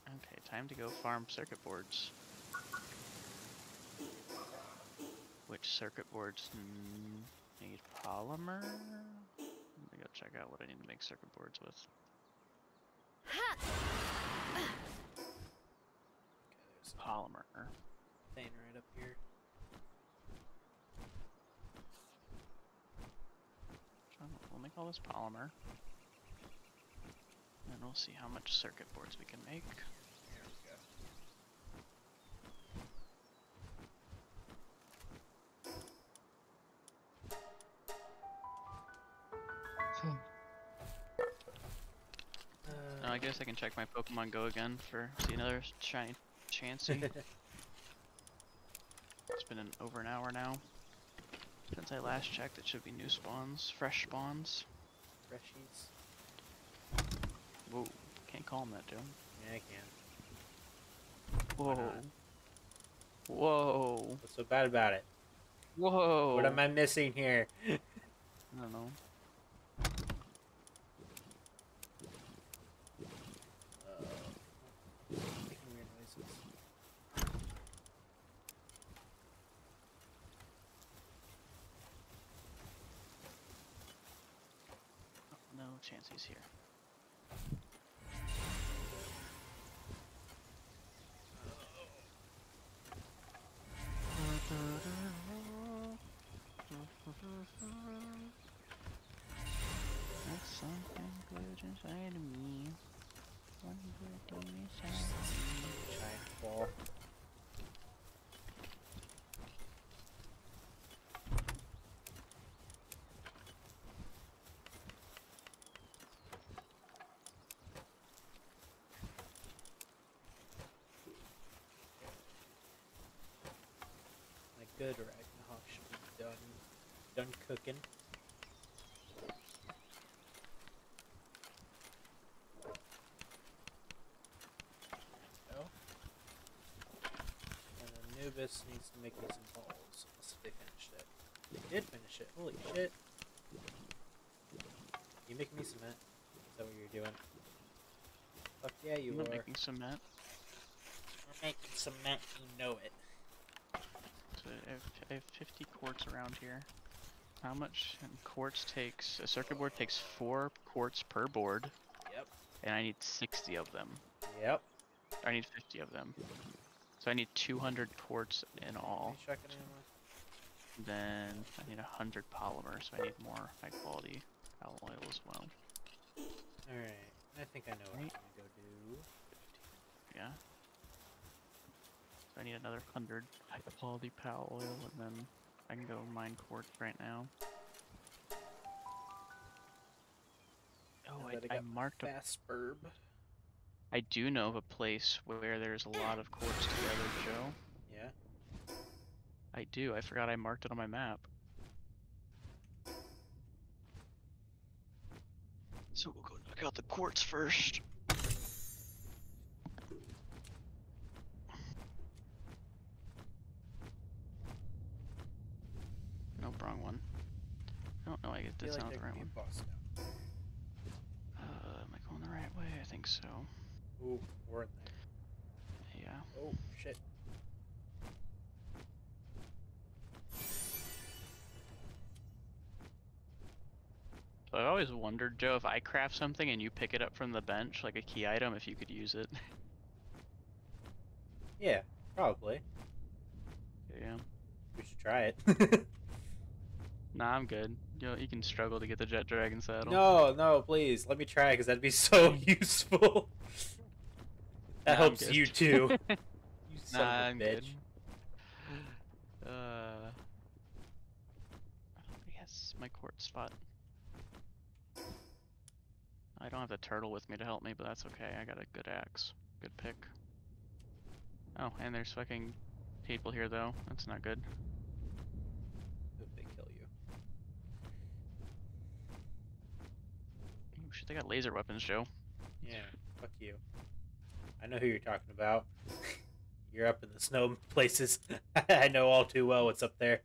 Okay, time to go farm circuit boards. Which circuit boards n- need polymer? Let me go check out what I need to make circuit boards with. Ha! Okay, there's Polymer. thing right up here. Oh, we'll make all this polymer. And we'll see how much circuit boards we can make. I guess I can check my Pokemon Go again for see another shiny Chansey. it's been an, over an hour now since I last checked. It should be new spawns, fresh spawns. Freshies. Whoa, can't call them that, Joe. Yeah, I can. Whoa. Whoa. What's so bad about it? Whoa. What am I missing here? I don't know. Inside of me. One good thing inside of me. Ball. My good Ragnahawk should be done. Done cooking. go. And Anubis needs to make me some balls. Unless they finished it. They did finish it. Holy shit. You make me cement? Is that what you're doing? Fuck yeah, you I'm are. making cement. We're making cement, you know it. So I have, I have 50 quartz around here. How much quartz takes? A circuit board takes four quartz per board, Yep. and I need 60 of them. Yep. I need 50 of them. So I need 200 quartz in all. Any shotgun ammo? Then I need 100 polymer, so I need more high quality alloy as well. Alright. I think I know what I'm gonna go do. Yeah. So I need another 100 high quality pal oil, and then I can go mine quartz right now. Oh, I, that I I got marked a Fast burb. I do know of a place where there's a lot of quartz together, Joe. Yeah. I do. I forgot I marked it on my map. So we'll go knock out the quartz first. Nope, wrong one. Oh, no, I I did feel sound like the there right one. a boss now. Uh, am I going the right way? I think so. Ooh, weren't they? Yeah. Oh, shit. So I've always wondered, Joe, if I craft something and you pick it up from the bench, like a key item, if you could use it. Yeah, probably. yeah. We should try it. Nah, I'm good. You know, you can struggle to get the Jetragon saddle. no, no, please. Let me try because that'd be so useful. That Nah, helps you too. You son nah, of a I'm good. bitch. Uh. Yes, my court spot. I don't have the turtle with me to help me, but that's okay. I got a good axe. Good pick. Oh, and there's fucking people here though. That's not good. Hope they kill you. Oh, shit, they got laser weapons, Joe. Yeah, fuck you. I know who you're talking about. you're up in the snow places. I know all too well what's up there.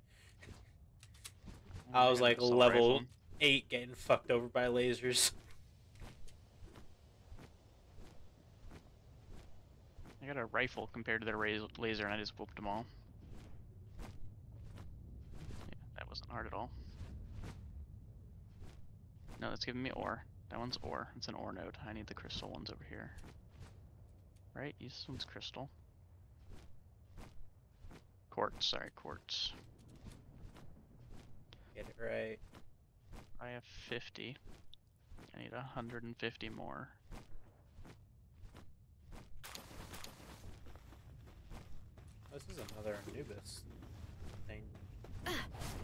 Oh, I was like level eight getting fucked over by lasers. I got a rifle compared to their laser, and I just whooped them all. Yeah, that wasn't hard at all. No, that's giving me ore. That one's ore. It's an ore node. I need the crystal ones over here. Right? This one's crystal. Quartz, sorry, quartz. Get it right. I have 50. I need 150 more. This is another Anubis thing.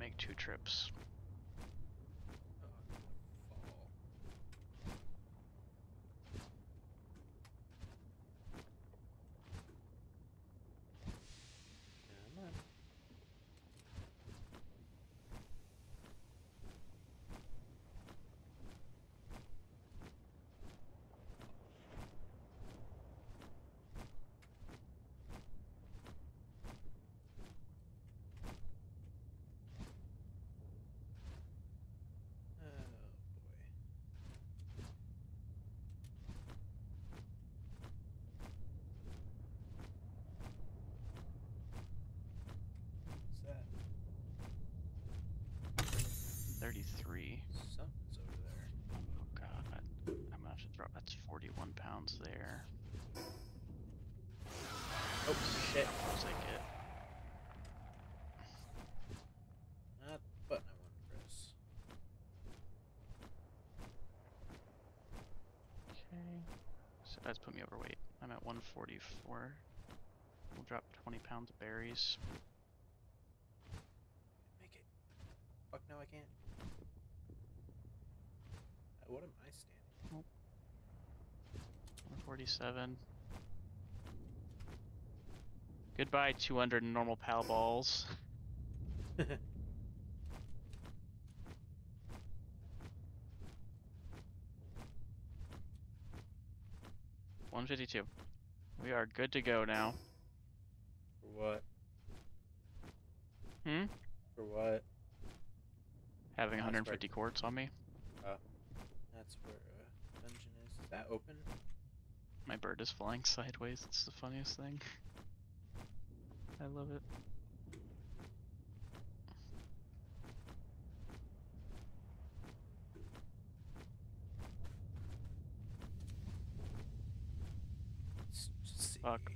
make two trips. Oh, I'm gonna fall. Come on. Oh boy. What's that? 33. Something's over there. Oh god, I, I'm gonna have to throw. That's 41 pounds there. Oh shit. Looks like it. Not the button I wanted to press. Okay. So that's put me overweight. I'm at 144. We'll drop 20 pounds of berries. Make it. Fuck no, I can't. Uh, What am I standing? 147. Goodbye, 200 normal pal balls. One fifty-two. We are good to go now. For what? Hmm. For what? Having Nice 150 quartz on me. That's where uh, dungeon is. Is that open? My bird is flying sideways. It's the funniest thing. I love it. Let's just see. Fuck.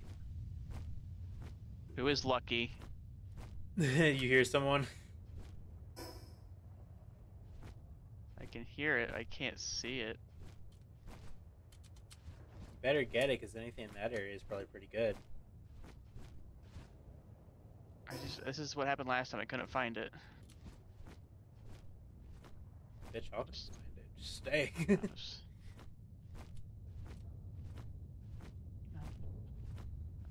Who is lucky? you hear someone? I can hear it. I can't see it. Better get it, because anything in that area is probably pretty good. I just this is what happened last time. I couldn't find it. Bitch, I'll just find it. Just stay.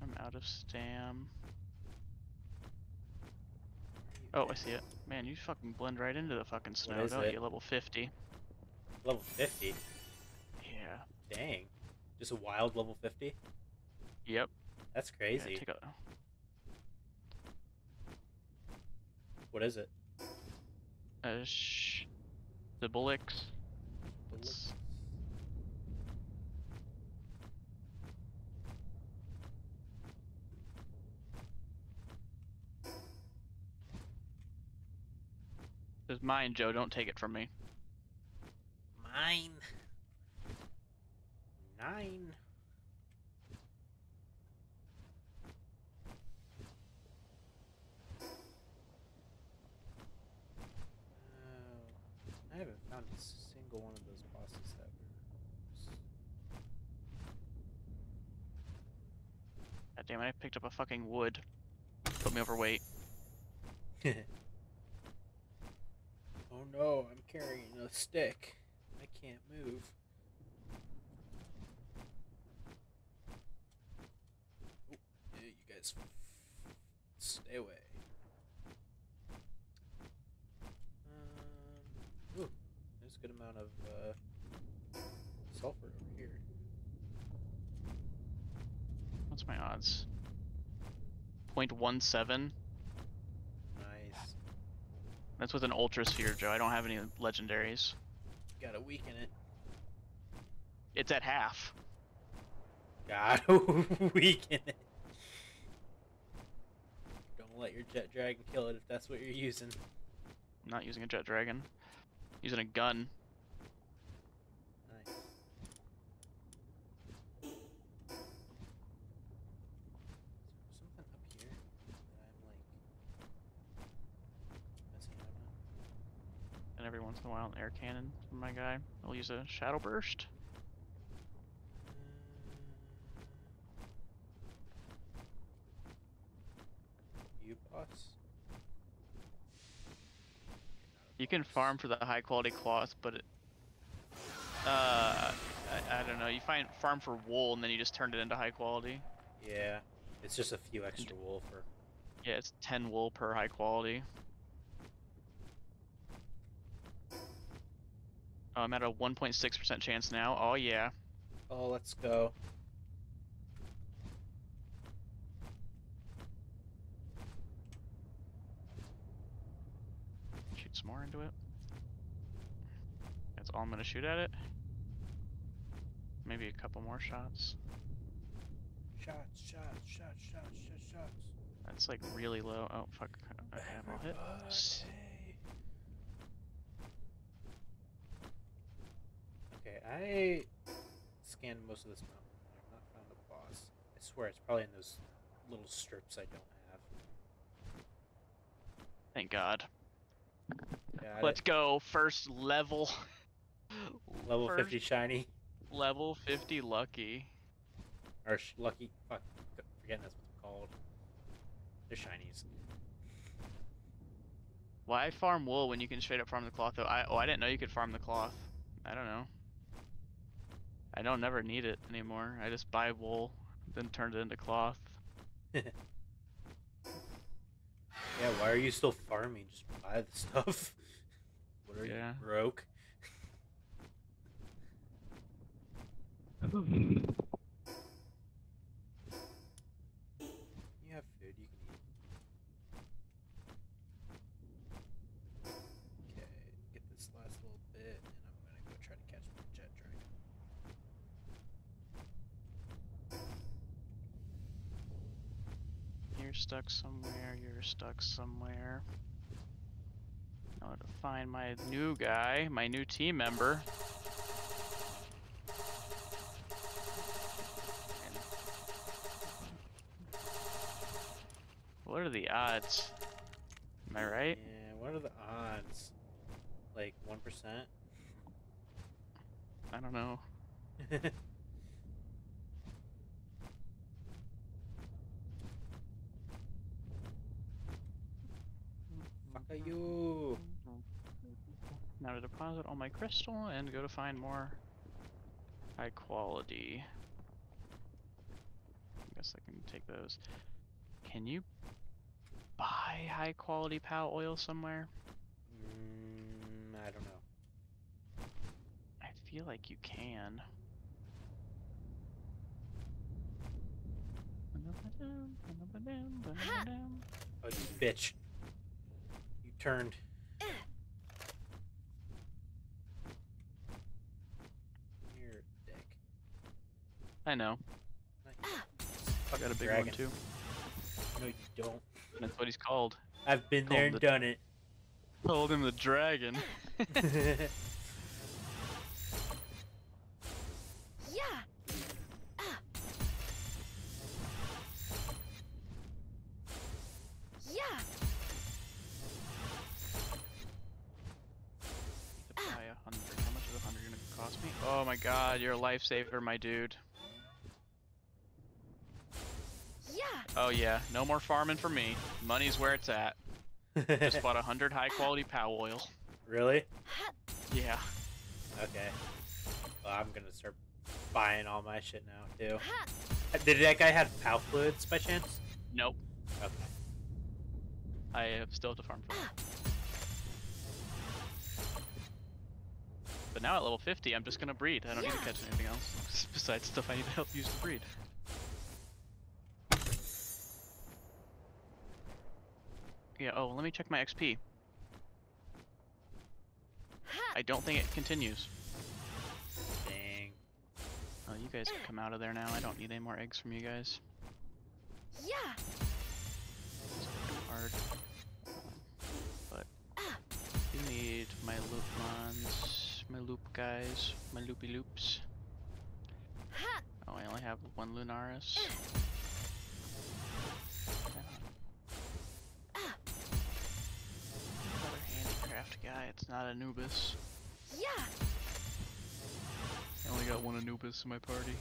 I'm out of stam. Oh, I see it. Man, you fucking blend right into the fucking snow, don't it? you? Level 50. Level 50? Yeah. Dang. Just a wild level 50? Yep. That's Yeah, crazy. take a, What is it? a sh- the bullocks. It's- It's mine, Joe. Don't take it from me. Mine. Nine. Oh, I haven't found a single one of those bosses that God damn it! I picked up a fucking wood. Put me overweight. were. oh no, I'm carrying a stick. I can't move. Oh, stay away. Um, ooh, there's a good amount of uh, sulfur over here. What's my odds? 0.17. Nice. That's with an ultra sphere, Joe. I don't have any legendaries. Gotta weaken it. It's at half. Gotta weaken it. Let your Jetragon kill it if that's what you're using. I'm not using a Jetragon. Using a gun. Nice. Something up here that I'm like missing out. And every once in a while, an air cannon from my guy. I'll use a shadow burst. Uh, you can farm for the high quality cloth, but it, uh, I, I don't know. You find farm for wool and then you just turned it into high quality. Yeah, it's just a few extra wool for. Yeah, it's 10 wool per high quality. Oh, I'm at a 1.6% chance now. Oh yeah. Oh, let's go. Shoot some more into it. That's all I'm gonna shoot at it. Maybe a couple more shots. Shots, shots, shots, shots, shots, shots. That's like really low. Oh fuck. I'm all hit. Okay, I scanned most of this mountain. I've not found a boss. I swear it's probably in those little strips I don't have. Thank God. Got Let's it. go. First level. Level First 50 shiny. Level 50 lucky. Or sh- lucky. Fuck. Forgetting that's what they're called. They're shinies. Why farm wool when you can straight up farm the cloth though? I oh I didn't know you could farm the cloth. I don't know. I don't never need it anymore. I just buy wool, then turn it into cloth. Yeah, why are you still farming? Just buy the stuff. What are Yeah. you broke? You have food you can eat. Okay, get this last little bit, and I'm gonna go try to catch my Jetragon. You're stuck somewhere, you're stuck somewhere. Now to find my new guy, my new team member. What are the odds? Am I right? Yeah, what are the odds? Like one percent? I don't know. Fuck you? Now to deposit all my crystal and go to find more high quality. I guess I can take those. Can you buy high quality Pal oil somewhere? Mm, I don't know. I feel like you can. Oh, you bitch. Turned. You're a dick. I know. I got a big Dragon. one too. No, you don't. That's what he's called. I've been Called there and the- done it. Told him the dragon. god, you're a lifesaver, my dude. Yeah. Oh yeah, no more farming for me. Money's where it's at. Just bought a hundred high quality Pal oil. really? Yeah. Okay. Well, I'm gonna start buying all my shit now too. Did that guy have Pal fluids by chance? Nope. Okay. I have still have to farm for that. But now at level 50, I'm just gonna breed. I don't need to catch anything else besides stuff I need to help use to breed. Yeah, oh, let me check my XP. I don't think it continues. Dang. Oh, you guys can come out of there now. I don't need any more eggs from you guys. Yeah. Hard. But Ah. you need my loop my loop guys, my loopy loops. Oh, I only have one Lunaris. Another handicraft guy. It's not Anubis. Yeah. I only got one Anubis in my party.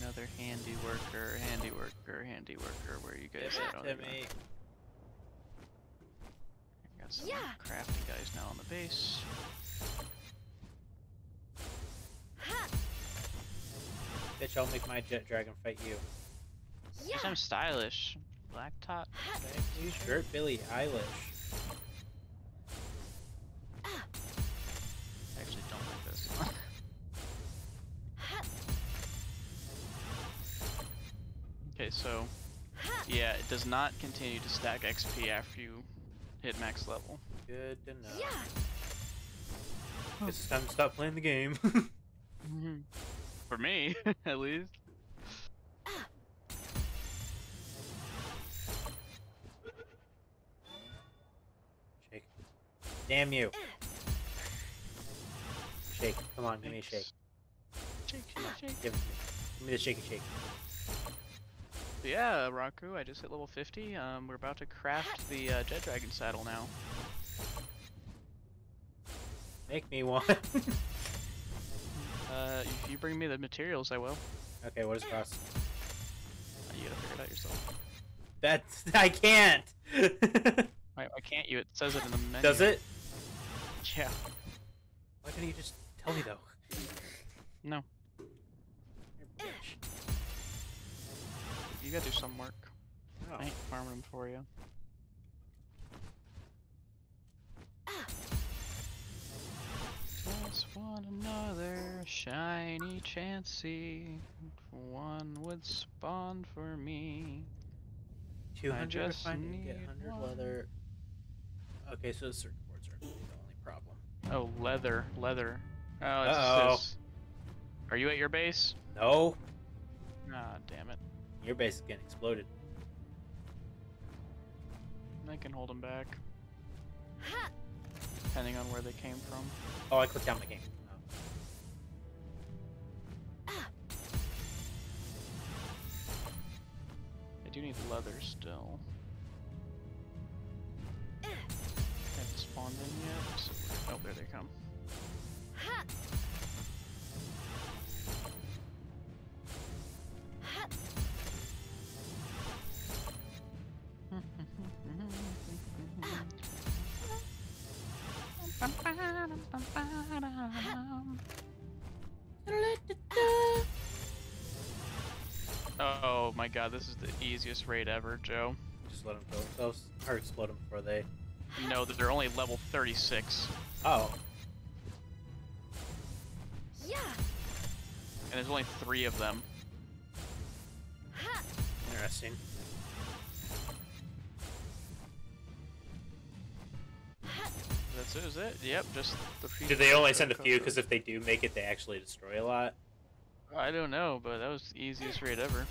Another handy worker, handy worker, handy worker. Where you guys at? it Oh, to there you are. me. I got some Yeah. crafting guys now on the base. Ha. Bitch, I'll make my Jetragon fight you. Yeah. I'm stylish. Black top. Ha. You shirt Billie Eilish. I actually don't like this. Ha. okay, so yeah, it does not continue to stack XP after you hit max level. Good to know. Yeah. It's time to stop playing the game. Mm-hmm. For me, at least. shake. Damn you. Eh. Shake. Come on, give me a shake. Shake, shake, shake. give me. Give me the shaky shake. Yeah, Raku, I just hit level 50. Um, we're about to craft the uh, Jetragon saddle now. Make me one. Uh, if you bring me the materials, I will. okay, what does it cost? Uh, you gotta figure it out yourself. That's I can't. Why, why can't you? It says it in the menu. Does it? Yeah. Why didn't you just tell me though? No. You gotta do some work. Oh. I ain't farming them for you. Just want another shiny Chansey. One would spawn for me. Two hundred just to get need hundred one. leather. Okay, so the circuit boards are the only problem. Oh, leather, leather. Oh, it's Uh-oh. this. Are you at your base? No, Ah, damn it. Your base is getting exploded. I can hold them back, Ha! depending on where they came from. Oh, I clicked out my game. Oh. I do need leather still. Ah. Haven't spawned in yet. Oh, there they come. My god, this is the easiest raid ever, Joe. Just let them kill themselves or explode them before they. No, that they're only level 36, Oh, Yeah! and there's only three of them. Interesting. Ha! That's it, is it? Yep, just the few. Do they only send a few? Because if they do make it, they actually destroy a lot. I don't know, but that was the easiest raid ever.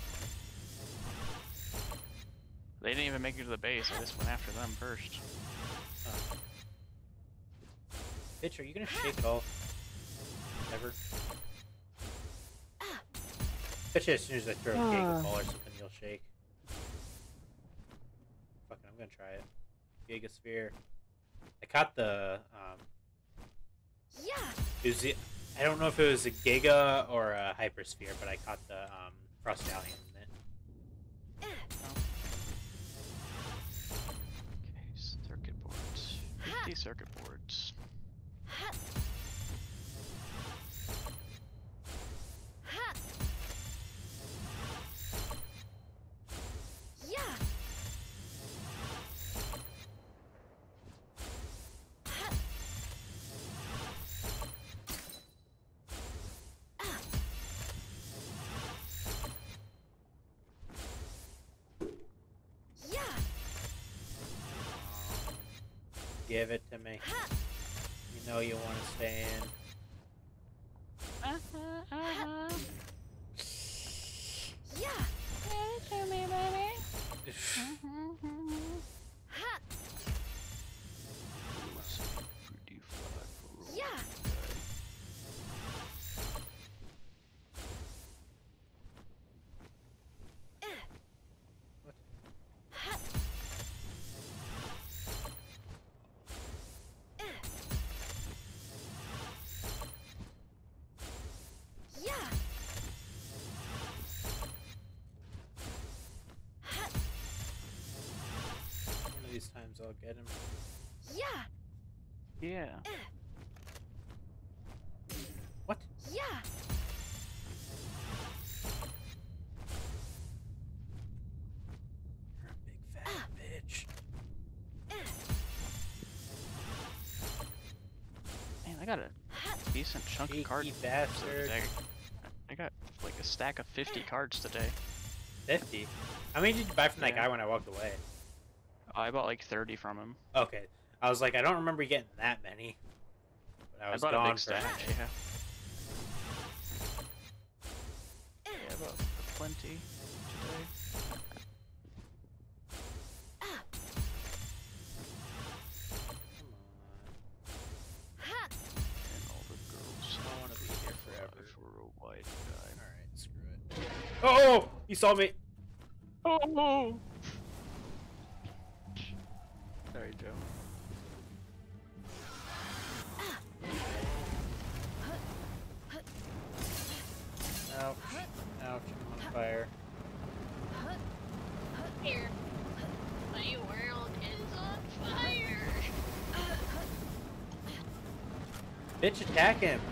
They didn't even make it to the base, I just went after them first. Oh. Bitch, are you gonna shake it off? Ever? Bet you as soon as I throw a Giga ball or something, you'll shake. Fucking, I'm gonna try it. Giga Sphere. I caught the, um, Yeah! it was the, I don't know if it was a Giga or a Hypersphere, but I caught the, um, Frostallion in it. Okay, 50 circuit boards. You know you want to stay in. These times I'll get him. Yeah! Yeah. Uh. What? Yeah! You're a big fat uh. bitch. Uh. Man, I got a decent chunk of cards bastard. today. I got like a stack of 50 cards today. 50. How many did you buy from that Yeah. guy when I walked away? I bought like 30 from him. Okay. I was like, I don't remember getting that many. But I I, was bought a gone big for stack. a Yeah. Yeah, I bought plenty today. Ah! Come Ha! And all the girls. I wanna be here fly forever. For a white guy. on. Alright, screw it. Oh! You saw me! Oh Bitch,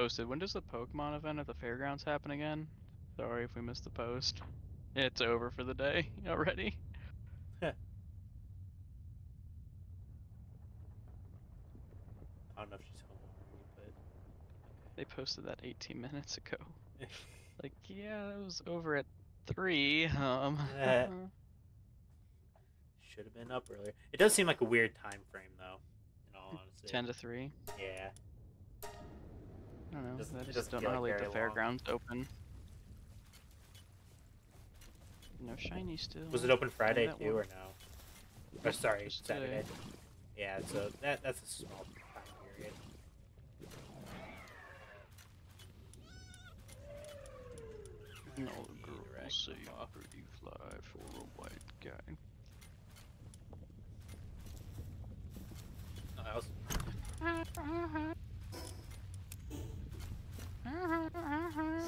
posted, when does the Pokemon event at the fairgrounds happen again? Sorry if we missed the post. It's over for the day already. I don't know if she's home already, They posted that 18 minutes ago. Like, yeah, it was over at 3. Um, Eh. Should have been up earlier. It does seem like a weird time frame, though. In all honesty. 10 to 3. Yeah. I don't know. Doesn't- I it just don't know how like late the long. fairgrounds open. No shiny still. Was it open Friday that too, one. or no? Or sorry, Just uh, Saturday. today. Yeah, so that that's a small time period. No, Need girl say off. pretty fly for a white guy. Oh, that was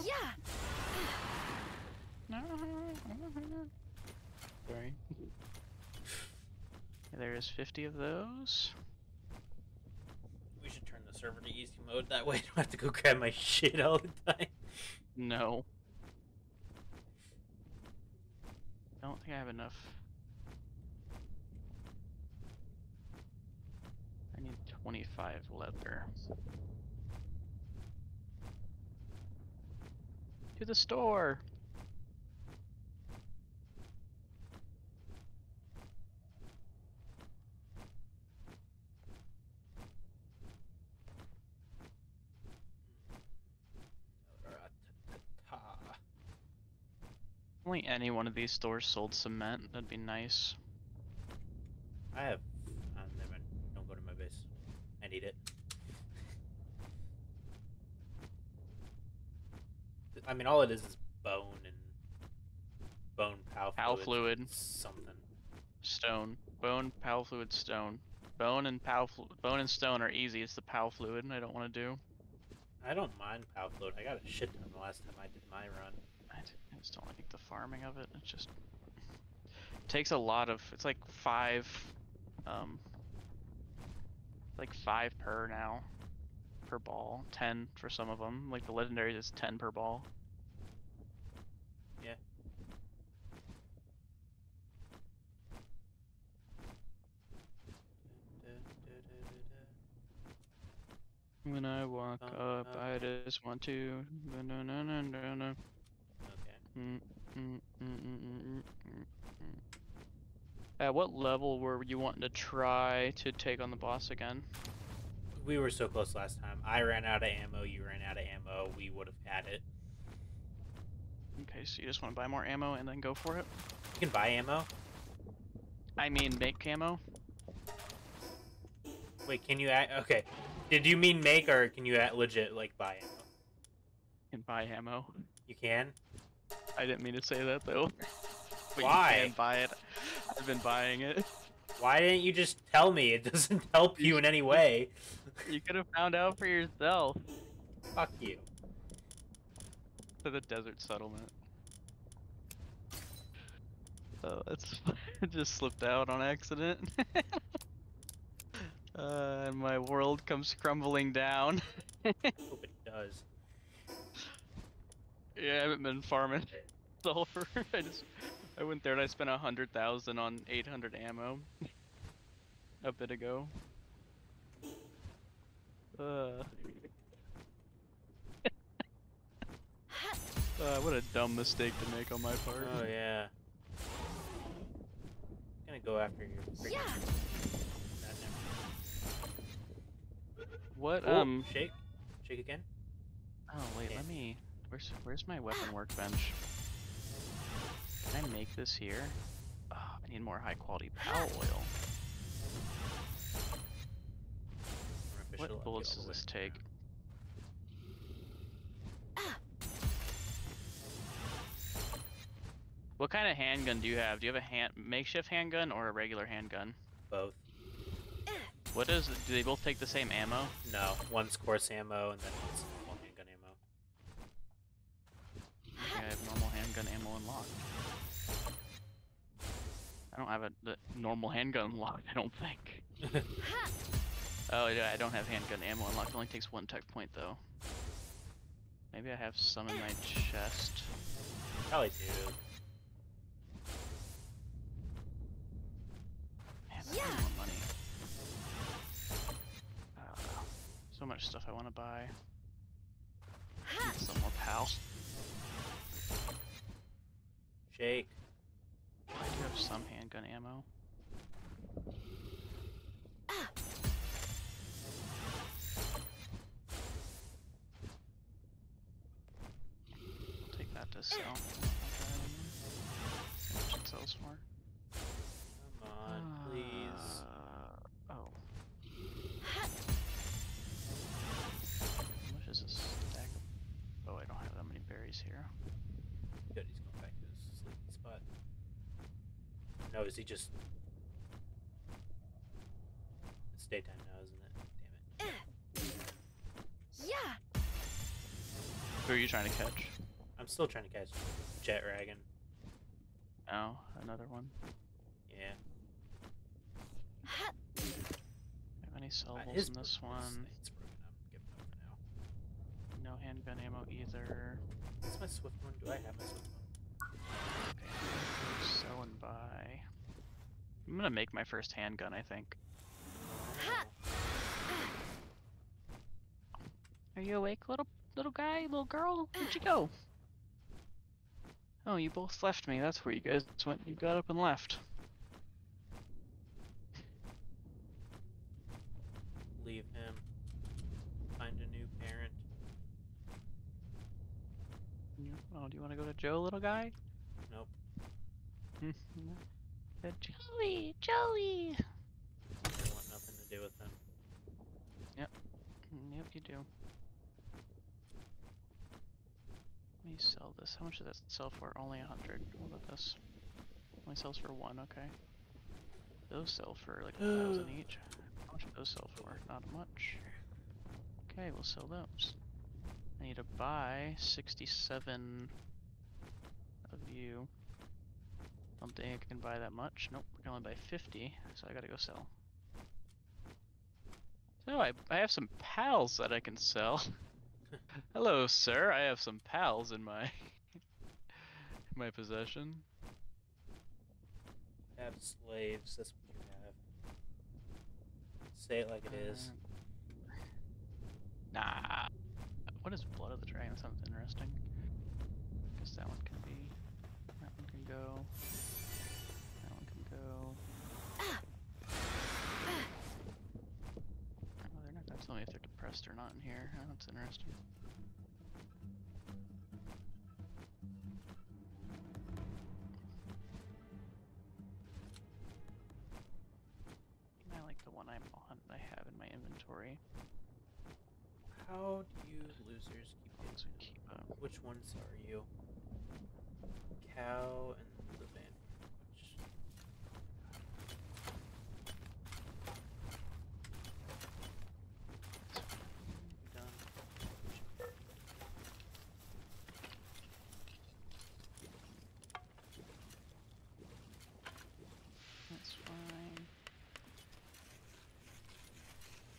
Yeah. Sorry. there is 50 of those. We should turn the server to easy mode. That way, I don't have to go grab my shit all the time. No. I don't think I have enough. I need 25 leather. To the store! Only any one of these stores sold cement. That'd be nice. I have. Um, never mind. Don't go to my base. I need it. I mean, all it is is bone and bone pal fluid, fluid. Something. Stone. Bone, pal fluid, stone. Bone and pal bone and stone are easy. It's the pal fluid I don't want to do. I don't mind pal fluid. I got a shit ton the last time I did my run. I just don't like the farming of it. It just takes a lot of. It's like five, um, like five per now, per ball. Ten for some of them. Like the legendaries is ten per ball. Yeah. When I walk Uh, up, uh, I just want to. No, no, no, no, no. Okay. Mm, mm, mm, mm, mm, mm, mm. At what level were you wanting to try to take on the boss again? We were so close last time. I ran out of ammo. You ran out of ammo. We would have had it. Okay, so you just want to buy more ammo and then go for it? You can buy ammo. I mean, make camo? Wait, can you? Act, okay. Did you mean make or can you legit like buy ammo? Can buy ammo. You can. I didn't mean to say that though. But Why? You can buy it. I've been buying it. Why didn't you just tell me? It doesn't help you in any way. You could have found out for yourself. Fuck you. To the desert settlement. Oh, that's it just slipped out on accident. uh, and my world comes crumbling down. Hope it does. Yeah, I haven't been farming sulfur. I just I went there and I spent a hundred thousand on eight hundred ammo a bit ago. Uh. uh, what a dumb mistake to make on my part. Oh yeah. I'm gonna go after your freaking. Yeah. What mind. Oh, um? shake, shake again. Oh wait, Yeah. let me. Where's where's my weapon workbench? Can I make this here? Oh, I need more high quality PAL oil. What bullets does this take? What kind of handgun do you have? Do you have a hand makeshift handgun or a regular handgun? Both. What is? Do they both take the same ammo? No, one's coarse ammo and then one's normal handgun ammo. I have normal handgun ammo unlocked. I don't have a the normal handgun unlocked. I don't think. Oh, yeah, I don't have handgun ammo unlocked. It only takes one tech point though. Maybe I have some in my chest. Probably do. Man, Yeah. So much stuff I want to buy. Some more pals. Shake. I do have some handgun ammo. Ah. I'll take that to sell. Ah. See how much it sells for. Here. Good, he's going back to his sleeping spot. No, is he just... It's daytime now, isn't it? Damn it. Yeah. Who are you trying to catch? I'm still trying to catch Jetragon. Oh, another one. Yeah. Have any Uh, syllables his in this one? It's broken. I'm giving up for now. No handgun ammo either. What's my Swift one? Do I have my Swift one? Okay, sell and buy. I'm gonna make my first handgun, I think. Are you awake, little little guy, little girl? Where'd you go? Ah. Oh, you both left me. That's where you guys went. You got up and left. Leave him. Find a new parent. You- Oh, do you want to go to Joe, little guy? Nope. Joey, Joey. I want nothing to do with him. Mm, Yep, you do. Let me sell this. How much does that sell for? Only a hundred. What about this? Only sells for one, okay. Those sell for like a thousand each. How much do those sell for? Not much. Okay, we'll sell those. I need to buy 67 of you. Don't think I can buy that much. Nope, I can only buy 50, so I gotta go sell. So I, I have some pals that I can sell. Hello, sir. I have some pals in my in my possession. Have slaves. That's what you have. Say it like it is. Uh, Nah. What is Blood of the Dragon? Sounds interesting. Guess that one can be. That one can go. That one can go. Oh, they're not gonna tell me if they're depressed or not in here. Oh, that's interesting. I like the one I'm on. I have in my inventory. How do you keep Ones getting we keep uh, up. Which ones are you? Cow and the van. Which done. That's fine.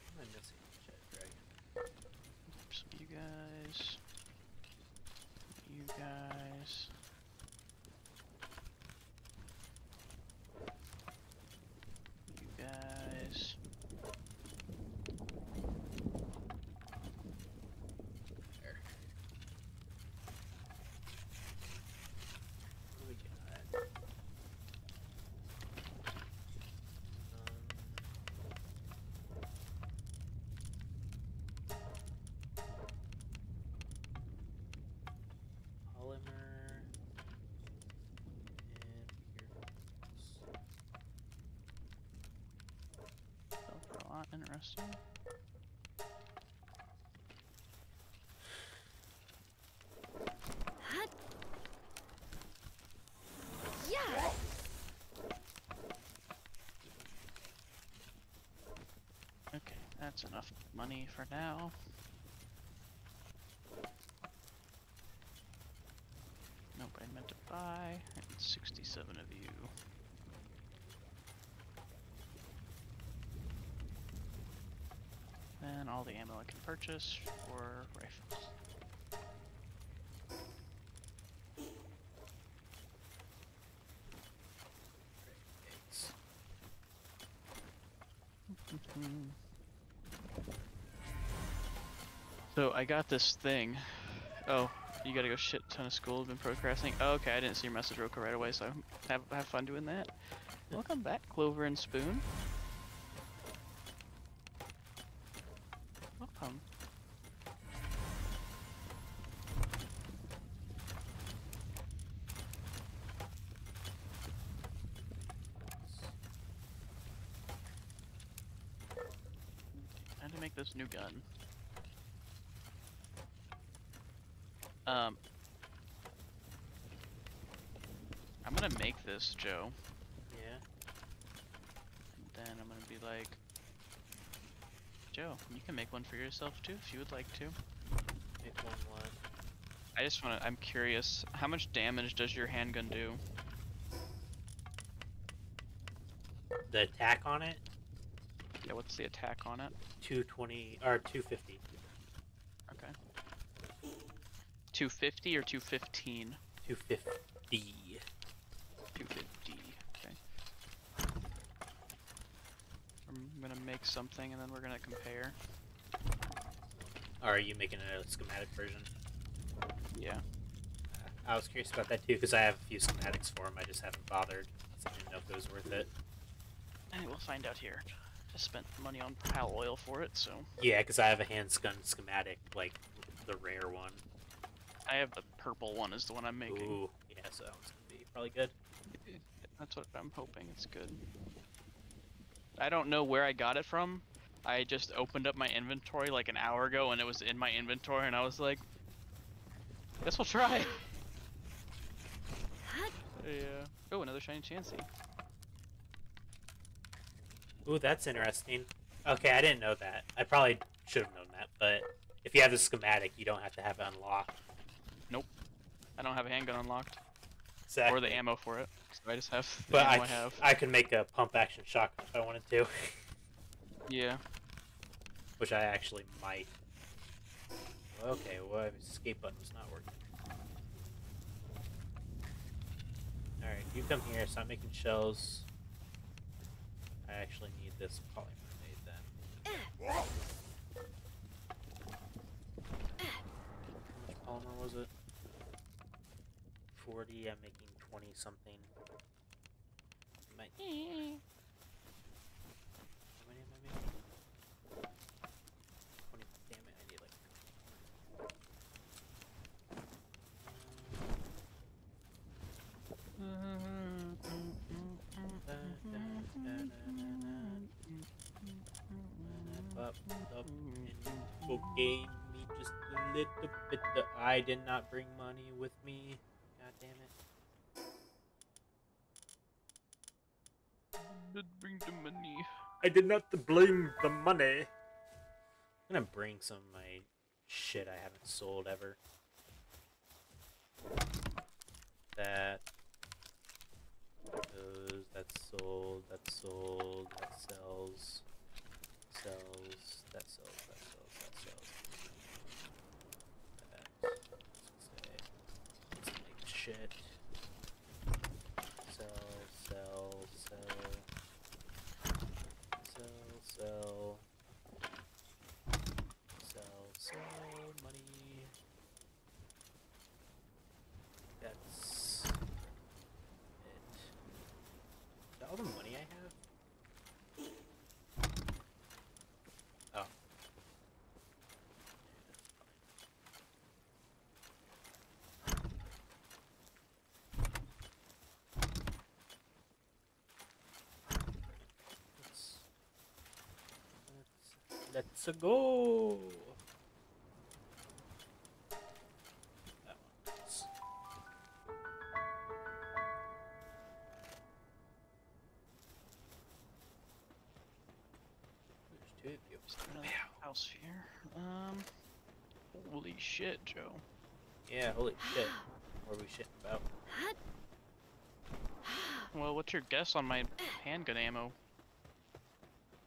Am I missing Jet Dragon? Some of you guys. You guys. Honest. Okay, that's enough money for now. Nope, I meant to buy. And 67 of you. Then all the ammo I can purchase for rifles. So I got this thing. Oh, you gotta go shit ton of school. Been procrastinating. Oh, okay, I didn't see your message Roka right away, so have have fun doing that. Welcome back, Clover and Spoon. Welcome. Time to make this new gun. Um, I'm gonna make this, Joe, Yeah. and then I'm gonna be like, Joe, you can make one for yourself too if you would like to. Make one one. I just wanna, I'm curious, how much damage does your handgun do? The attack on it, Yeah, what's the attack on it? two twenty or two fifty. Okay. 250 or 215? Two fifty. 250. Okay. I'm gonna something and then we're gonna compare. Are you making a schematic version? Yeah. Uh, I was curious about that too because I have a few schematics for them. I just haven't bothered. So I didn't know if it was worth it. And we'll find out here. Just spent money on pal oil for it, so Yeah, because I have a handgun schematic, like the rare one. I have the purple one is the one I'm making. Ooh, yeah, so that one's gonna be probably good. That's what I'm hoping. It's good. I don't know where I got it from. I just opened up my inventory like an hour ago and it was in my inventory and I was like, guess we'll try. Hut. yeah. Oh, another shiny Chansey. Ooh, that's interesting. Okay, I didn't know that. I probably should have known that, but if you have the schematic, you don't have to have it unlocked. Nope. I don't have a handgun unlocked Exactly. or the ammo for it. So I just have But I, I have. I could make a pump action shotgun if I wanted to, Yeah. which I actually might. Okay, well, escape button was not working. Alright, you come here, stop making shells. I actually need this polymer made then. How much polymer was it? 40, I'm making 20 something. Might... How many am I making? 20, damn it, I need like... Up, up, and forgave me just a little bit. The, I did not bring money with me. God damn it. Did bring the money. I did not blame the money. I'm gonna bring some of my shit I haven't sold ever. That. Those, that's sold, that's sold, that sells. Sells, that sells, that sells, that sells. That. Let's say. Let's make shit. Sell, sell, sell. Sell, sell. Sell, sell, money. That's it. Is that all the money I have? Oh. Yeah, that's fine. Let's go. That one. Nice. There's two of you. Just another house here. Um, holy shit, Joe. Yeah, holy shit. What are we shitting about? Well, what's your guess on my handgun ammo?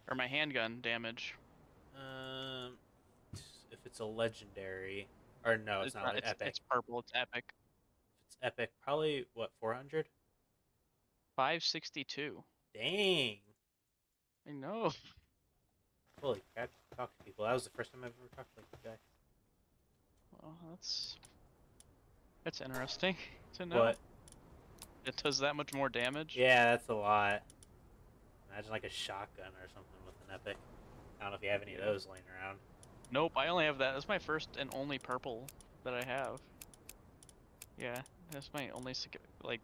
Or my handgun damage? Um, if it's a legendary, or no, it's, not, an it's, epic. It's purple. It's epic. If it's epic, probably what 400. 562. Dang! I know. Holy crap! Talk to people. That was the first time I've ever talked to like the guy. Well, that's that's interesting to know. What? It does that much more damage. Yeah, that's a lot. Imagine like a shotgun or something with an epic. I don't know if you have any of those laying around. Nope, I only have that. That's my first and only purple that I have. Yeah, that's my only like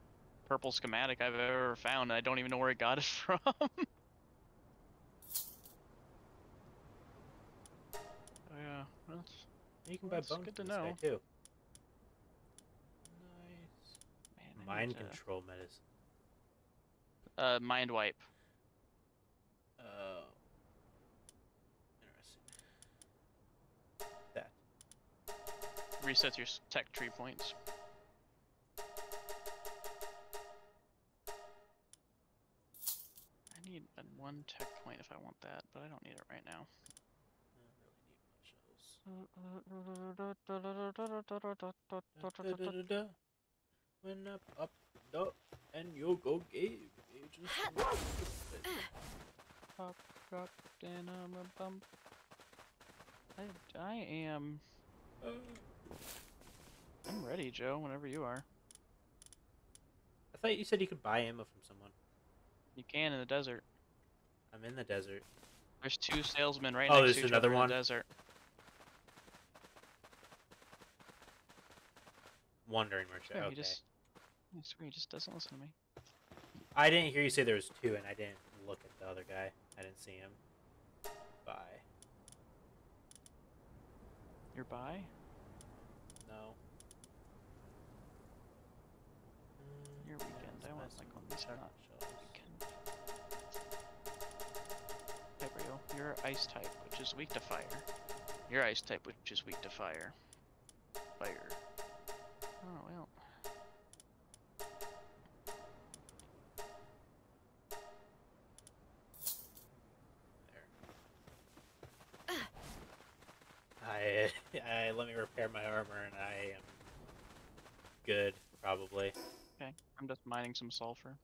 purple schematic I've ever found. I don't even know where I got it from. oh yeah, well, that's You can Well, buy that's bones good to from know. too. man. Mind need to- control medicine. Uh, mind wipe. Oh. Resets your tech tree points. I need a one tech point if I want that, but I don't need it right now. Don't really need much else. Da-da-da-da. When up, up, up, and you go give. You just go give. Pop, rock, and I'm a bump. I, I am. Uh, I'm ready, Joe. Whenever you are. I thought you said you could buy ammo from someone. You can in the desert. I'm in the desert. There's two salesmen right Oh, next there's to each another other one? in the desert. Wondering where to. Yeah, Okay. he just. I swear he just doesn't listen to me. I didn't hear you say there was two, and I didn't look at the other guy. I didn't see him. Bye. You're by? No. Your weekend. I want like one that's not weekend. Hey, Brio, you're ice type, which is weak to fire. You're ice type, which is weak to fire. Fire. Oh, well. I, I let me repair my armor, and I am good, probably. I'm just mining some sulfur.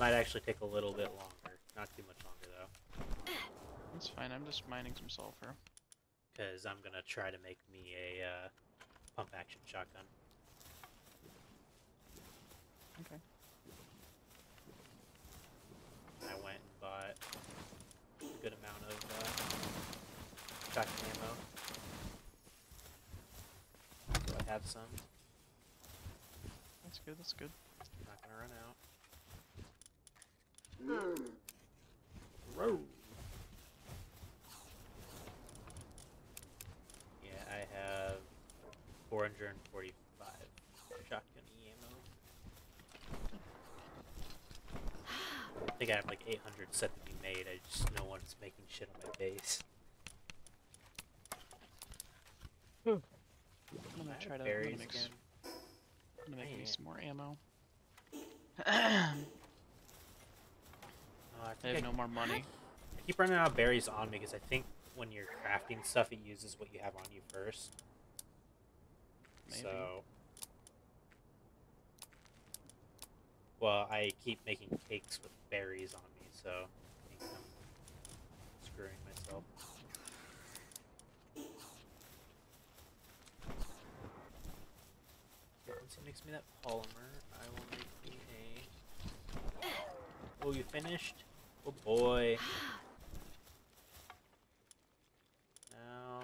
Might actually take a little bit longer. Not too much longer though, That's fine, I'm just mining some sulfur. because I'm gonna try to make me a uh, pump action shotgun. Okay. I went and bought a good amount of uh, shotgun ammo. So I have some. That's good, that's good. Not gonna run out. Hmm. Row. Yeah, I have 445 shotgun ammo. I think I have like 800 set to be made. I just no one's making shit on my base. I'm gonna try to I'm gonna make. I'm gonna make me some more ammo. Oh, I, I have no more money. I keep running out of berries on me because I think when you're crafting stuff, it uses what you have on you first. Maybe. So Well, I keep making cakes with berries on me, so I think I'm screwing myself. Once he makes me that polymer, I will make me a. Oh, you finished? Oh boy. Now,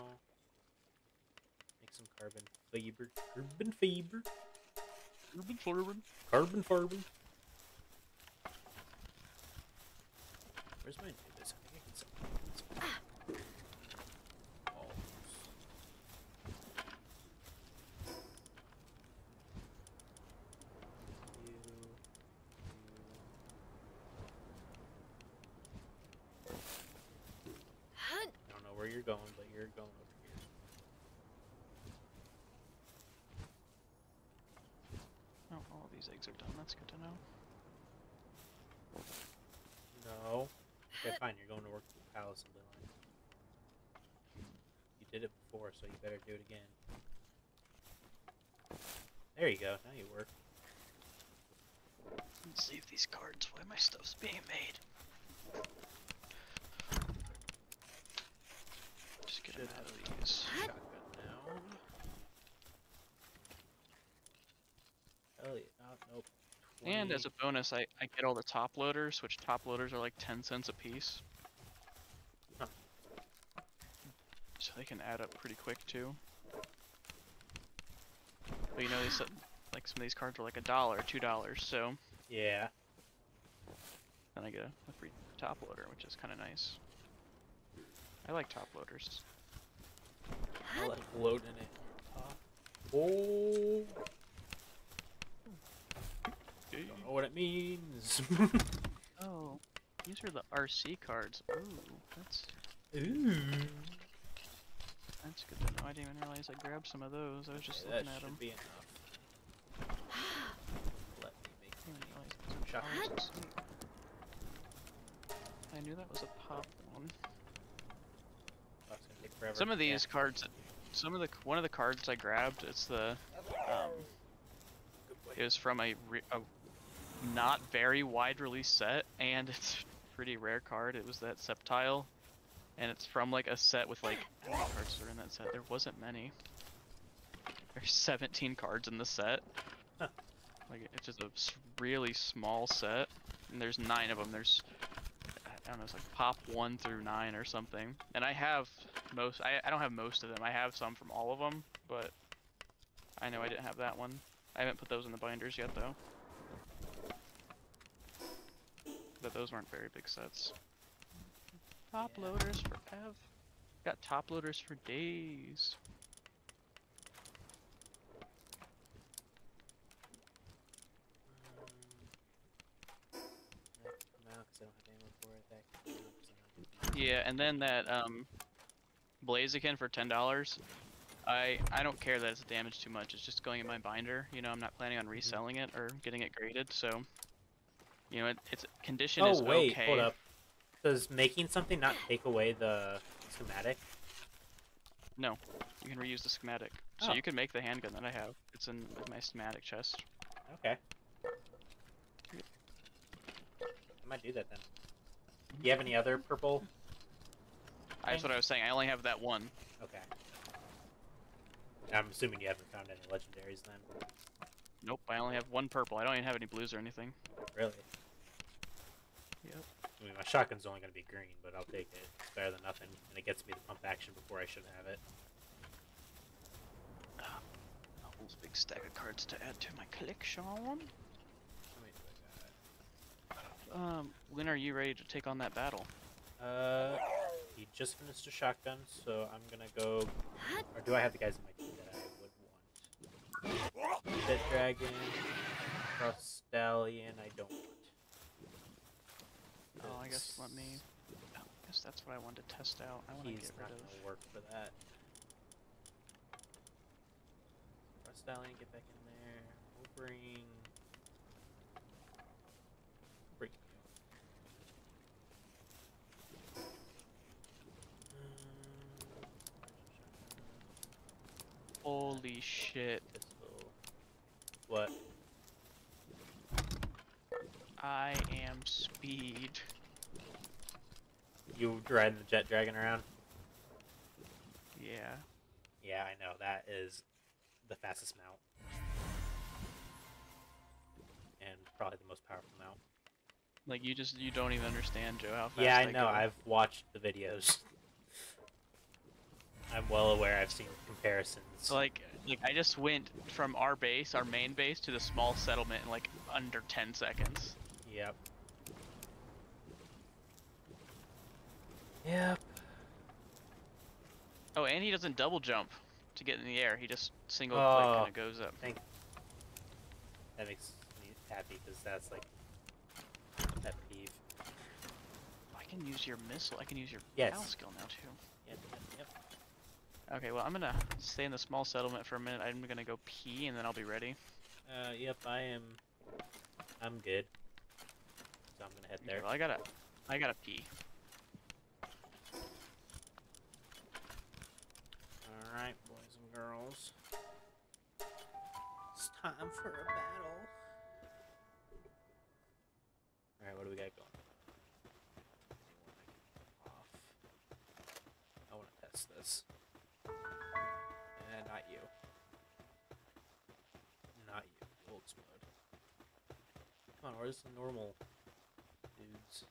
make some carbon fiber. Carbon fiber. Urban Flurban. Carbon fiber. Where's my inhibitors? I think I can sell them. Balls. You, Huh? I don't know where you're going, but you're going over here. Oh, all these eggs are done. That's good to know. No. Okay, fine. You're going to work with the PAL assembly line. You did it before, so you better do it again. There you go. Now you work. Let's save these cards while my stuff's being made. Just get Should out of have these. Shotgun now. Hell yeah. Oh, nope. And as a bonus, I, I get all the top loaders, which top loaders are like 10 cents a piece. Huh. So they can add up pretty quick too. But you know, they said like some of these cards are like a dollar, two dollars, so Yeah. then I get a, a free top loader, which is kind of nice. I like top loaders. I'll let float in it. Oh. Don't know what it means. Oh, these are the RC cards. Ooh, that's Ooh. that's good to know. I didn't even realize I grabbed some of those. I was just looking at them. That should be enough. Let me make I didn't realize it some was a shotguns. I knew that was a pop one. Gonna take forever. Some of Yeah. these cards, some of the one of the cards I grabbed, it's the um, it was from a, re- a not very wide release set, and it's pretty rare card. It was that Sceptile, and it's from like a set with like how many cards are in that set? There wasn't many. There's 17 cards in the set. Huh. Like it's just a really small set, and there's nine of them. There's I don't know, it's like pop one through nine or something. And I have most. I I don't have most of them. I have some from all of them, but I know I didn't have that one. I haven't put those in the binders yet though. But those weren't very big sets. Top Yeah. loaders for Ev. Got top loaders for days. Um, that can come out 'cause I don't have ammo for it. That can come out 'cause I'm not using it. Yeah, and then that um Blaziken for ten dollars. I I don't care that it's damaged too much. It's just going in my binder. You know, I'm not planning on reselling it or getting it graded. So, you know, it, its condition Oh is wait, okay. hold up. Does making something not take away the schematic? No, you can reuse the schematic. So Oh. you can make the handgun that I have. It's in my schematic chest. Okay. I might do that then. Do you have any other purple? I- That's what I was saying. I only have that one. Okay. I'm assuming you haven't found any legendaries then. Nope, I only have one purple. I don't even have any blues or anything. Really? Yep. I mean, my shotgun's only going to be green, but I'll take it. It's better than nothing, and it gets me the pump action before I should have it. A whole big stack of cards to add to my collection. How many do I Um, when are you ready to take on that battle? Uh, he just finished a shotgun, so I'm gonna go. Or do I have the guys in my team that I would want? Dead Dragon, Frostallion, I don't want. Oh, I guess let me. I guess that's what I wanted to test out. I want to He's get not rid of. work for that. Frostallion, get back in there. We'll bring. Bring. Um, Holy shit! What? I am speed. You riding the Jetragon around? Yeah. Yeah, I know. That is the fastest mount. And probably the most powerful mount. Like you just you don't even understand, Joe, how fast Yeah, I I know. go. I've watched the videos. I'm well aware. I've seen comparisons. Like like I just went from our base, our main base, to the small settlement in like under 10 seconds. Yep. Yep. Oh, and he doesn't double jump to get in the air. He just single Oh. click and it goes up. That makes me happy because that's like a pet peeve. I can use your missile. I can use your Yes. PAL skill now too. Okay, well I'm gonna stay in the small settlement for a minute. I'm gonna go pee and then I'll be ready. Uh, yep, I am. I'm good. So I'm gonna head Okay, there. well I gotta, I gotta pee. Alright, boys and girls. It's time for a battle. Alright, what do we got going? I want to test this. And not you. Not you. You'll explode. Come on, where's the normal dudes?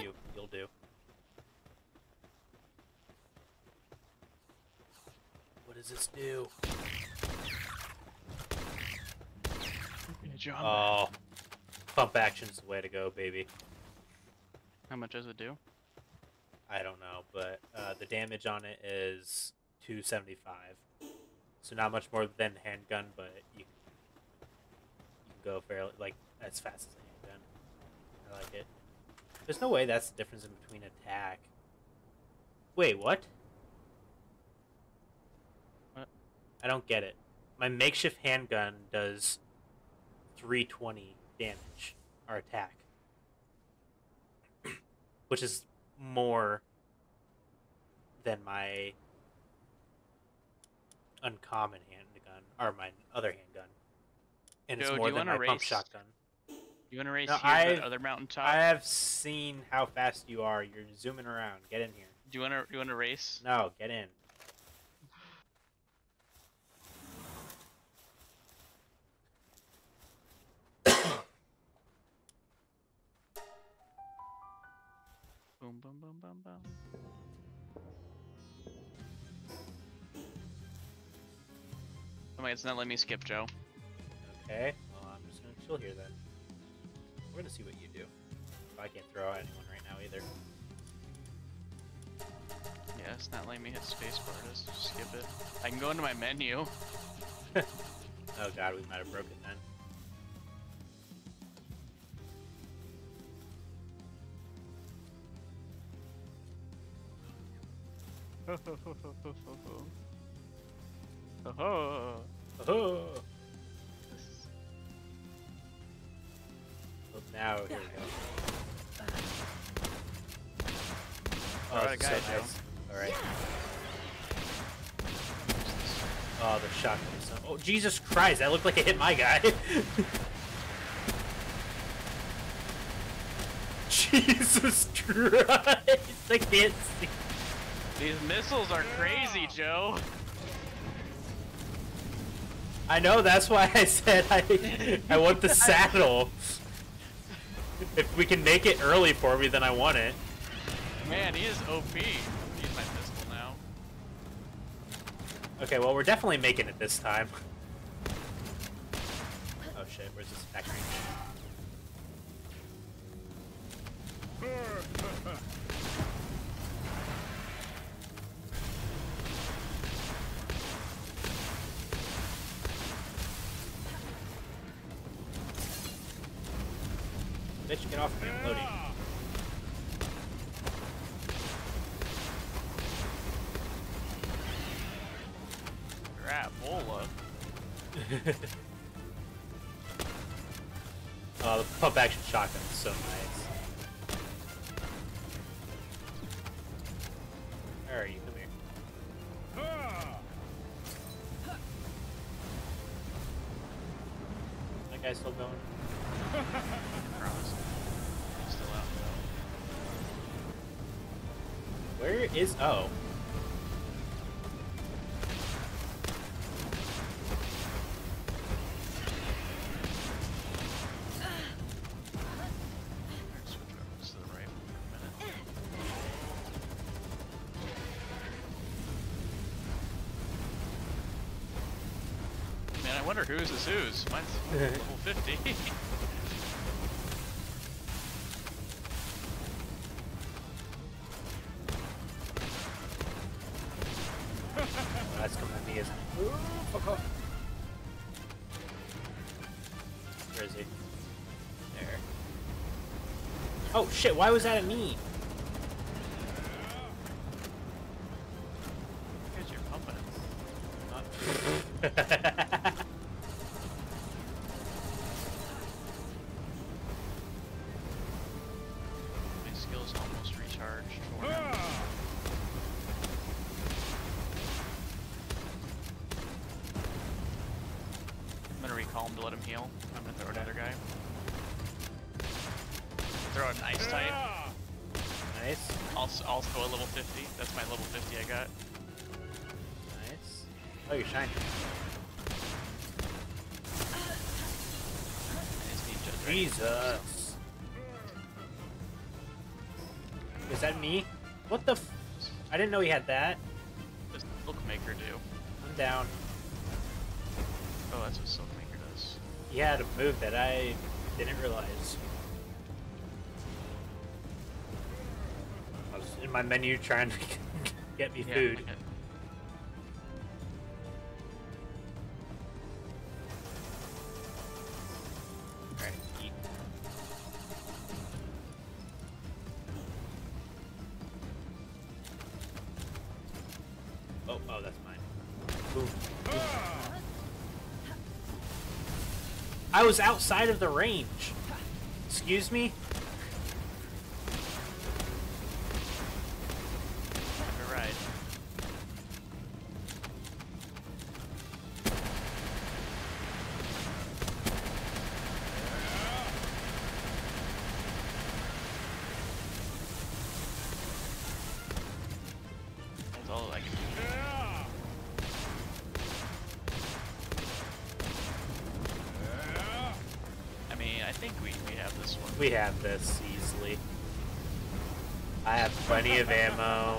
You, you'll do. What does this do? Oh, pump action's the way to go, baby. How much does it do? I don't know, but uh, the damage on it is 275. So not much more than handgun, but you, you can go fairly like as fast as a handgun. I like it. There's no way that's the difference in between attack. Wait, what? What? I don't get it. My makeshift handgun does 320 damage or attack, which is more than my uncommon handgun or my other handgun, and Joe, it's more than my pump race? shotgun. You wanna race No, here to that other mountaintop? I have seen how fast you are. You're zooming around. Get in here. Do you wanna, you wanna race? No, get in. Boom, boom, boom, boom, boom. Oh my, it's not letting me skip, Joe. Okay. Well, I'm just gonna chill here then. We're gonna see what you do. I can't throw out anyone right now either. Yeah, it's not letting me hit spacebar to skip it. I can go into my menu. Oh god, we might have broken then. Oh, Oh. Well, now here we go. Oh, Alright, guys, so nice. Alright. Oh, the shotgun is so... Oh, Jesus Christ, that looked like it hit my guy. Jesus Christ, I can't see. These missiles are crazy, Joe. I know, that's why I said I, I want the saddle. If we can make it early for me, then I want it. Man, he is OP. Use my pistol now. Okay, well, we're definitely making it this time. Oh shit, where's this back range? Bitch, get off me, I'm loading. Man, wonder whose is whose. Mine's level 50. Oh, that's coming at me, isn't it? Ooh, fuck off. Where is he? There. Oh shit! Why was that at me? Know he had that. What does Silkmaker do? I'm down. Oh, that's what Silkmaker does. He had a move that I didn't realize. I was in my menu trying to get me Yeah, food. Was outside of the range. Excuse me? We have this easily. I have plenty of ammo.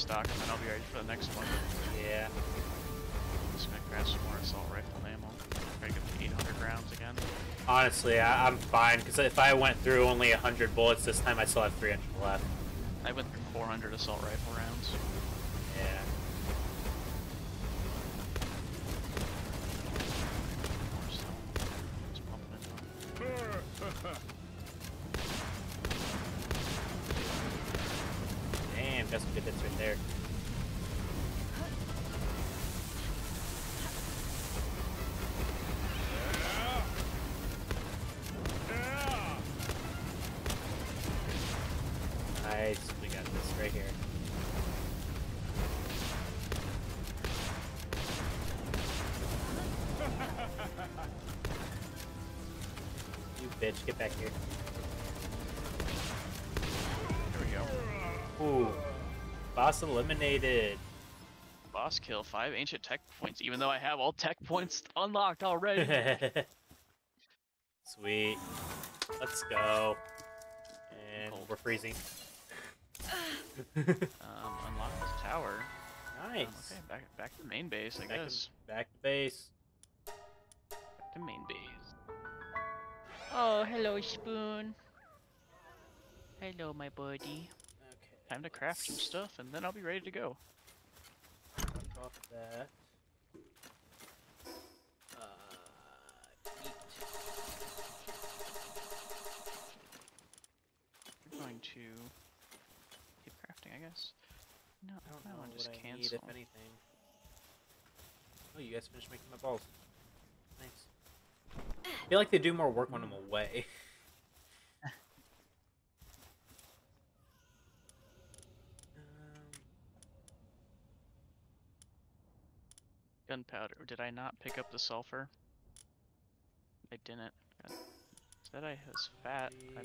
Restock and then I'll be ready for the next one. Yeah. Just gonna grab some more assault rifle ammo. Try to get to 800 rounds again. Honestly, I, I'm fine because if I went through only 100 bullets this time, I still have 300 left. I went through 400 assault rifle rounds. Eliminated. Boss kill, five ancient tech points, even though I have all tech points unlocked already. Sweet. Let's go. And Cold we're freezing. Um, unlock this tower. Um, nice. okay, back back to main base, I Back to- guess. back to base. Back to main base. Oh, hello, Spoon. Hello, my buddy. Time to craft some stuff, and then I'll be ready to go. Off that. Uh. I'm going to keep crafting, I guess. No, I don't no, know I'll what just I cancel. need, if anything. Oh, you guys finished making my balls. Thanks. I feel like they do more work when I'm away. Gunpowder. Did I not pick up the sulfur? I didn't. God. Said I was fat. I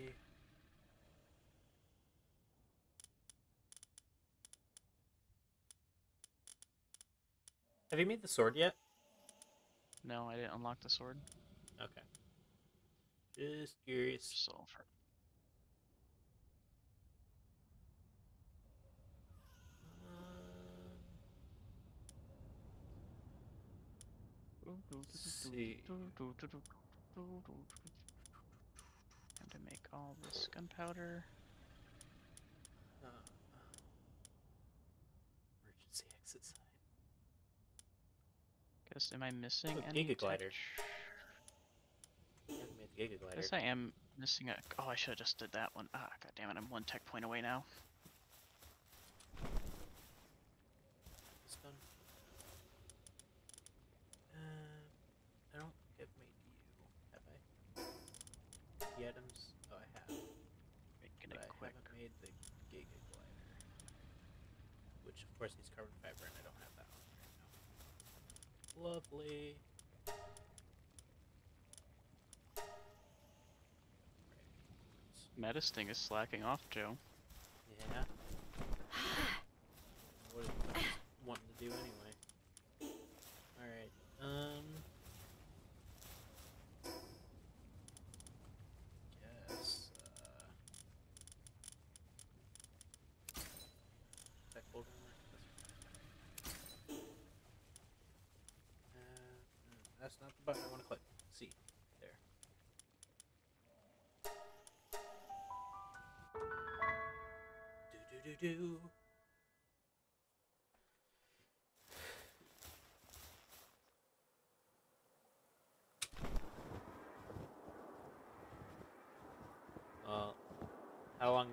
Have you made the sword yet? No, I didn't unlock the sword. Okay. Just curious. Sulfur. See. Time to make all this gunpowder. Uh, emergency exit sign. Guess am I missing Oh, any Giga Glider. tech- You haven't made the Giga Glider. Guess I am missing a. Oh, I should have just did that one. Ah, god damn it! I'm one tech point away now. It's done. Uh, I don't think I've made you. Have I? The items? Oh, I have. Making But it I quick. haven't made the Giga Glider. Which, of course, needs carbon fiber, and I don't have that one right now. Lovely. Metis thing is slacking off, Joe. Yeah. what I was wanting to do anyway. Alright, um.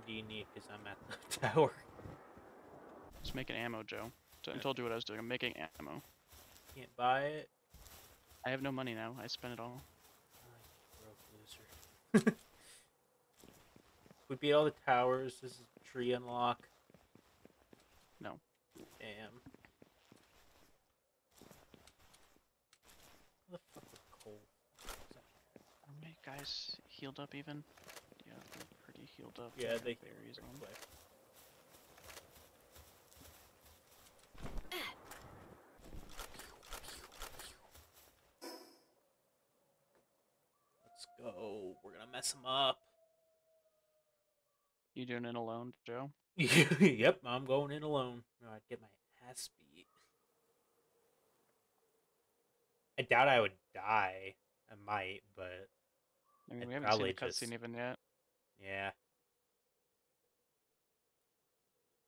Do you need? Because I'm at the tower. Just making ammo, Joe. I told you what I was doing. I'm making ammo. Can't buy it. I have no money now. I spent it all. Broke loser. we beat all the towers. This is tree unlock. No. Damn. How the fuck? Is that- Are my guys healed up even? Pretty healed up. Yeah, they berries on. quick. Let's go. We're gonna mess him up. You doing it alone, Joe? yep, I'm going in alone. I'd get my ass beat. I doubt I would die. I might, but I mean, we haven't seen probably cutscene just- even yet. Yeah.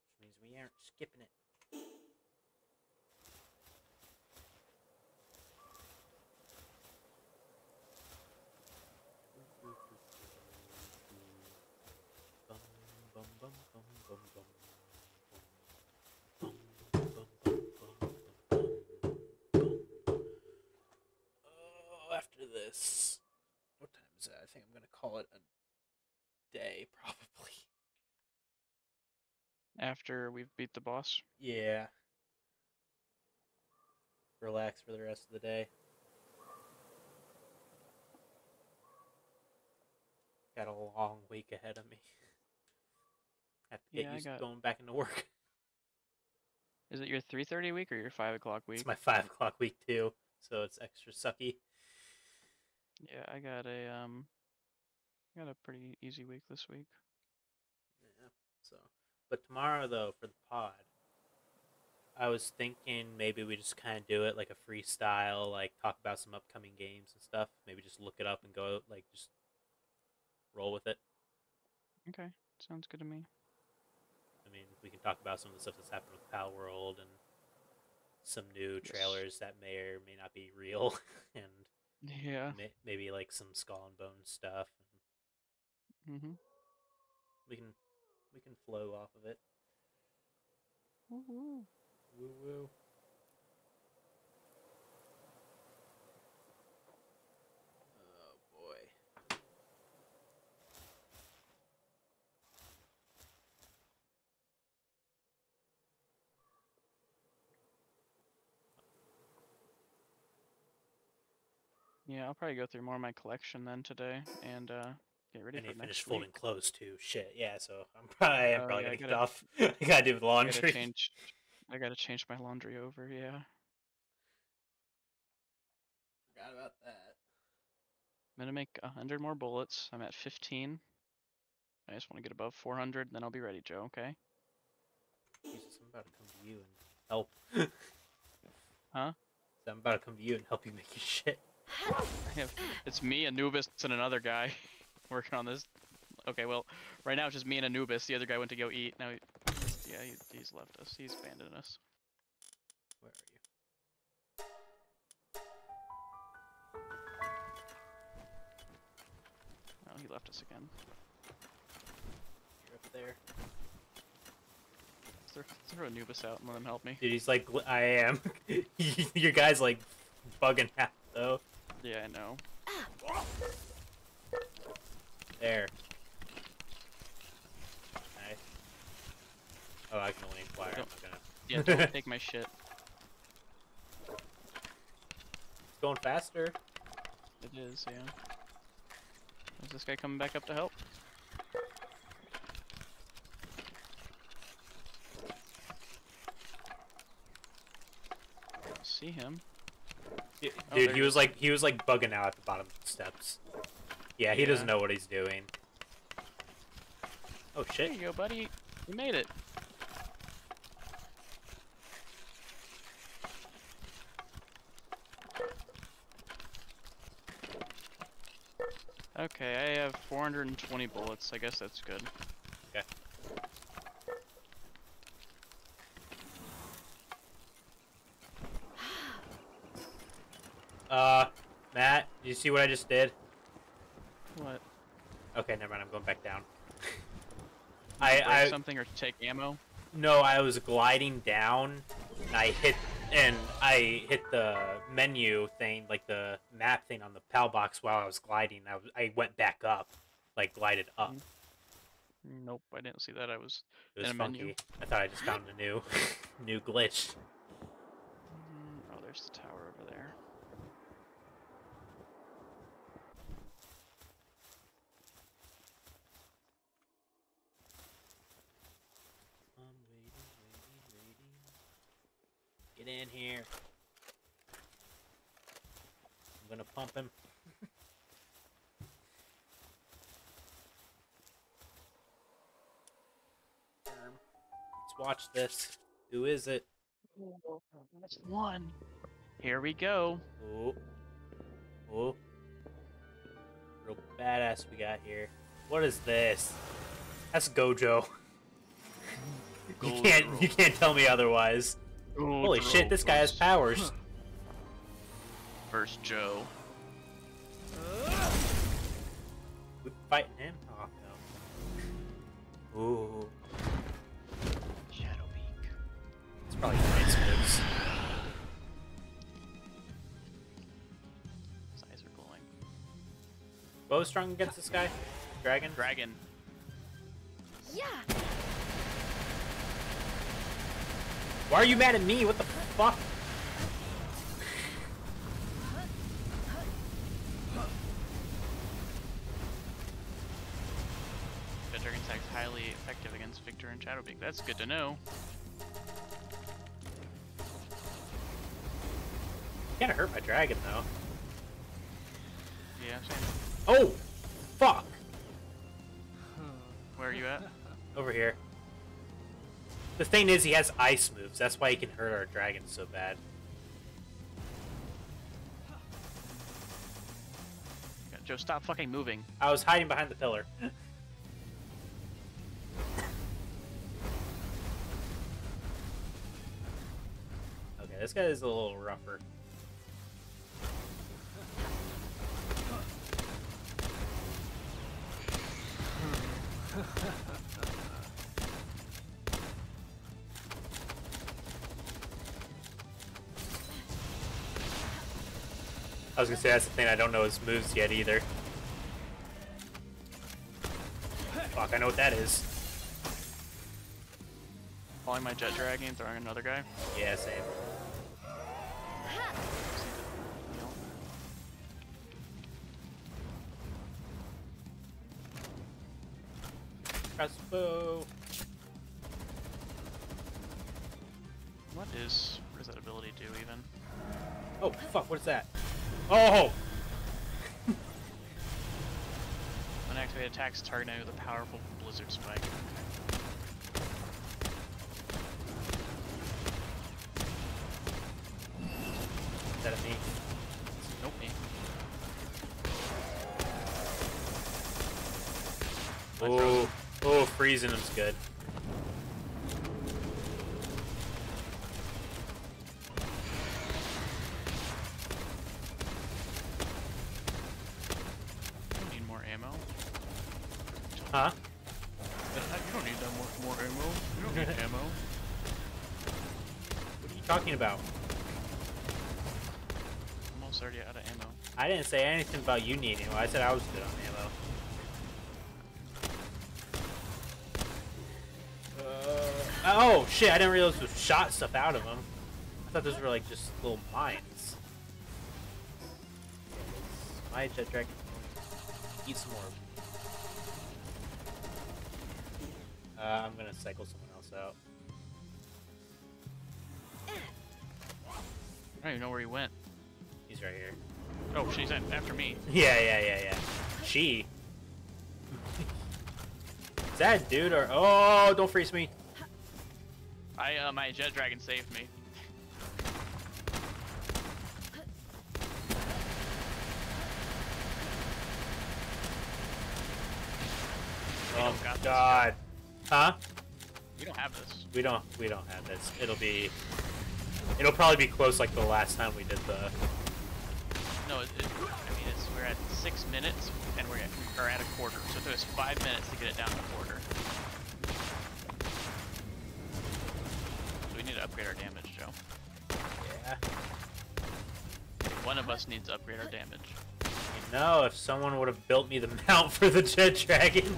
Which means we aren't skipping it. Oh, after this, what time is it? I think I'm gonna call it a day, probably. After we've beat the boss. Yeah. Relax for the rest of the day. Got a long week ahead of me. Have to get Yeah, used got- to going back into work. Is it your 3:30 week or your 5 o'clock week? It's my five o'clock week too, so it's extra sucky. Yeah, I got a um, I got a pretty easy week this week. Yeah. So, but tomorrow though for the pod, I was thinking maybe we just kind of do it like a freestyle, like talk about some upcoming games and stuff. Maybe just look it up and go like just roll with it. Okay, sounds good to me. I mean, we can talk about some of the stuff that's happened with Pal World and some new Yes. trailers that may or may not be real, and Yeah. may, maybe like some Skull and Bones stuff. Mm-hmm. We can we can flow off of it. Woo woo. Oh boy. Yeah, I'll probably go through more of my collection then today and uh, get ready And for you next finished week. folding clothes too. Shit, yeah. So I'm probably I'm oh, probably yeah, I gonna get gotta- off. I gotta do the I laundry. gotta change. I gotta change my laundry over. Yeah. Forgot about that. I'm gonna make a hundred more bullets. I'm at 15. I just want to get above 400, then I'll be ready, Joe. Okay. Jesus, I'm about to come to you and help. Huh? So I'm about to come to you and help you make your shit. I have, it's me, Anubis, and another guy working on this. Okay, well, right now it's just me and Anubis. The other guy went to go eat. Now, he, yeah, he, he's left us. He's abandoned us. Where are you? Oh, he left us again. You're up there. Throw, throw Anubis out and let him help me. Dude, he's like, I am. your guy's like bugging out though. Yeah, I know. Ah. There. Nice. Oh, I can only inquire. I'm Don't- not gonna. Yeah, don't take my shit. It's going faster. It is, yeah. Is this guy coming back up to help? See him. Oh, Dude, he he was like he was like bugging out at the bottom of the steps. Yeah, he doesn't know what he's doing. Oh shit. There shit. you go, buddy. You made it. Okay, I have 420 bullets. I guess that's good. Okay. Uh, Matt, do you see what I just did? Okay, never mind. I'm going back down. I, I something or take ammo? no, I was gliding down. And I hit and I hit the menu thing, like the map thing on the PAL box while I was gliding. I, was, I went back up, like glided up. Mm. Nope, I didn't see that. I was. It was In a funky. menu. I thought I just found a new, new glitch. Mm, Oh, there's the tower over there. Get in here. I'm gonna pump him. Let's watch this. Who is it? That's one. Here we go. Oh. Oh. Real badass we got here. What is this? That's Gojo. You can't you can't tell me otherwise. Oh, Holy shit, this guy has powers. First Joe. We fighting him? Oh no. Ooh. Shadowbeak. It's probably Knight's moves. His eyes are glowing. Bow strong against this guy? Dragon? Dragon. Yeah. Why are you mad at me? What the fuck? That dragon attack's highly effective against Victor and Shadowbeak. That's good to know. Kinda hurt my dragon though. Yeah, same. Oh! Fuck! Where are you at? Over here. The thing is, he has ice moves. That's why he can hurt our dragons so bad. Joe, stop fucking moving. I was hiding behind the pillar. okay, this guy is a little rougher. I was gonna say that's the thing I don't know his moves yet either. Fuck, I know what that is. Calling my Jetragon and throwing another guy. Yeah, same. Crossbow. What is what does that ability do even? Oh fuck, what is that? Oh! Unactivated attacks targeting with a powerful blizzard spike. Is that a me? Nope. Me. Oh, oh, freezing him's good. frozen- Need more ammo. Huh? You don't need that more, more ammo. You don't need ammo. What are you talking about? I'm almost already out of ammo. I anything about you needing ammo. I said I was good on ammo. Uh, oh shit! I didn't realize we shot stuff out of them. I thought those were like just little mines. My Jetragon. Eat some more. Uh, I'm gonna cycle someone else out. I don't even know where he went. He's right here. Oh, she's after me. Yeah, yeah, yeah, yeah. She. Is that dude or oh? Don't freeze me. I uh, my Jetragon saved me. Oh this. God. Huh? We don't have this. We don't. We don't have this. It'll be. It'll probably be close like the last time we did the. No, it, it, I mean it's we're at six minutes and we're at, are at a quarter. So it took us five minutes to get it down to a quarter. So we need to upgrade our damage, Joe. Yeah. One of us needs to upgrade our damage. You know, if someone would have built me the mount for the jet dragon,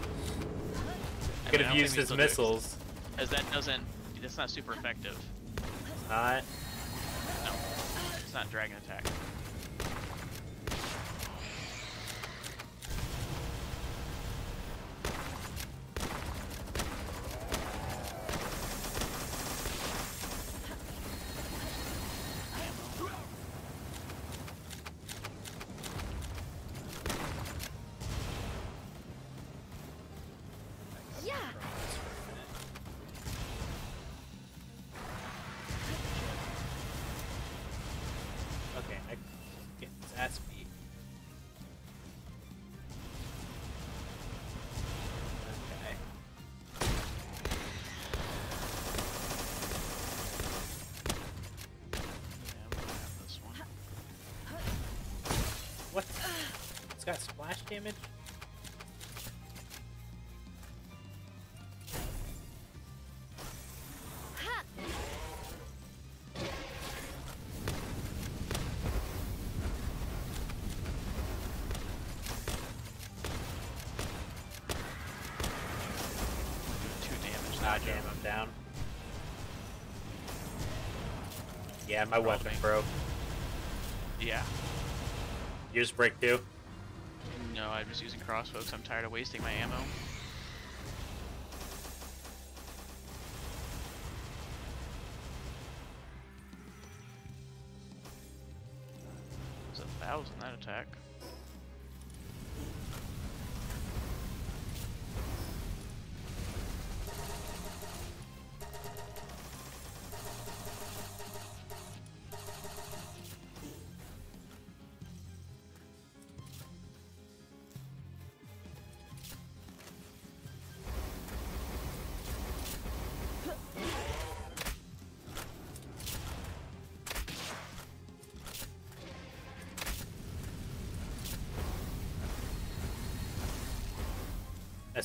I could mean, have used his still do it, missiles. Because that doesn't. That's not super effective. It's not. No, it's not dragon attack. Damage? Two damage. Now, Joe. damn, I'm down. Yeah, my Roll weapon me. broke. Yeah. Yours break too? I'm just using crossbow 'cause I'm tired of wasting my ammo.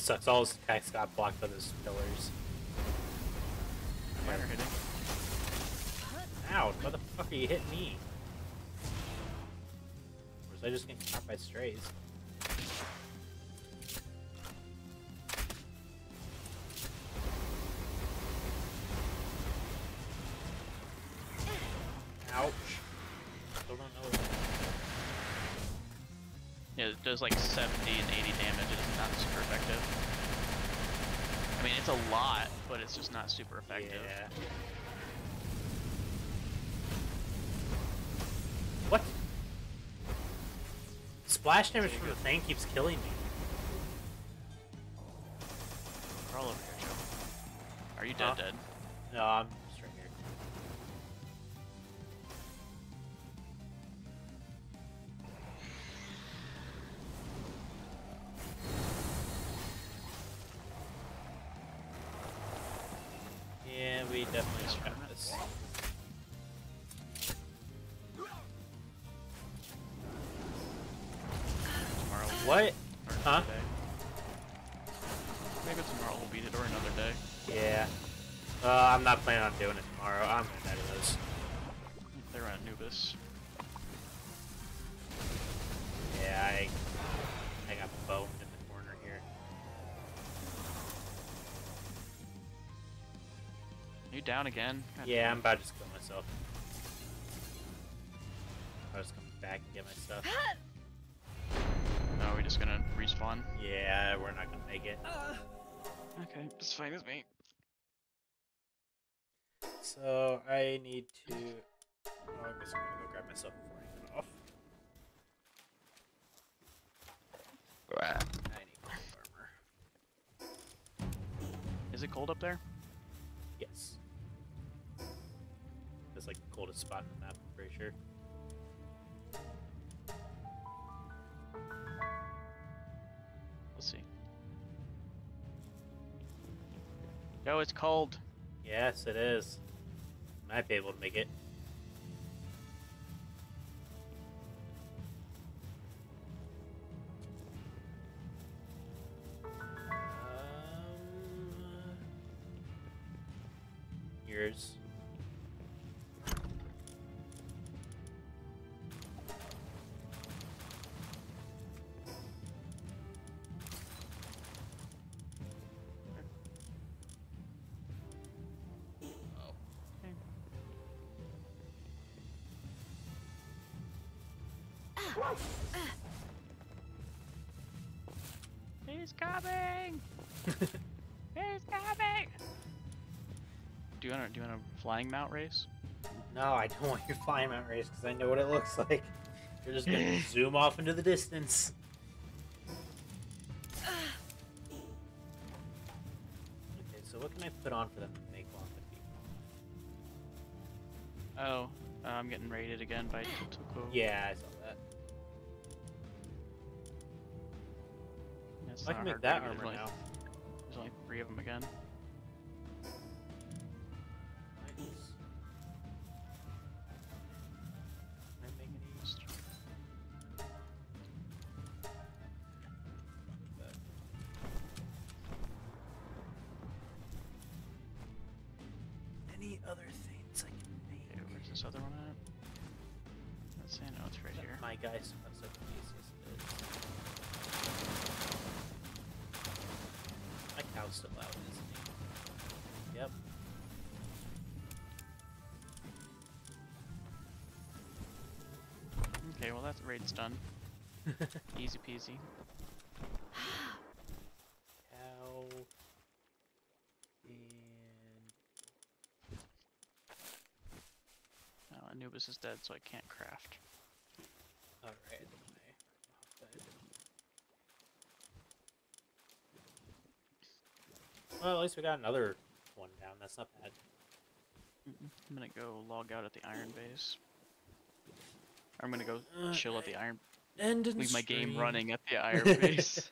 Sucks. All his attacks got blocked by those pillars. Mine are hitting. Ow, are you hitting me? Or was I just getting caught by strays? Ouch. Still don't know what Yeah, it does like 70 and 80 damage. Not super effective. I mean, it's a lot, but it's just not super effective. Yeah. What? Splash damage from the thing keeps killing me. Down again? God Yeah, I'm about to just kill myself. I'll just come back and get my stuff. No, are we just gonna respawn? Yeah, we're not gonna make it. Okay, it's fine with me. So I need to. Oh, I'm gonna go grab myself before I get off. I need gold armor. Is it cold up there? Coldest spot in the map, I'm pretty sure. Let's see. Yo, it's cold. Yes, it is. Might be able to make it. Flying mount race? No, I don't want your flying mount race because I know what it looks like. You're just gonna zoom off into the distance. Okay, so what can I put on for them to make me? Oh, uh, I'm getting raided again by Tutuko. Yeah, I saw that. I can make that armor now. There's only three of them again. Raid's done. Easy peasy. Cow. And Oh, Anubis is dead, so I can't craft. alright. Well, at least we got another one down. That's not bad. I'm gonna go log out at the iron base. I'm gonna go chill at the iron. End Leave my game running at the iron base.